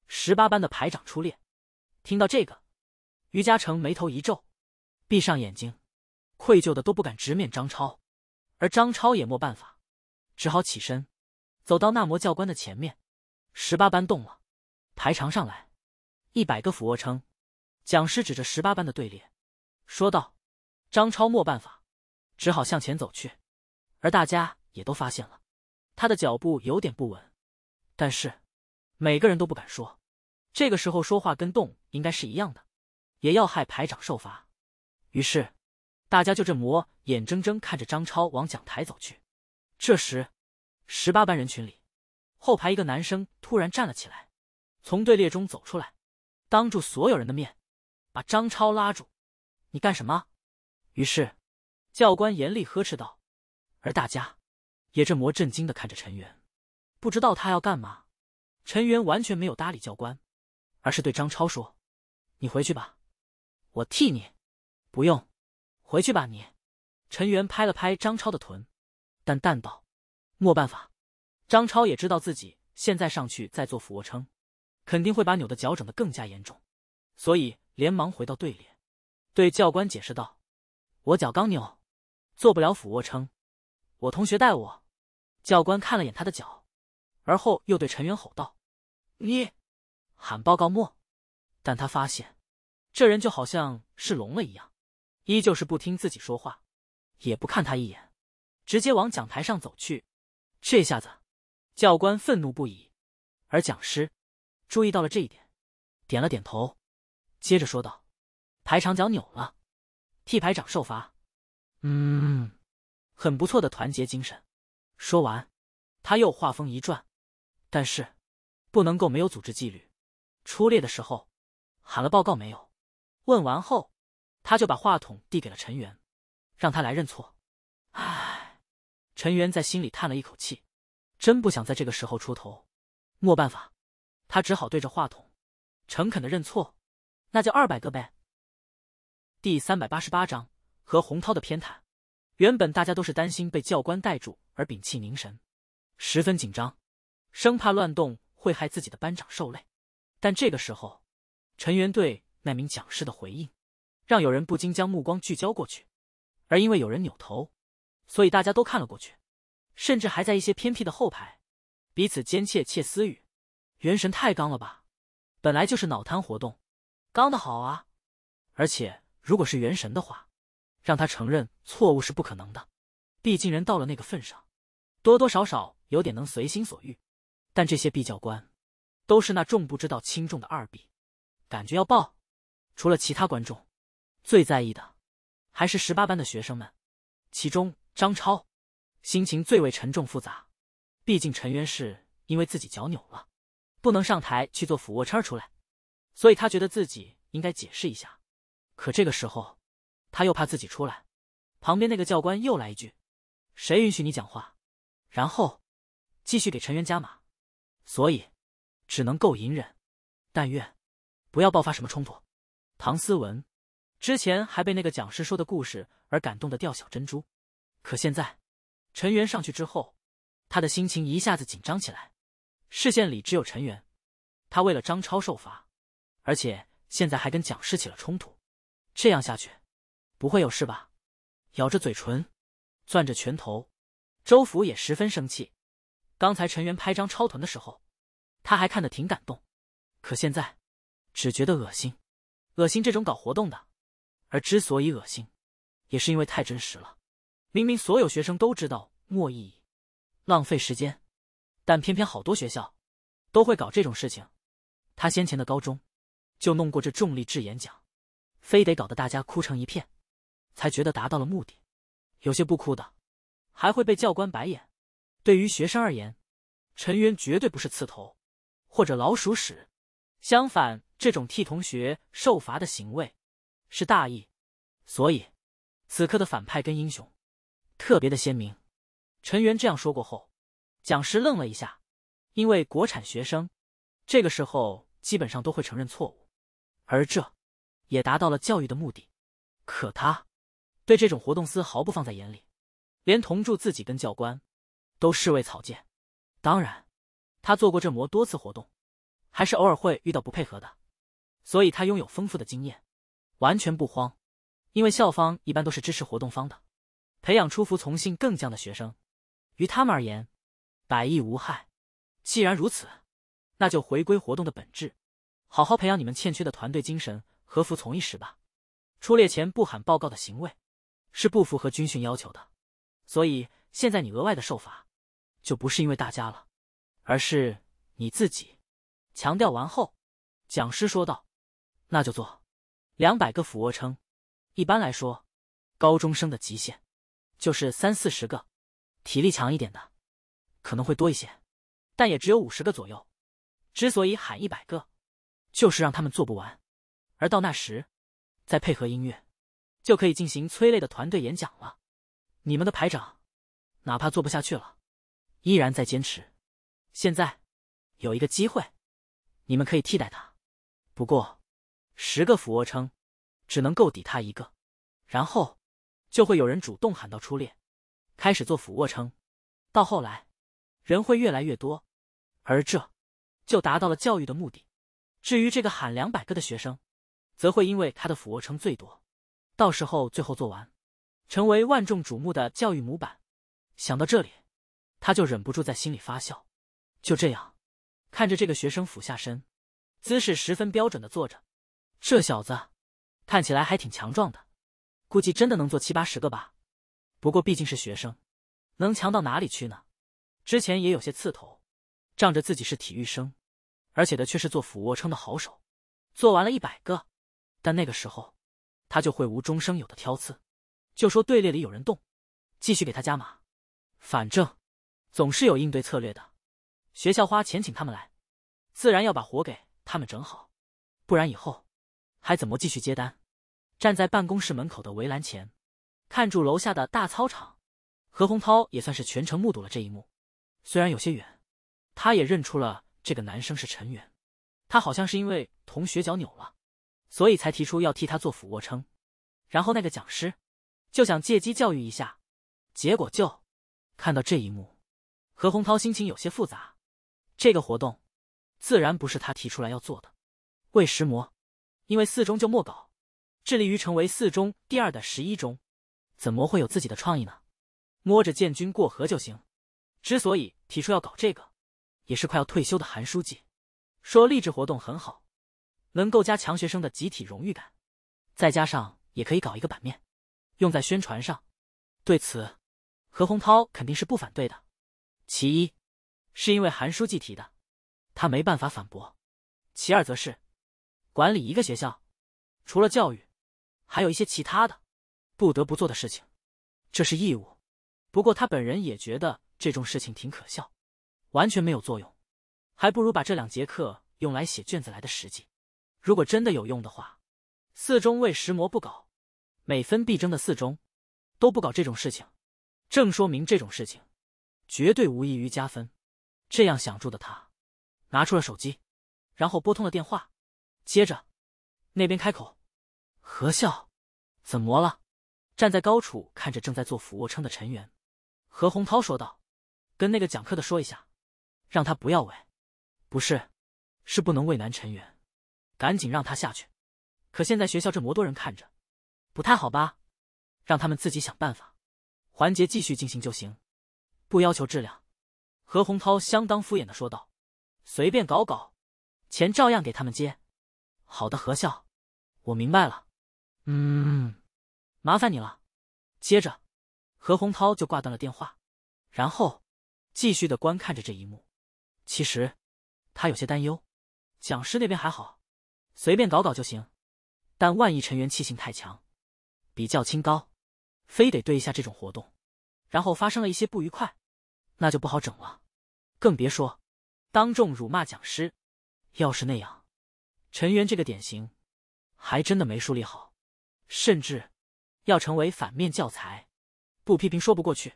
十八班的排长出列。听到这个，于嘉诚眉头一皱，闭上眼睛，愧疚的都不敢直面张超。而张超也没办法，只好起身，走到那魔教官的前面。十八班动了，排长上来，一百个俯卧撑。讲师指着十八班的队列，说道：“张超没办法，只好向前走去。”而大家也都发现了，他的脚步有点不稳，但是每个人都不敢说。这个时候说话跟动应该是一样的，也要害排长受罚。于是大家就这模眼睁睁看着张超往讲台走去。这时，十八班人群里，后排一个男生突然站了起来，从队列中走出来，当住所有人的面把张超拉住：“你干什么？”于是教官严厉呵斥道，而大家也这模震惊的看着陈元，不知道他要干嘛。陈元完全没有搭理教官。而是对张超说：“你回去吧，我替你。”不用，回去吧你。陈元拍了拍张超的臀，淡淡道：“没办法。”张超也知道自己现在上去再做俯卧撑，肯定会把扭的脚整得更加严重，所以连忙回到队里，对教官解释道：“我脚刚扭，做不了俯卧撑，我同学带我。”教官看了眼他的脚，而后又对陈元吼道：“你！”喊报告莫，但他发现这人就好像是聋了一样，依旧是不听自己说话，也不看他一眼，直接往讲台上走去。这下子，教官愤怒不已，而讲师注意到了这一点，点了点头，接着说道：“排长脚扭了，替排长受罚。”嗯，很不错的团结精神。说完，他又话锋一转：“但是不能够没有组织纪律。”出列的时候，喊了报告没有？问完后，他就把话筒递给了陈元，让他来认错。唉，陈元在心里叹了一口气，真不想在这个时候出头，没办法，他只好对着话筒，诚恳的认错。那就二百个呗。第三百八十八章和洪涛的偏袒。原本大家都是担心被教官带住而屏气凝神，十分紧张，生怕乱动会害自己的班长受累。但这个时候，陈元对那名讲师的回应，让有人不禁将目光聚焦过去。而因为有人扭头，所以大家都看了过去，甚至还在一些偏僻的后排，彼此间窃窃私语：“元神太刚了吧？本来就是脑瘫活动，刚的好啊！而且如果是元神的话，让他承认错误是不可能的。毕竟人到了那个份上，多多少少有点能随心所欲。但这些毕教官……”都是那重不知道轻重的二逼，感觉要爆。除了其他观众，最在意的还是十八班的学生们。其中张超心情最为沉重复杂，毕竟陈元是因为自己脚扭了，不能上台去做俯卧撑出来，所以他觉得自己应该解释一下。可这个时候，他又怕自己出来，旁边那个教官又来一句：“谁允许你讲话？”然后继续给陈元加码。所以。只能够隐忍，但愿不要爆发什么冲突。唐思文之前还被那个讲师说的故事而感动的掉小珍珠，可现在陈元上去之后，他的心情一下子紧张起来。视线里只有陈元，他为了张超受罚，而且现在还跟讲师起了冲突。这样下去不会有事吧？咬着嘴唇，攥着拳头，周福也十分生气。刚才陈元拍张超臀的时候。他还看得挺感动，可现在只觉得恶心，恶心这种搞活动的。而之所以恶心，也是因为太真实了。明明所有学生都知道莫意义，浪费时间，但偏偏好多学校都会搞这种事情。他先前的高中就弄过这重力制演讲，非得搞得大家哭成一片，才觉得达到了目的。有些不哭的，还会被教官白眼。对于学生而言，陈元绝对不是刺头。或者老鼠屎，相反，这种替同学受罚的行为是大义，所以此刻的反派跟英雄特别的鲜明。陈元这样说过后，讲师愣了一下，因为国产学生这个时候基本上都会承认错误，而这也达到了教育的目的。可他对这种活动丝毫不放在眼里，连同住自己跟教官都视为草芥。当然，他做过这模多次活动，还是偶尔会遇到不配合的，所以他拥有丰富的经验，完全不慌。因为校方一般都是支持活动方的，培养出服从性更强的学生，于他们而言，百益无害。既然如此，那就回归活动的本质，好好培养你们欠缺的团队精神和服从意识吧。出列前不喊报告的行为，是不符合军训要求的，所以现在你额外的受罚，就不是因为大家了，而是你自己。强调完后，讲师说道：“那就做两百个俯卧撑。”一般来说，高中生的极限就是三四十个，体力强一点的可能会多一些，但也只有五十个左右。之所以喊一百个，就是让他们做不完，而到那时再配合音乐，就可以进行催泪的团队演讲了。你们的排长哪怕做不下去了，依然在坚持。现在有一个机会，你们可以替代他。不过十个俯卧撑。只能够抵他一个，然后就会有人主动喊到出列，开始做俯卧撑。到后来，人会越来越多，而这就达到了教育的目的。至于这个喊两百个的学生，则会因为他的俯卧撑最多，到时候最后做完，成为万众瞩目的教育模板。想到这里，他就忍不住在心里发笑。就这样，看着这个学生俯下身，姿势十分标准的坐着，这小子。看起来还挺强壮的，估计真的能做七八十个吧。不过毕竟是学生，能强到哪里去呢？之前也有些刺头，仗着自己是体育生，而且的却是做俯卧撑的好手，做完了一百个。但那个时候，他就会无中生有的挑刺，就说队列里有人动，继续给他加码。反正总是有应对策略的。学校花钱请他们来，自然要把活给他们整好，不然以后。还怎么继续接单？站在办公室门口的围栏前，看住楼下的大操场，何洪涛也算是全程目睹了这一幕。虽然有些远，他也认出了这个男生是陈远。他好像是因为同学脚扭了，所以才提出要替他做俯卧撑。然后那个讲师就想借机教育一下，结果就看到这一幕，何洪涛心情有些复杂。这个活动自然不是他提出来要做的，为石魔。因为四中就莫搞，致力于成为四中第二的十一中，怎么会有自己的创意呢？摸着建军过河就行。之所以提出要搞这个，也是快要退休的韩书记说励志活动很好，能够加强学生的集体荣誉感，再加上也可以搞一个版面，用在宣传上。对此，何洪涛肯定是不反对的。其一，是因为韩书记提的，他没办法反驳；其二，则是。管理一个学校，除了教育，还有一些其他的不得不做的事情，这是义务。不过他本人也觉得这种事情挺可笑，完全没有作用，还不如把这两节课用来写卷子来的实际。如果真的有用的话，四中为石磨不搞，每分必争的四中都不搞这种事情，正说明这种事情绝对无异于加分。这样想住的他，拿出了手机，然后拨通了电话。接着，那边开口：“何笑，怎么了？”站在高处看着正在做俯卧撑的陈元，何洪涛说道：“跟那个讲课的说一下，让他不要为，不是，是不能为难陈元，赶紧让他下去。可现在学校这么多人看着，不太好吧？让他们自己想办法，环节继续进行就行，不要求质量。”何洪涛相当敷衍的说道：“随便搞搞，钱照样给他们接。”好的，何笑，我明白了。嗯，麻烦你了。接着，何洪涛就挂断了电话，然后继续的观看着这一幕。其实他有些担忧，讲师那边还好，随便搞搞就行。但万一成员气性太强，比较清高，非得对一下这种活动，然后发生了一些不愉快，那就不好整了。更别说当众辱骂讲师，要是那样。陈元这个典型，还真的没树立好，甚至要成为反面教材，不批评说不过去。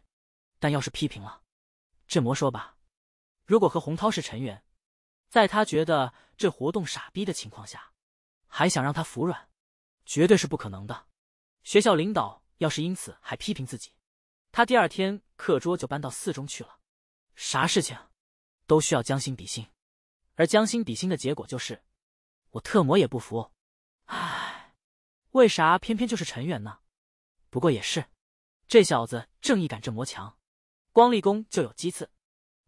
但要是批评了，这么说吧，如果和洪涛是陈元，在他觉得这活动傻逼的情况下，还想让他服软，绝对是不可能的。学校领导要是因此还批评自己，他第二天课桌就搬到四中去了。啥事情都需要将心比心，而将心比心的结果就是，我特模也不服。唉，为啥偏偏就是陈元呢？不过也是，这小子正义感这么强，光立功就有鸡刺，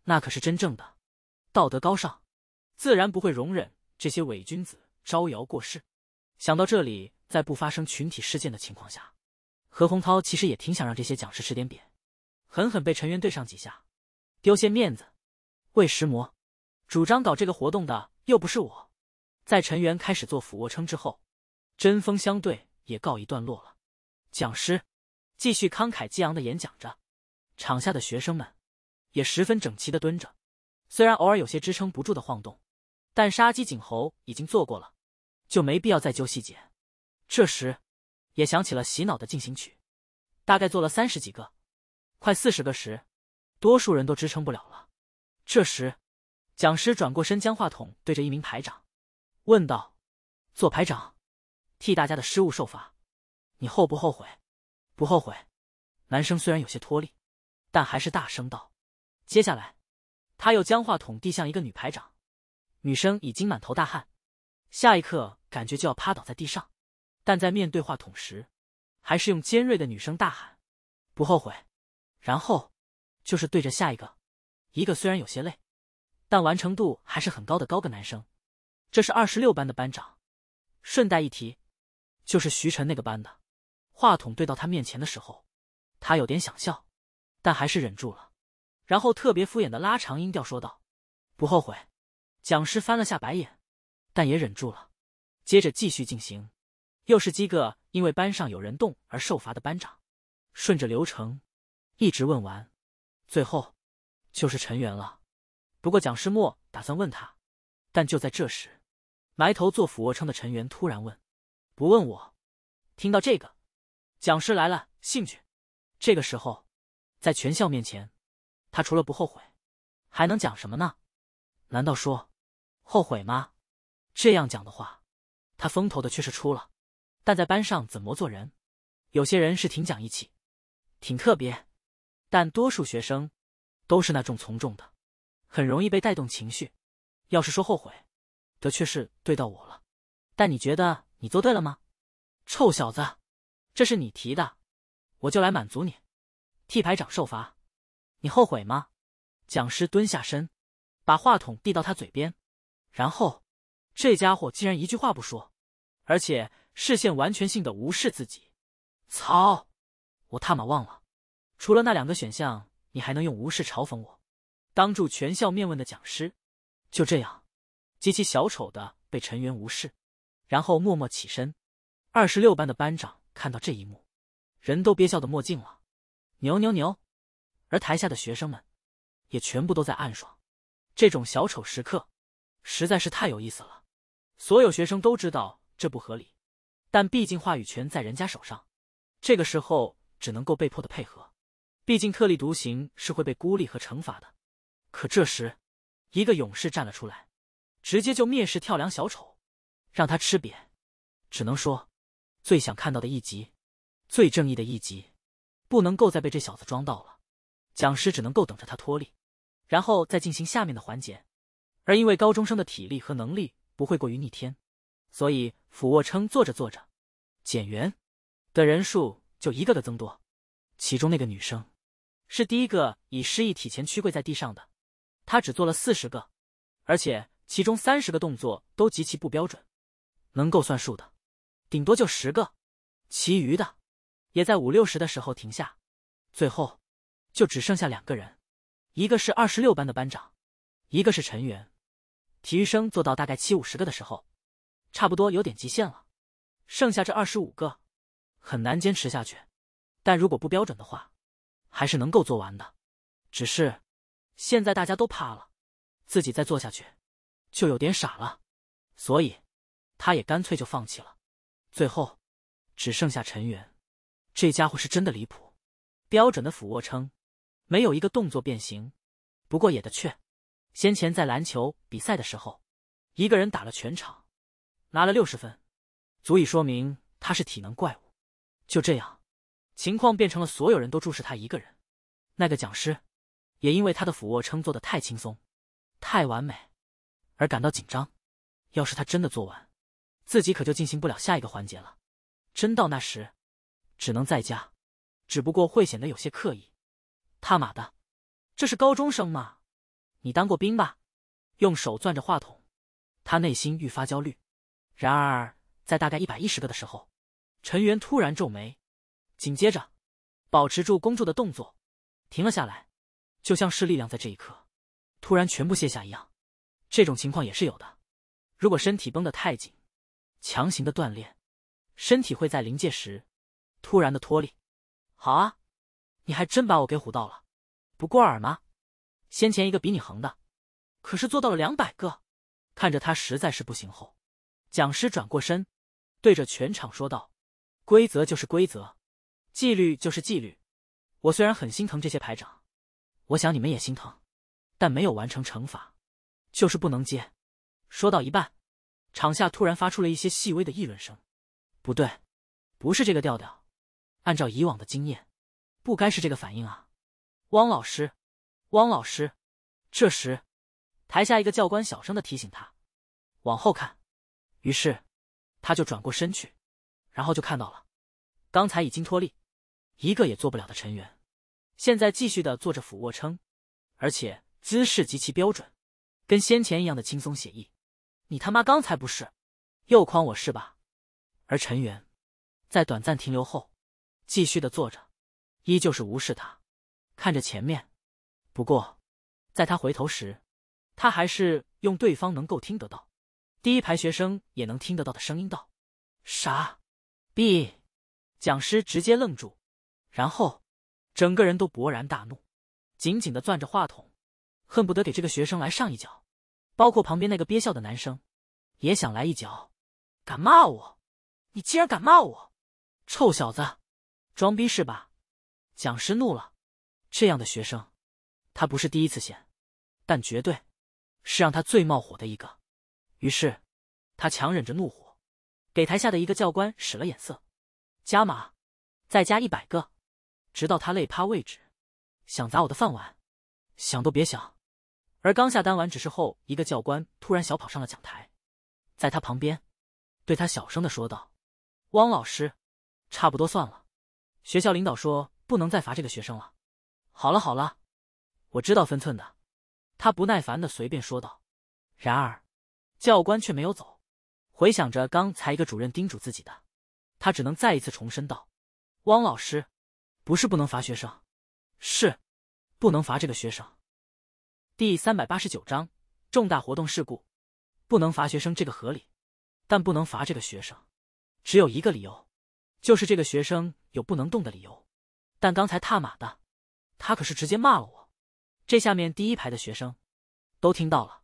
那可是真正的道德高尚，自然不会容忍这些伪君子招摇过市。想到这里，在不发生群体事件的情况下，何洪涛其实也挺想让这些讲师吃点瘪，狠狠被陈元对上几下。丢些面子，为石魔主张搞这个活动的又不是我。在陈元开始做俯卧撑之后，针锋相对也告一段落了。讲师继续慷慨激昂的演讲着，场下的学生们也十分整齐的蹲着，虽然偶尔有些支撑不住的晃动，但杀鸡儆猴已经做过了，就没必要再揪细节。这时也响起了洗脑的进行曲，大概做了三十几个，快四十个时。多数人都支撑不了了。这时，讲师转过身，将话筒对着一名排长，问道：“做排长，替大家的失误受罚，你后不后悔？”“不后悔。”男生虽然有些脱力，但还是大声道。接下来，他又将话筒递向一个女排长，女生已经满头大汗，下一刻感觉就要趴倒在地上，但在面对话筒时，还是用尖锐的女声大喊：“不后悔。”然后。就是对着下一个，一个虽然有些累，但完成度还是很高的高个男生。这是二十六班的班长。顺带一提，就是徐晨那个班的。话筒对到他面前的时候，他有点想笑，但还是忍住了，然后特别敷衍的拉长音调说道：“不后悔。”讲师翻了下白眼，但也忍住了。接着继续进行，又是几个因为班上有人动而受罚的班长，顺着流程一直问完。最后，就是陈元了。不过蒋师墨打算问他，但就在这时，埋头做俯卧撑的陈元突然问：“不问我？”听到这个，蒋师来了兴趣。这个时候，在全校面前，他除了不后悔，还能讲什么呢？难道说后悔吗？这样讲的话，他风头的确是出了。但在班上怎么做人？有些人是挺讲义气，挺特别。但多数学生都是那种从众的，很容易被带动情绪。要是说后悔，的确是对到我了。但你觉得你做对了吗？臭小子，这是你提的，我就来满足你。替排长受罚，你后悔吗？讲师蹲下身，把话筒递到他嘴边，然后这家伙竟然一句话不说，而且视线完全性的无视自己。操！我他妈忘了。除了那两个选项，你还能用无视嘲讽我？当住全校面问的讲师，就这样极其小丑的被陈元无视，然后默默起身。二十六班的班长看到这一幕，人都憋笑的墨镜了。牛牛牛！而台下的学生们也全部都在暗爽。这种小丑时刻实在是太有意思了。所有学生都知道这不合理，但毕竟话语权在人家手上，这个时候只能够被迫的配合。毕竟特立独行是会被孤立和惩罚的，可这时，一个勇士站了出来，直接就蔑视跳梁小丑，让他吃瘪。只能说，最想看到的一集，最正义的一集，不能够再被这小子装到了。讲师只能够等着他脱力，然后再进行下面的环节。而因为高中生的体力和能力不会过于逆天，所以俯卧撑做着做着，减员的人数就一个个增多，其中那个女生。是第一个以失忆体前屈跪在地上的，他只做了四十个，而且其中三十个动作都极其不标准，能够算数的顶多就十个，其余的也在五六十的时候停下。最后就只剩下两个人，一个是二十六班的班长，一个是陈元。体育生做到大概七五十个的时候，差不多有点极限了，剩下这二十五个很难坚持下去，但如果不标准的话。还是能够做完的，只是现在大家都怕了，自己再做下去就有点傻了，所以他也干脆就放弃了。最后只剩下陈元，这家伙是真的离谱，标准的俯卧撑没有一个动作变形。不过也的确，先前在篮球比赛的时候，一个人打了全场，拿了六十分，足以说明他是体能怪物。就这样，情况变成了所有人都注视他一个人。那个讲师也因为他的俯卧撑做的太轻松、太完美而感到紧张。要是他真的做完，自己可就进行不了下一个环节了。真到那时，只能在家，只不过会显得有些刻意。他妈的，这是高中生吗？你当过兵吧？用手攥着话筒，他内心愈发焦虑。然而，在大概一百一十个的时候，陈元突然皱眉，紧接着保持住弓住的动作，停了下来，就像是力量在这一刻突然全部卸下一样。这种情况也是有的。如果身体绷得太紧，强行的锻炼，身体会在临界时突然的脱力。好啊，你还真把我给唬到了。不过尔吗？先前一个比你横的，可是做到了两百个。看着他实在是不行后，讲师转过身，对着全场说道：“规则就是规则，纪律就是纪律。我虽然很心疼这些排长，我想你们也心疼，但没有完成惩罚，就是不能接。”说到一半，场下突然发出了一些细微的议论声。不对，不是这个调调。按照以往的经验，不该是这个反应啊！汪老师，汪老师。这时，台下一个教官小声的提醒他：“往后看。”于是，他就转过身去，然后就看到了刚才已经脱力，一个也做不了的陈元，现在继续的做着俯卧撑，而且姿势极其标准，跟先前一样的轻松写意。你他妈刚才不是又诓我是吧？而陈元在短暂停留后，继续的坐着，依旧是无视他，看着前面。不过，在他回头时，他还是用对方能够听得到，第一排学生也能听得到的声音道：“啥？”B 讲师直接愣住，然后整个人都勃然大怒，紧紧的攥着话筒，恨不得给这个学生来上一脚。包括旁边那个憋笑的男生，也想来一脚。敢骂我？你竟然敢骂我！臭小子，装逼是吧？讲师怒了。这样的学生，他不是第一次见，但绝对是让他最冒火的一个。于是，他强忍着怒火，给台下的一个教官使了眼色，加码，再加一百个，直到他累趴为止。想砸我的饭碗，想都别想。而刚下单完指示后，一个教官突然小跑上了讲台，在他旁边，对他小声的说道：“汪老师，差不多算了。学校领导说不能再罚这个学生了。好了好了，我知道分寸的。”他不耐烦的随便说道。然而，教官却没有走。回想着刚才一个主任叮嘱自己的，他只能再一次重申道：“汪老师，不是不能罚学生，是不能罚这个学生。”第三百八十九章重大活动事故，不能罚学生这个合理，但不能罚这个学生，只有一个理由，就是这个学生有不能动的理由。但刚才踏马的，他可是直接骂了我。这下面第一排的学生都听到了，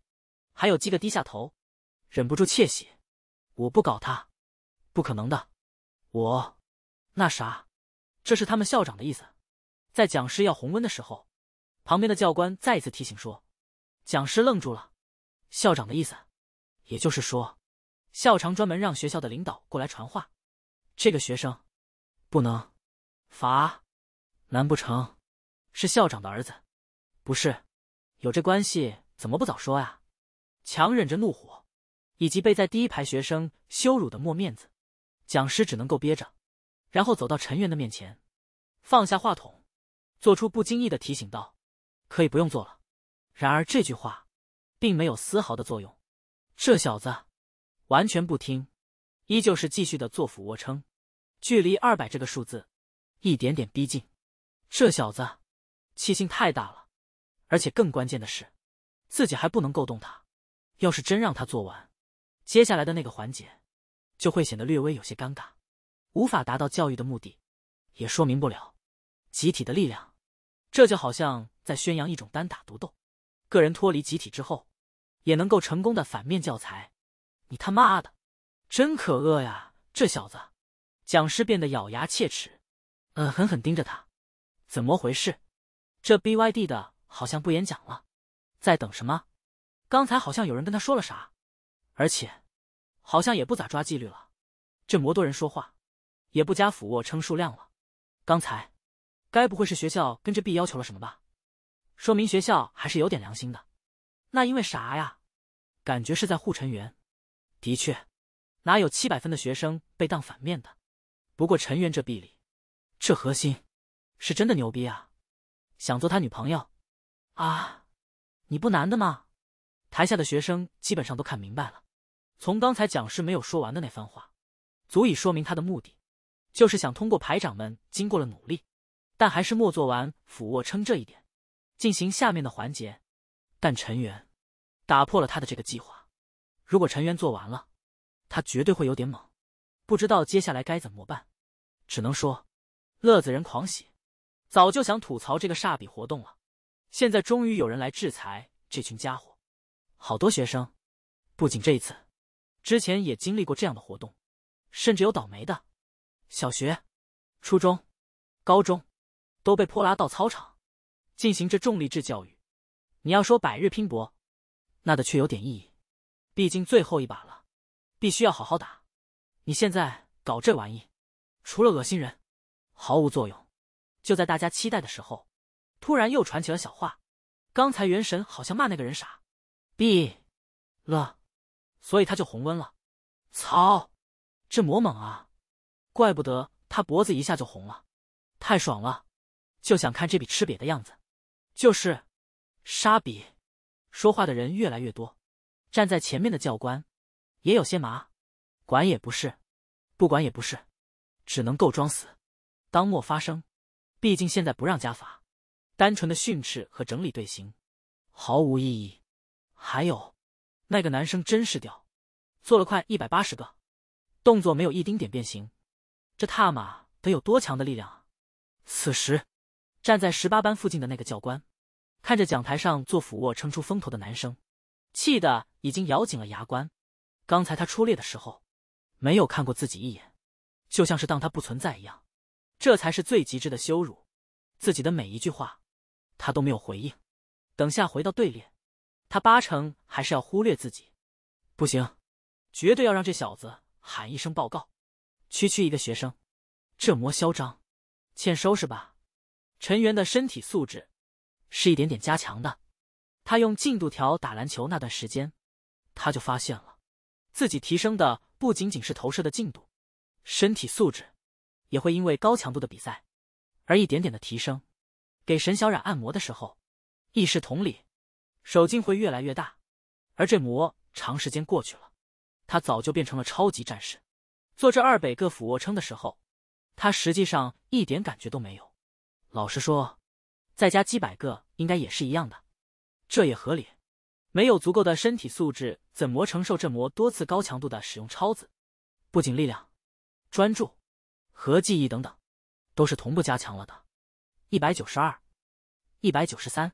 还有几个低下头，忍不住窃喜。我不搞他，不可能的。我那啥，这是他们校长的意思，在讲师要红温的时候。旁边的教官再一次提醒说：“讲师愣住了，校长的意思，也就是说，校长专门让学校的领导过来传话，这个学生不能罚。难不成是校长的儿子？不是，有这关系怎么不早说呀？”强忍着怒火，以及被在第一排学生羞辱的没面子，讲师只能够憋着，然后走到陈元的面前，放下话筒，做出不经意的提醒道。可以不用做了。然而这句话并没有丝毫的作用，这小子完全不听，依旧是继续的做俯卧撑，距离二百这个数字一点点逼近。这小子气性太大了，而且更关键的是，自己还不能够动他。要是真让他做完，接下来的那个环节就会显得略微有些尴尬，无法达到教育的目的，也说明不了集体的力量。这就好像。在宣扬一种单打独斗，个人脱离集体之后，也能够成功的反面教材。你他妈的，真可恶呀！这小子，讲师变得咬牙切齿，恶狠狠盯着他。怎么回事？这 BYD 的好像不演讲了，在等什么？刚才好像有人跟他说了啥，而且好像也不咋抓纪律了。这么多人说话，也不加俯卧撑数量了。刚才该不会是学校跟着 B 要求了什么吧？说明学校还是有点良心的。那因为啥呀？感觉是在护陈元。的确，哪有七百分的学生被当反面的？不过陈元这臂力，这核心是真的牛逼啊！想做他女朋友啊？你不男的吗？台下的学生基本上都看明白了，从刚才讲师没有说完的那番话，足以说明他的目的，就是想通过排长们经过了努力，但还是没做完俯卧撑这一点，进行下面的环节。但陈元打破了他的这个计划。如果陈元做完了，他绝对会有点懵，不知道接下来该怎么办。只能说，乐子人狂喜。早就想吐槽这个煞笔活动了，现在终于有人来制裁这群家伙。好多学生，不仅这一次，之前也经历过这样的活动，甚至有倒霉的。小学、初中、高中都被拖拉到操场进行这重力制教育。你要说百日拼搏，那的确有点意义。毕竟最后一把了，必须要好好打。你现在搞这玩意，除了恶心人，毫无作用。就在大家期待的时候，突然又传起了小话。刚才元神好像骂那个人傻逼了，所以他就红温了。操，这魔猛啊！怪不得他脖子一下就红了，太爽了，就想看这笔吃瘪的样子。就是沙比，说话的人越来越多，站在前面的教官也有些麻，管也不是，不管也不是，只能够装死，当默发声。毕竟现在不让加法，单纯的训斥和整理队形毫无意义。还有，那个男生真是屌，做了快一百八十个动作，没有一丁点变形，这踏马得有多强的力量啊！此时，站在十八班附近的那个教官，看着讲台上做俯卧撑出风头的男生，气得已经咬紧了牙关。刚才他出列的时候，没有看过自己一眼，就像是当他不存在一样。这才是最极致的羞辱，自己的每一句话，他都没有回应。等下回到队列，他八成还是要忽略自己。不行，绝对要让这小子喊一声报告。区区一个学生，这魔嚣张，欠收拾吧。陈元的身体素质是一点点加强的。他用进度条打篮球那段时间，他就发现了自己提升的不仅仅是投射的进度，身体素质。也会因为高强度的比赛而一点点的提升。给沈小冉按摩的时候，亦是同理，手劲会越来越大。而这魔长时间过去了，他早就变成了超级战士。做这二百个俯卧撑的时候，他实际上一点感觉都没有。老实说，再加几百个应该也是一样的，这也合理。没有足够的身体素质，怎么承受这魔多次高强度的使用超子？不仅力量、专注。和记忆等等，都是同步加强了的。一百九十二，一百九十三，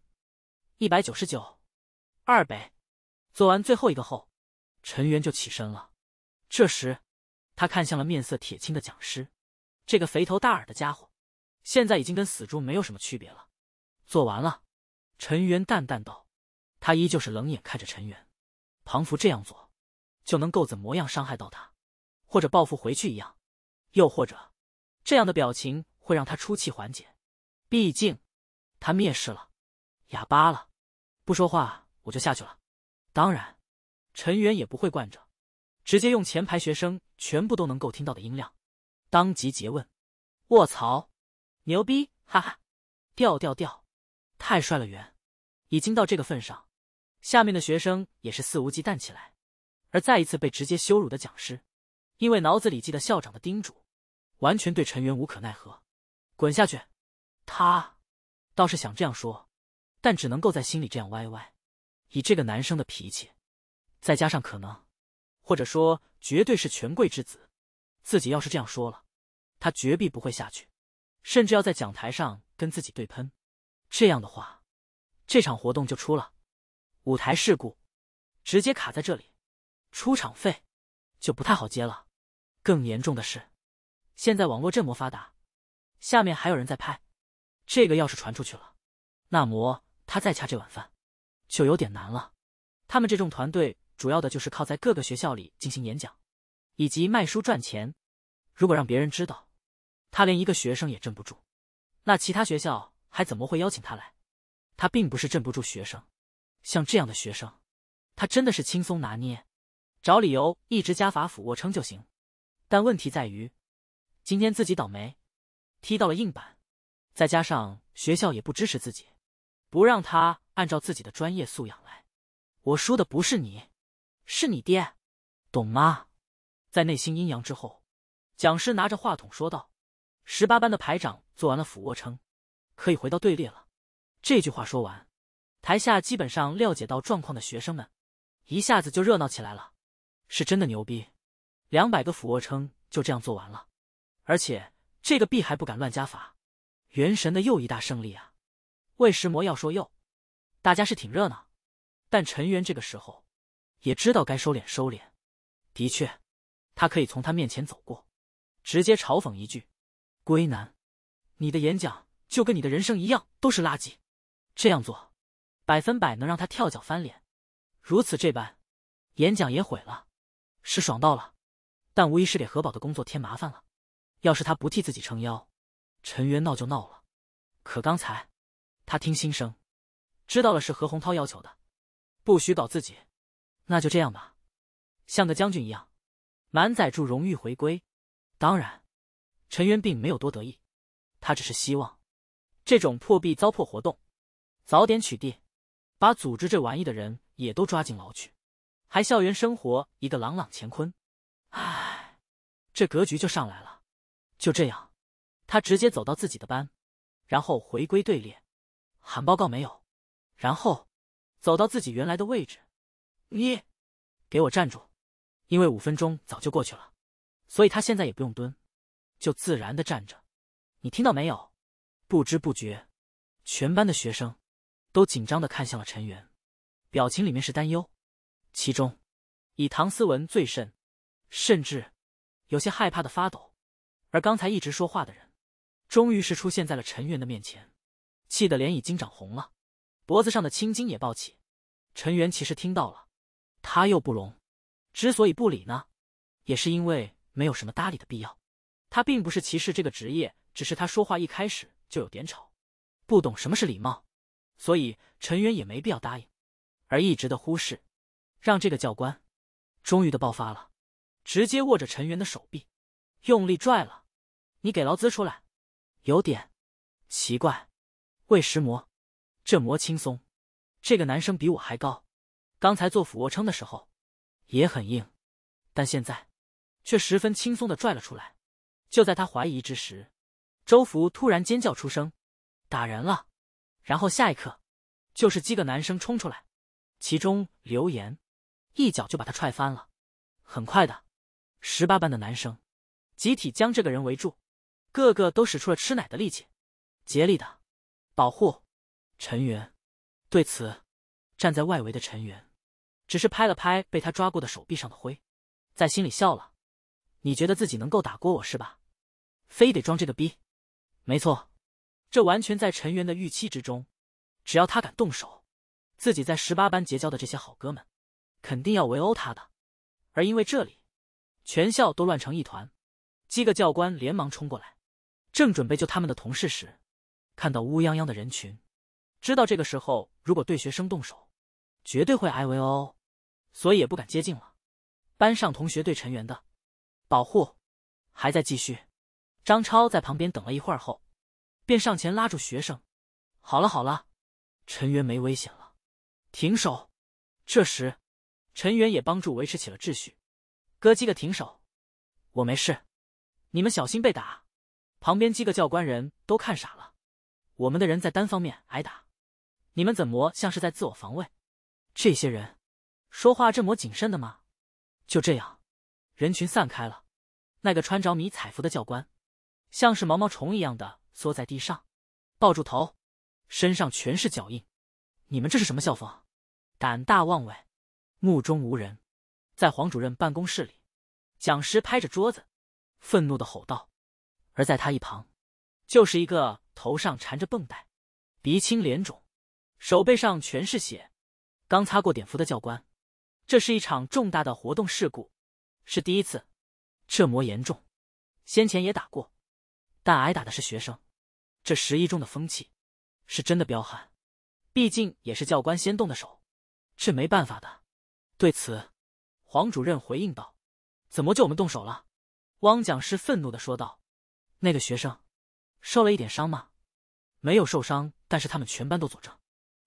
一百九十九，二百。做完最后一个后，陈元就起身了。这时，他看向了面色铁青的讲师，这个肥头大耳的家伙，现在已经跟死猪没有什么区别了。做完了，陈元淡淡道：“他依旧是冷眼看着陈元，庞福这样做，就能够怎么样伤害到他，或者报复回去一样，又或者……”这样的表情会让他出气缓解，毕竟他蔑视了，哑巴了，不说话我就下去了。当然，陈元也不会惯着，直接用前排学生全部都能够听到的音量，当即诘问：“卧槽，牛逼！哈哈，调调调，太帅了！元已经到这个份上，下面的学生也是肆无忌惮起来。而再一次被直接羞辱的讲师，因为脑子里记得校长的叮嘱。”完全对陈元无可奈何，滚下去！他倒是想这样说，但只能够在心里这样歪歪。以这个男生的脾气，再加上可能，或者说绝对是权贵之子，自己要是这样说了，他绝必不会下去，甚至要在讲台上跟自己对喷。这样的话，这场活动就出了舞台事故，直接卡在这里，出场费就不太好接了。更严重的是。现在网络这么发达，下面还有人在拍，这个要是传出去了，那么他再掐这碗饭，就有点难了。他们这种团队主要的就是靠在各个学校里进行演讲，以及卖书赚钱。如果让别人知道，他连一个学生也镇不住，那其他学校还怎么会邀请他来？他并不是镇不住学生，像这样的学生，他真的是轻松拿捏，找理由一直加法俯卧撑就行。但问题在于，今天自己倒霉，踢到了硬板，再加上学校也不支持自己，不让他按照自己的专业素养来。我输的不是你，是你爹，懂吗？在内心阴阳之后，讲师拿着话筒说道：“十八班的排长做完了俯卧撑，可以回到队列了。”这句话说完，台下基本上了解到状况的学生们一下子就热闹起来了。是真的牛逼，两百个俯卧撑就这样做完了，而且这个币还不敢乱加法。元神的又一大胜利啊！魏石魔要说又，大家是挺热闹。但陈元这个时候也知道该收敛收敛。的确，他可以从他面前走过，直接嘲讽一句：“归男，你的演讲就跟你的人生一样，都是垃圾。”这样做，百分百能让他跳脚翻脸。如此这般，演讲也毁了，是爽到了，但无疑是给何宝的工作添麻烦了。要是他不替自己撑腰，陈元闹就闹了。可刚才他听心声，知道了是何洪涛要求的。不许搞自己，那就这样吧，像个将军一样，满载住荣誉回归。当然，陈渊并没有多得意，他只是希望这种破壁糟粕活动早点取缔，把组织这玩意的人也都抓进牢去，还校园生活一个朗朗乾坤。唉，这格局就上来了。就这样，他直接走到自己的班，然后回归队列，喊报告没有，然后。走到自己原来的位置，你给我站住！因为五分钟早就过去了，所以他现在也不用蹲，就自然的站着。你听到没有？不知不觉，全班的学生都紧张的看向了陈元，表情里面是担忧，其中以唐思文最甚，甚至有些害怕的发抖。而刚才一直说话的人，终于是出现在了陈元的面前，气得脸已经长红了。脖子上的青筋也暴起，陈元其实听到了，他又不聋，之所以不理呢，也是因为没有什么搭理的必要。他并不是歧视这个职业，只是他说话一开始就有点吵，不懂什么是礼貌，所以陈元也没必要答应。而一直的忽视，让这个教官终于的爆发了，直接握着陈元的手臂，用力拽了：“你给劳资出来！”有点奇怪，魏石魔。这魔轻松，这个男生比我还高。刚才做俯卧撑的时候也很硬，但现在却十分轻松的拽了出来。就在他怀疑之时，周福突然尖叫出声：“打人了！”然后下一刻就是几个男生冲出来，其中刘岩一脚就把他踹翻了。很快的，十八班的男生集体将这个人围住，个个都使出了吃奶的力气，竭力的保护。陈元对此，站在外围的陈元只是拍了拍被他抓过的手臂上的灰，在心里笑了。你觉得自己能够打过我是吧？非得装这个逼？没错，这完全在陈元的预期之中。只要他敢动手，自己在十八班结交的这些好哥们，肯定要围殴他的。而因为这里全校都乱成一团，几个教官连忙冲过来，正准备救他们的同事时，看到乌泱泱的人群。知道这个时候如果对学生动手，绝对会挨围哦，所以也不敢接近了。班上同学对陈元的保护还在继续。张超在旁边等了一会儿后，便上前拉住学生：“好了好了，陈元没危险了，停手。”这时，陈元也帮助维持起了秩序：“哥几个停手，我没事，你们小心被打。”旁边几个教官人都看傻了，我们的人在单方面挨打。你们怎么像是在自我防卫？这些人说话这么谨慎的吗？就这样，人群散开了。那个穿着迷彩服的教官，像是毛毛虫一样的缩在地上，抱住头，身上全是脚印。你们这是什么校风？胆大妄为，目中无人！在黄主任办公室里，讲师拍着桌子，愤怒的吼道。而在他一旁，就是一个头上缠着绷带。鼻青脸肿，手背上全是血，刚擦过碘伏的教官。这是一场重大的活动事故，是第一次，这么严重。先前也打过，但挨打的是学生。这十一中的风气是真的彪悍，毕竟也是教官先动的手，这没办法的。对此，黄主任回应道：“怎么就我们动手了？”汪讲师愤怒的说道：“那个学生受了一点伤吗？没有受伤，但是他们全班都佐证，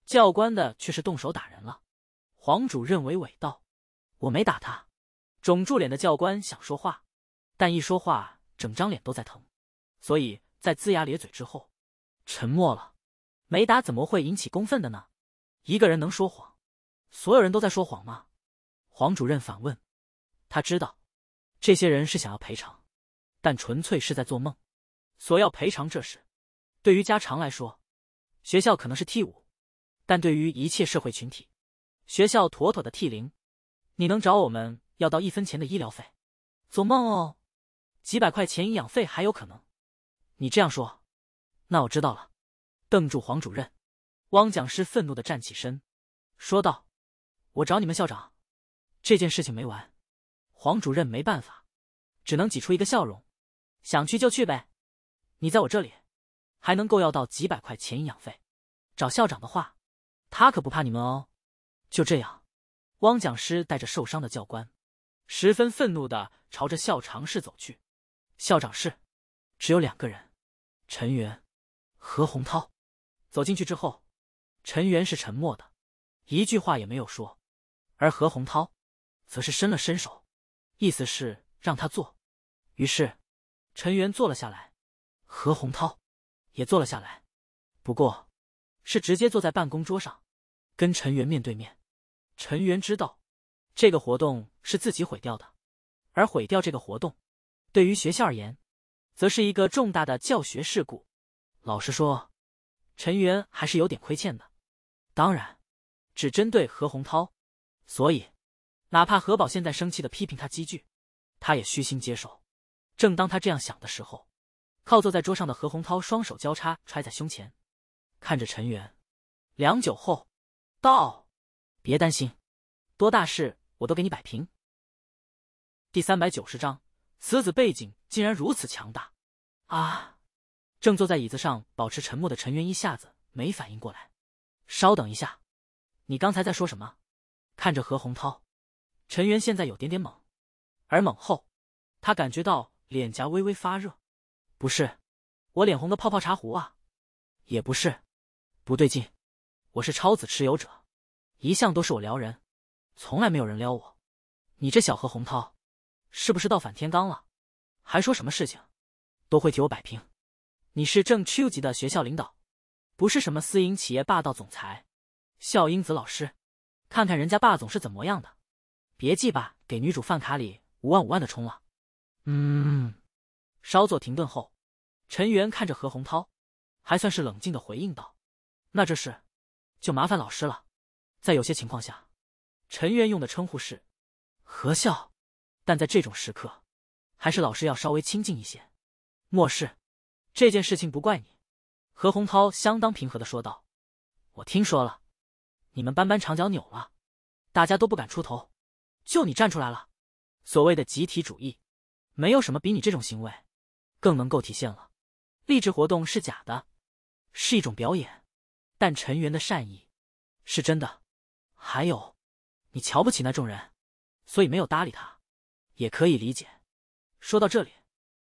教官的却是动手打人了。”黄主任娓娓道：“我没打他。”肿住脸的教官想说话，但一说话，整张脸都在疼，所以在龇牙咧嘴之后，沉默了。没打怎么会引起公愤的呢？一个人能说谎，所有人都在说谎吗？黄主任反问。他知道。这些人是想要赔偿，但纯粹是在做梦。索要赔偿这事，对于家常来说，学校可能是 T 五，但对于一切社会群体，学校妥妥的 T 零。你能找我们要到一分钱的医疗费？做梦哦！几百块钱营养费还有可能。你这样说，那我知道了。瞪住黄主任，汪讲师愤怒的站起身，说道：“我找你们校长，这件事情没完。”黄主任没办法，只能挤出一个笑容，想去就去呗。你在我这里，还能够要到几百块钱营养费。找校长的话，他可不怕你们哦。就这样，汪讲师带着受伤的教官，十分愤怒的朝着校长室走去。校长室只有两个人：陈元、何洪涛。走进去之后，陈元是沉默的，一句话也没有说，而何洪涛则是伸了伸手。意思是让他坐，于是陈元坐了下来，何洪涛也坐了下来，不过，是直接坐在办公桌上，跟陈元面对面。陈元知道这个活动是自己毁掉的，而毁掉这个活动，对于学校而言，则是一个重大的教学事故。老实说，陈元还是有点亏欠的。当然，只针对何洪涛，所以。哪怕何宝现在生气的批评他几句，他也虚心接受。正当他这样想的时候，靠坐在桌上的何洪涛双手交叉揣在胸前，看着陈元，良久后道：“别担心，多大事我都给你摆平。”第三百九十章，此子背景竟然如此强大啊！正坐在椅子上保持沉默的陈元一下子没反应过来。稍等一下，你刚才在说什么？看着何洪涛。陈元现在有点点懵，而懵后，他感觉到脸颊微微发热。不是，我脸红的泡泡茶壶啊，也不是，不对劲，我是超子持有者，一向都是我撩人，从来没有人撩我。你这小何洪涛，是不是倒反天罡了？还说什么事情都会替我摆平？你是正 Q 级的学校领导，不是什么私营企业霸道总裁。笑英子老师，看看人家霸总是怎么样的。别记吧，给女主饭卡里五万五万的充了。嗯，稍作停顿后，陈元看着何洪涛，还算是冷静的回应道：“那这事就麻烦老师了。在有些情况下，陈元用的称呼是何笑，但在这种时刻，还是老师要稍微亲近一些。莫事，这件事情不怪你。”何洪涛相当平和的说道：“我听说了，你们班班长脚扭了，大家都不敢出头。”就你站出来了，所谓的集体主义，没有什么比你这种行为更能够体现了。励志活动是假的，是一种表演，但陈元的善意是真的。还有，你瞧不起那众人，所以没有搭理他，也可以理解。说到这里，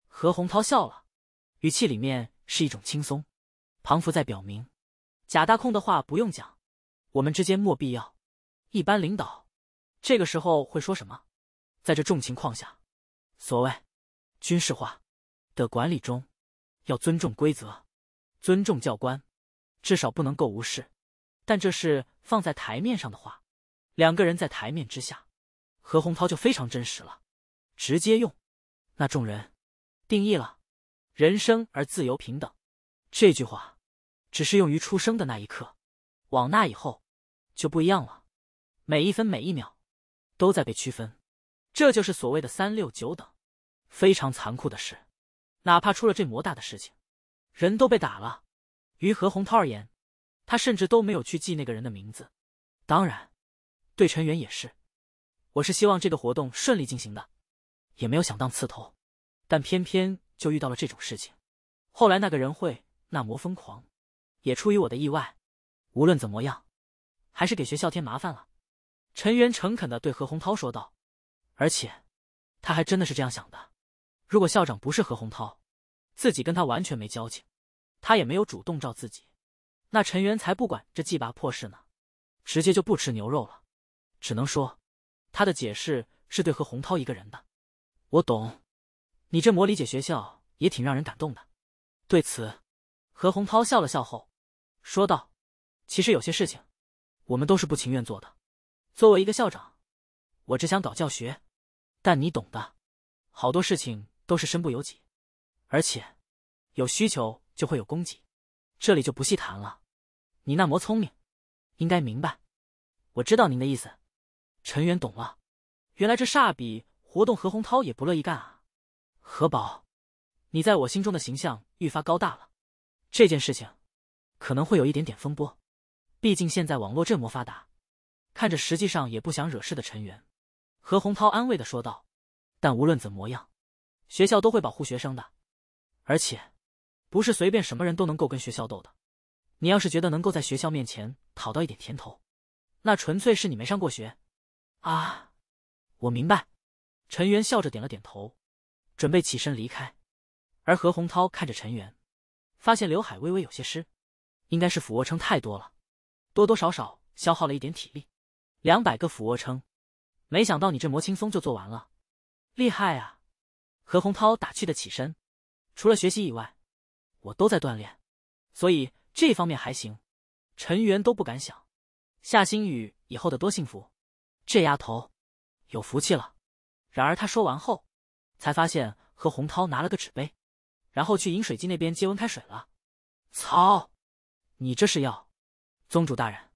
何洪涛笑了，语气里面是一种轻松，庞佛在表明，贾大空的话不用讲，我们之间莫必要。一般领导。这个时候会说什么？在这种情况下，所谓军事化的管理中，要尊重规则，尊重教官，至少不能够无视。但这是放在台面上的话，两个人在台面之下，何洪涛就非常真实了，直接用那众人定义了人生而自由平等这句话，只适用于出生的那一刻，往那以后就不一样了，每一分每一秒。都在被区分，这就是所谓的三六九等。非常残酷的是，哪怕出了这么大的事情，人都被打了，于何洪涛而言，他甚至都没有去记那个人的名字。当然，对陈元也是。我是希望这个活动顺利进行的，也没有想当刺头，但偏偏就遇到了这种事情。后来那个人会那魔疯狂，也出于我的意外。无论怎么样，还是给学校添麻烦了。陈元诚恳的对何洪涛说道，而且他还真的是这样想的。如果校长不是何洪涛，自己跟他完全没交情，他也没有主动召自己，那陈元才不管这鸡巴破事呢。直接就不吃牛肉了，只能说，他的解释是对何洪涛一个人的。我懂，你这魔理解学校也挺让人感动的。对此，何洪涛笑了笑后说道：“其实有些事情，我们都是不情愿做的。作为一个校长，我只想搞教学，但你懂的，好多事情都是身不由己，而且有需求就会有供给，这里就不细谈了。你那么聪明。”应该明白，我知道您的意思。陈元懂了，原来这煞笔活动何洪涛也不乐意干啊。何宝，你在我心中的形象愈发高大了。这件事情可能会有一点点风波，毕竟现在网络这么发达。看着实际上也不想惹事的陈元，何洪涛安慰的说道：“但无论怎么样，学校都会保护学生的，而且不是随便什么人都能够跟学校斗的。”你要是觉得能够在学校面前讨到一点甜头，那纯粹是你没上过学啊！我明白。陈元笑着点了点头，准备起身离开。而何洪涛看着陈元，发现刘海微微有些湿，应该是俯卧撑太多了，多多少少消耗了一点体力。两百个俯卧撑，没想到你这么轻松就做完了，厉害啊！何洪涛打趣的起身，除了学习以外，我都在锻炼，所以。这方面还行，陈元都不敢想，夏星宇以后得多幸福。这丫头有福气了。然而他说完后，才发现何洪涛拿了个纸杯，然后去饮水机那边接温开水了。操！你这是要？宗主大人，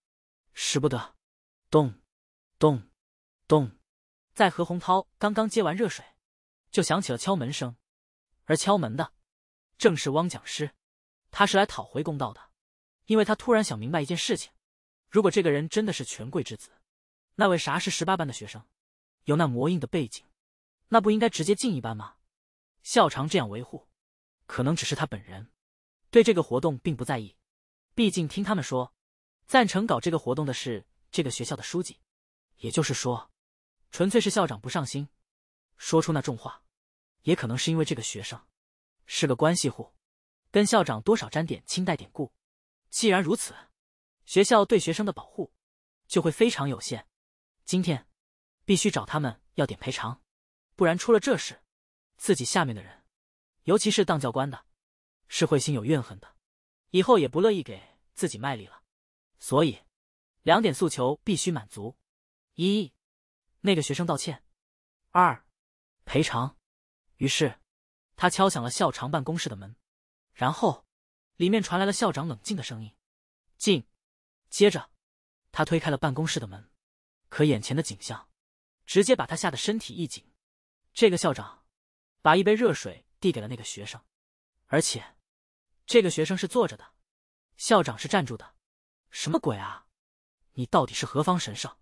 使不得！咚咚咚，在何洪涛刚刚接完热水，就响起了敲门声，而敲门的正是汪讲师，他是来讨回公道的。因为他突然想明白一件事情：如果这个人真的是权贵之子，那为啥是十八班的学生？有那魔印的背景，那不应该直接进一班吗？校长这样维护，可能只是他本人对这个活动并不在意。毕竟听他们说，赞成搞这个活动的是这个学校的书记，也就是说，纯粹是校长不上心，说出那重话。也可能是因为这个学生是个关系户，跟校长多少沾点亲带典故。既然如此，学校对学生的保护就会非常有限。今天必须找他们要点赔偿，不然出了这事，自己下面的人，尤其是当教官的，是会心有怨恨的，以后也不乐意给自己卖力了。所以，两点诉求必须满足：一，那个学生道歉；二，赔偿。于是，他敲响了校长办公室的门，然后。里面传来了校长冷静的声音：“进。”接着，他推开了办公室的门，可眼前的景象直接把他吓得身体一紧。这个校长把一杯热水递给了那个学生，而且这个学生是坐着的，校长是站住的。什么鬼啊！你到底是何方神圣？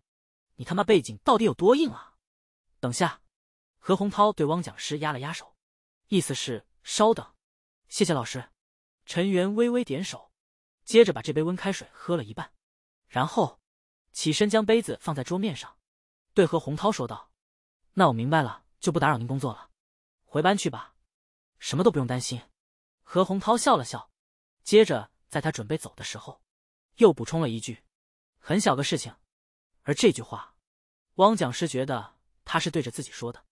你他妈背景到底有多硬啊？等下，何洪涛对汪讲师压了压手，意思是稍等，谢谢老师。陈元微微点手，接着把这杯温开水喝了一半，然后起身将杯子放在桌面上，对何洪涛说道：“那我明白了，就不打扰您工作了，回班去吧，什么都不用担心。”何洪涛笑了笑，接着在他准备走的时候，又补充了一句：“很小个事情。”而这句话，汪讲师觉得他是对着自己说的，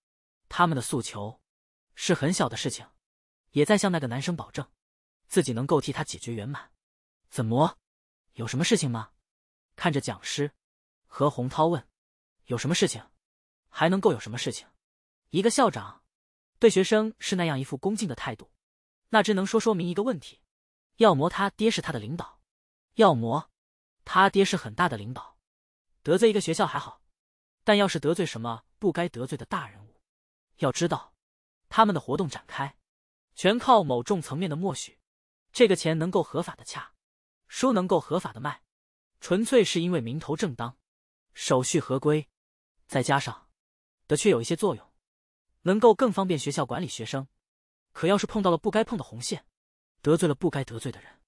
他们的诉求是很小的事情，也在向那个男生保证。自己能够替他解决圆满，怎么？有什么事情吗？看着讲师，何洪涛问：“有什么事情？还能够有什么事情？一个校长对学生是那样一副恭敬的态度，那只能说说明一个问题：要么他爹是他的领导，要么他爹是很大的领导。得罪一个学校还好，但要是得罪什么不该得罪的大人物，要知道，他们的活动展开全靠某种层面的默许。”这个钱能够合法的洽，书能够合法的卖，纯粹是因为名头正当，手续合规，再加上的确有一些作用，能够更方便学校管理学生。可要是碰到了不该碰的红线，得罪了不该得罪的人，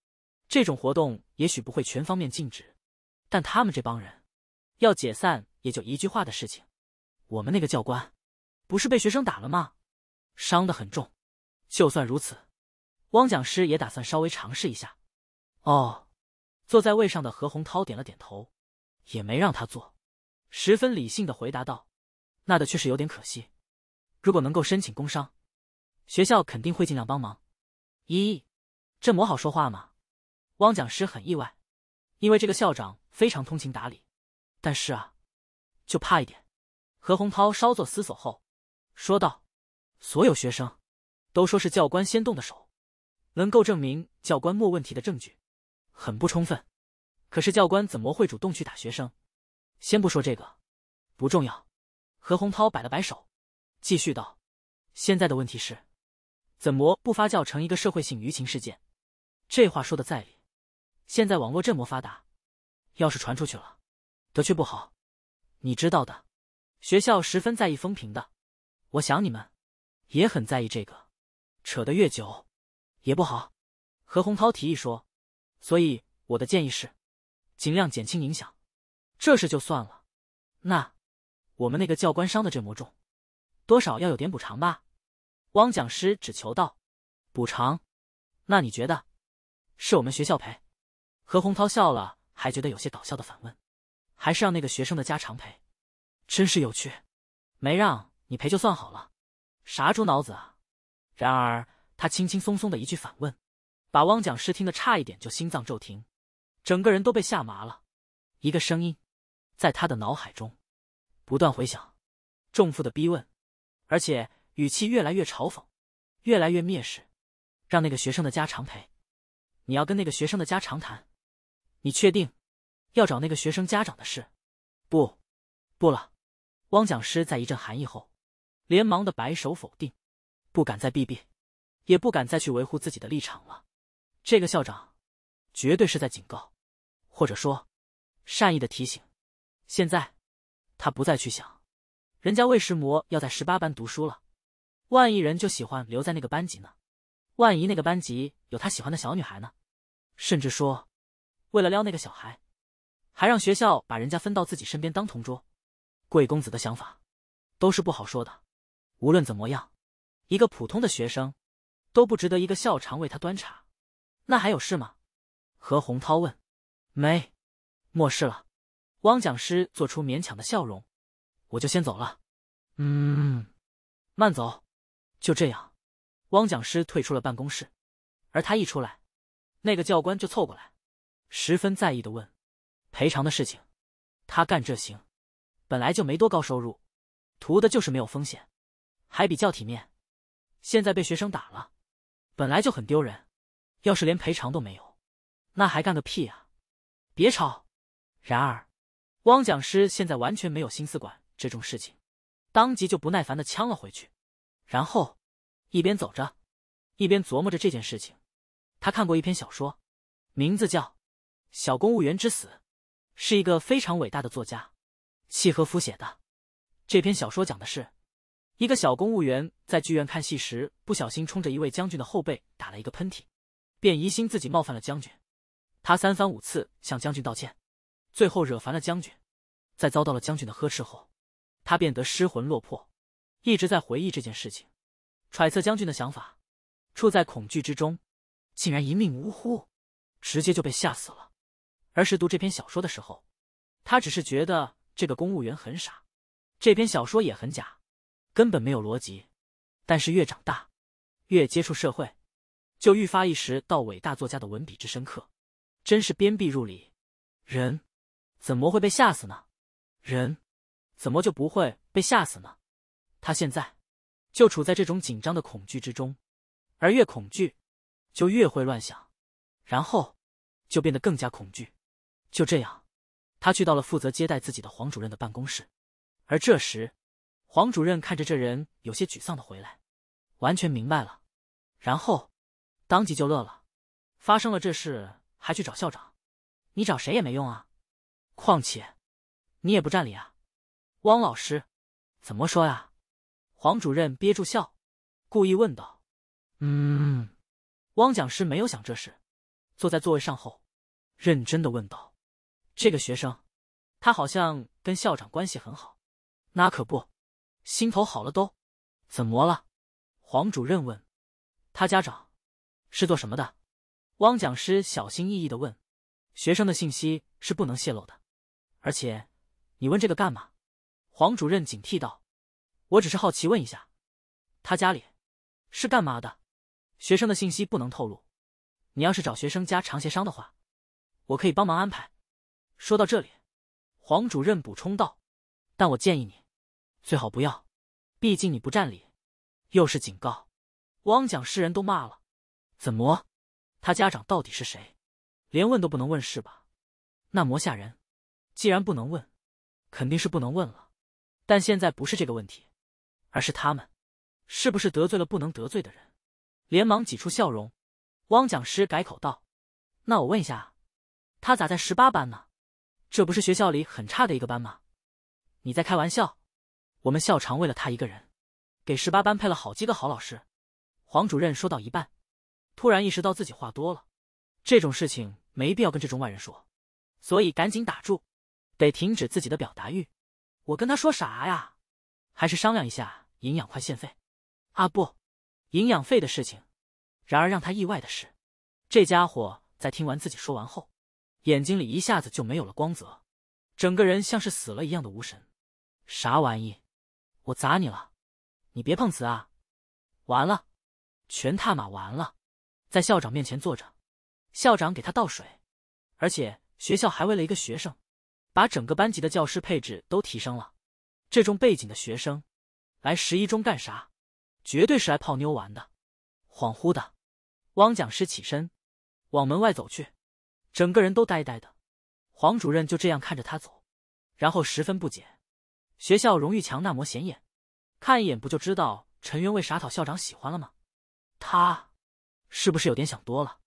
这种活动也许不会全方面禁止，但他们这帮人要解散，也就一句话的事情。我们那个教官不是被学生打了吗？伤得很重。就算如此，汪讲师也打算稍微尝试一下。哦。坐在位上的何洪涛点了点头，也没让他坐，十分理性的回答道：“那的确是有点可惜。如果能够申请工伤，学校肯定会尽量帮忙。”咦，这么好说话吗？汪讲师很意外，因为这个校长非常通情达理。但是啊，就怕一点。何洪涛稍作思索后说道：“所有学生都说是教官先动的手，能够证明教官没问题的证据。”很不充分，可是教官怎么会主动去打学生？先不说这个，不重要。何洪涛摆了摆手，继续道：“现在的问题是，怎么不发酵成一个社会性舆情事件？这话说的在理。现在网络这么发达，要是传出去了，得却不好。你知道的，学校十分在意风评的。我想你们也很在意这个，扯得越久也不好。”何洪涛提议说。所以我的建议是，尽量减轻影响。这事就算了，那我们那个教官伤的这么重，多少要有点补偿吧？汪讲师只求道：“补偿？那你觉得是我们学校赔？”何洪涛笑了，还觉得有些搞笑的反问：“还是让那个学生的家长赔？”真是有趣，没让你赔就算好了，啥猪脑子啊！然而他轻轻松松的一句反问。把汪讲师听得差一点就心脏骤停，整个人都被吓麻了。一个声音在他的脑海中不断回响，重复的逼问，而且语气越来越嘲讽，越来越蔑视。让那个学生的家长赔？你要跟那个学生的家长谈？你确定要找那个学生家长的事？不，不了。汪讲师在一阵寒意后，连忙的摆手否定，不敢再避避，也不敢再去维护自己的立场了。这个校长绝对是在警告，或者说善意的提醒。现在他不再去想，人家魏石魔要在十八班读书了，万一人就喜欢留在那个班级呢？万一那个班级有他喜欢的小女孩呢？甚至说，为了撩那个小孩，还让学校把人家分到自己身边当同桌。贵公子的想法都是不好说的。无论怎么样，一个普通的学生都不值得一个校长为他端茶。那还有事吗？何洪涛问。没，没事了。汪讲师做出勉强的笑容。我就先走了。嗯，慢走。就这样，汪讲师退出了办公室。而他一出来，那个教官就凑过来，十分在意的问：“赔偿的事情，他干这行，本来就没多高收入，图的就是没有风险，还比较体面。现在被学生打了，本来就很丢人。”要是连赔偿都没有，那还干个屁啊！别吵。然而，汪讲师现在完全没有心思管这种事情，当即就不耐烦的呛了回去。然后，一边走着，一边琢磨着这件事情。他看过一篇小说，名字叫《小公务员之死》，是一个非常伟大的作家契诃夫写的。这篇小说讲的是，一个小公务员在剧院看戏时，不小心冲着一位将军的后背打了一个喷嚏。便疑心自己冒犯了将军，他三番五次向将军道歉，最后惹烦了将军，在遭到了将军的呵斥后，他变得失魂落魄，一直在回忆这件事情，揣测将军的想法，处在恐惧之中，竟然一命呜呼，直接就被吓死了。儿时读这篇小说的时候，他只是觉得这个公务员很傻，这篇小说也很假，根本没有逻辑。但是越长大，越接触社会。就愈发意识到伟大作家的文笔之深刻，真是鞭辟入里。人怎么会被吓死呢？人怎么就不会被吓死呢？他现在就处在这种紧张的恐惧之中，而越恐惧，就越会乱想，然后就变得更加恐惧。就这样，他去到了负责接待自己的黄主任的办公室，而这时，黄主任看着这人有些沮丧的回来，完全明白了，然后。当即就乐了，发生了这事还去找校长，你找谁也没用啊。况且，你也不占理啊。汪老师，怎么说呀？黄主任憋住笑，故意问道：“嗯。”汪讲师没有想这事，坐在座位上后，认真的问道：“这个学生，他好像跟校长关系很好。”那可不，心头好了都。怎么了？黄主任问。他家长是做什么的？汪讲师小心翼翼的问。学生的信息是不能泄露的，而且，你问这个干嘛？黄主任警惕道：“我只是好奇问一下，他家里是干嘛的？学生的信息不能透露。你要是找学生家长协商的话，我可以帮忙安排。”说到这里，黄主任补充道：“但我建议你最好不要，毕竟你不占理，又是警告。”汪讲师人都骂了：“怎么？他家长到底是谁？连问都不能问是吧？那魔吓人！既然不能问，肯定是不能问了。”但现在不是这个问题，而是他们是不是得罪了不能得罪的人？连忙挤出笑容。汪讲师改口道：“那我问一下，他咋在十八班呢？这不是学校里很差的一个班吗？你在开玩笑？我们校长为了他一个人，给十八班配了好几个好老师。”黄主任说到一半，突然意识到自己话多了，这种事情没必要跟这种外人说，所以赶紧打住，得停止自己的表达欲。我跟他说啥呀？还是商量一下营养快线费啊？不，营养费的事情。然而让他意外的是，这家伙在听完自己说完后，眼睛里一下子就没有了光泽，整个人像是死了一样的无神。啥玩意？我砸你了？你别碰瓷啊！完了，全他妈完了！在校长面前坐着，校长给他倒水，而且学校还为了一个学生。把整个班级的教师配置都提升了，这种背景的学生来十一中干啥？绝对是来泡妞玩的。恍惚的，汪讲师起身往门外走去，整个人都呆呆的。黄主任就这样看着他走，然后十分不解：学校荣誉墙那么显眼，看一眼不就知道陈元为啥讨校长喜欢了吗？他是不是有点想多了？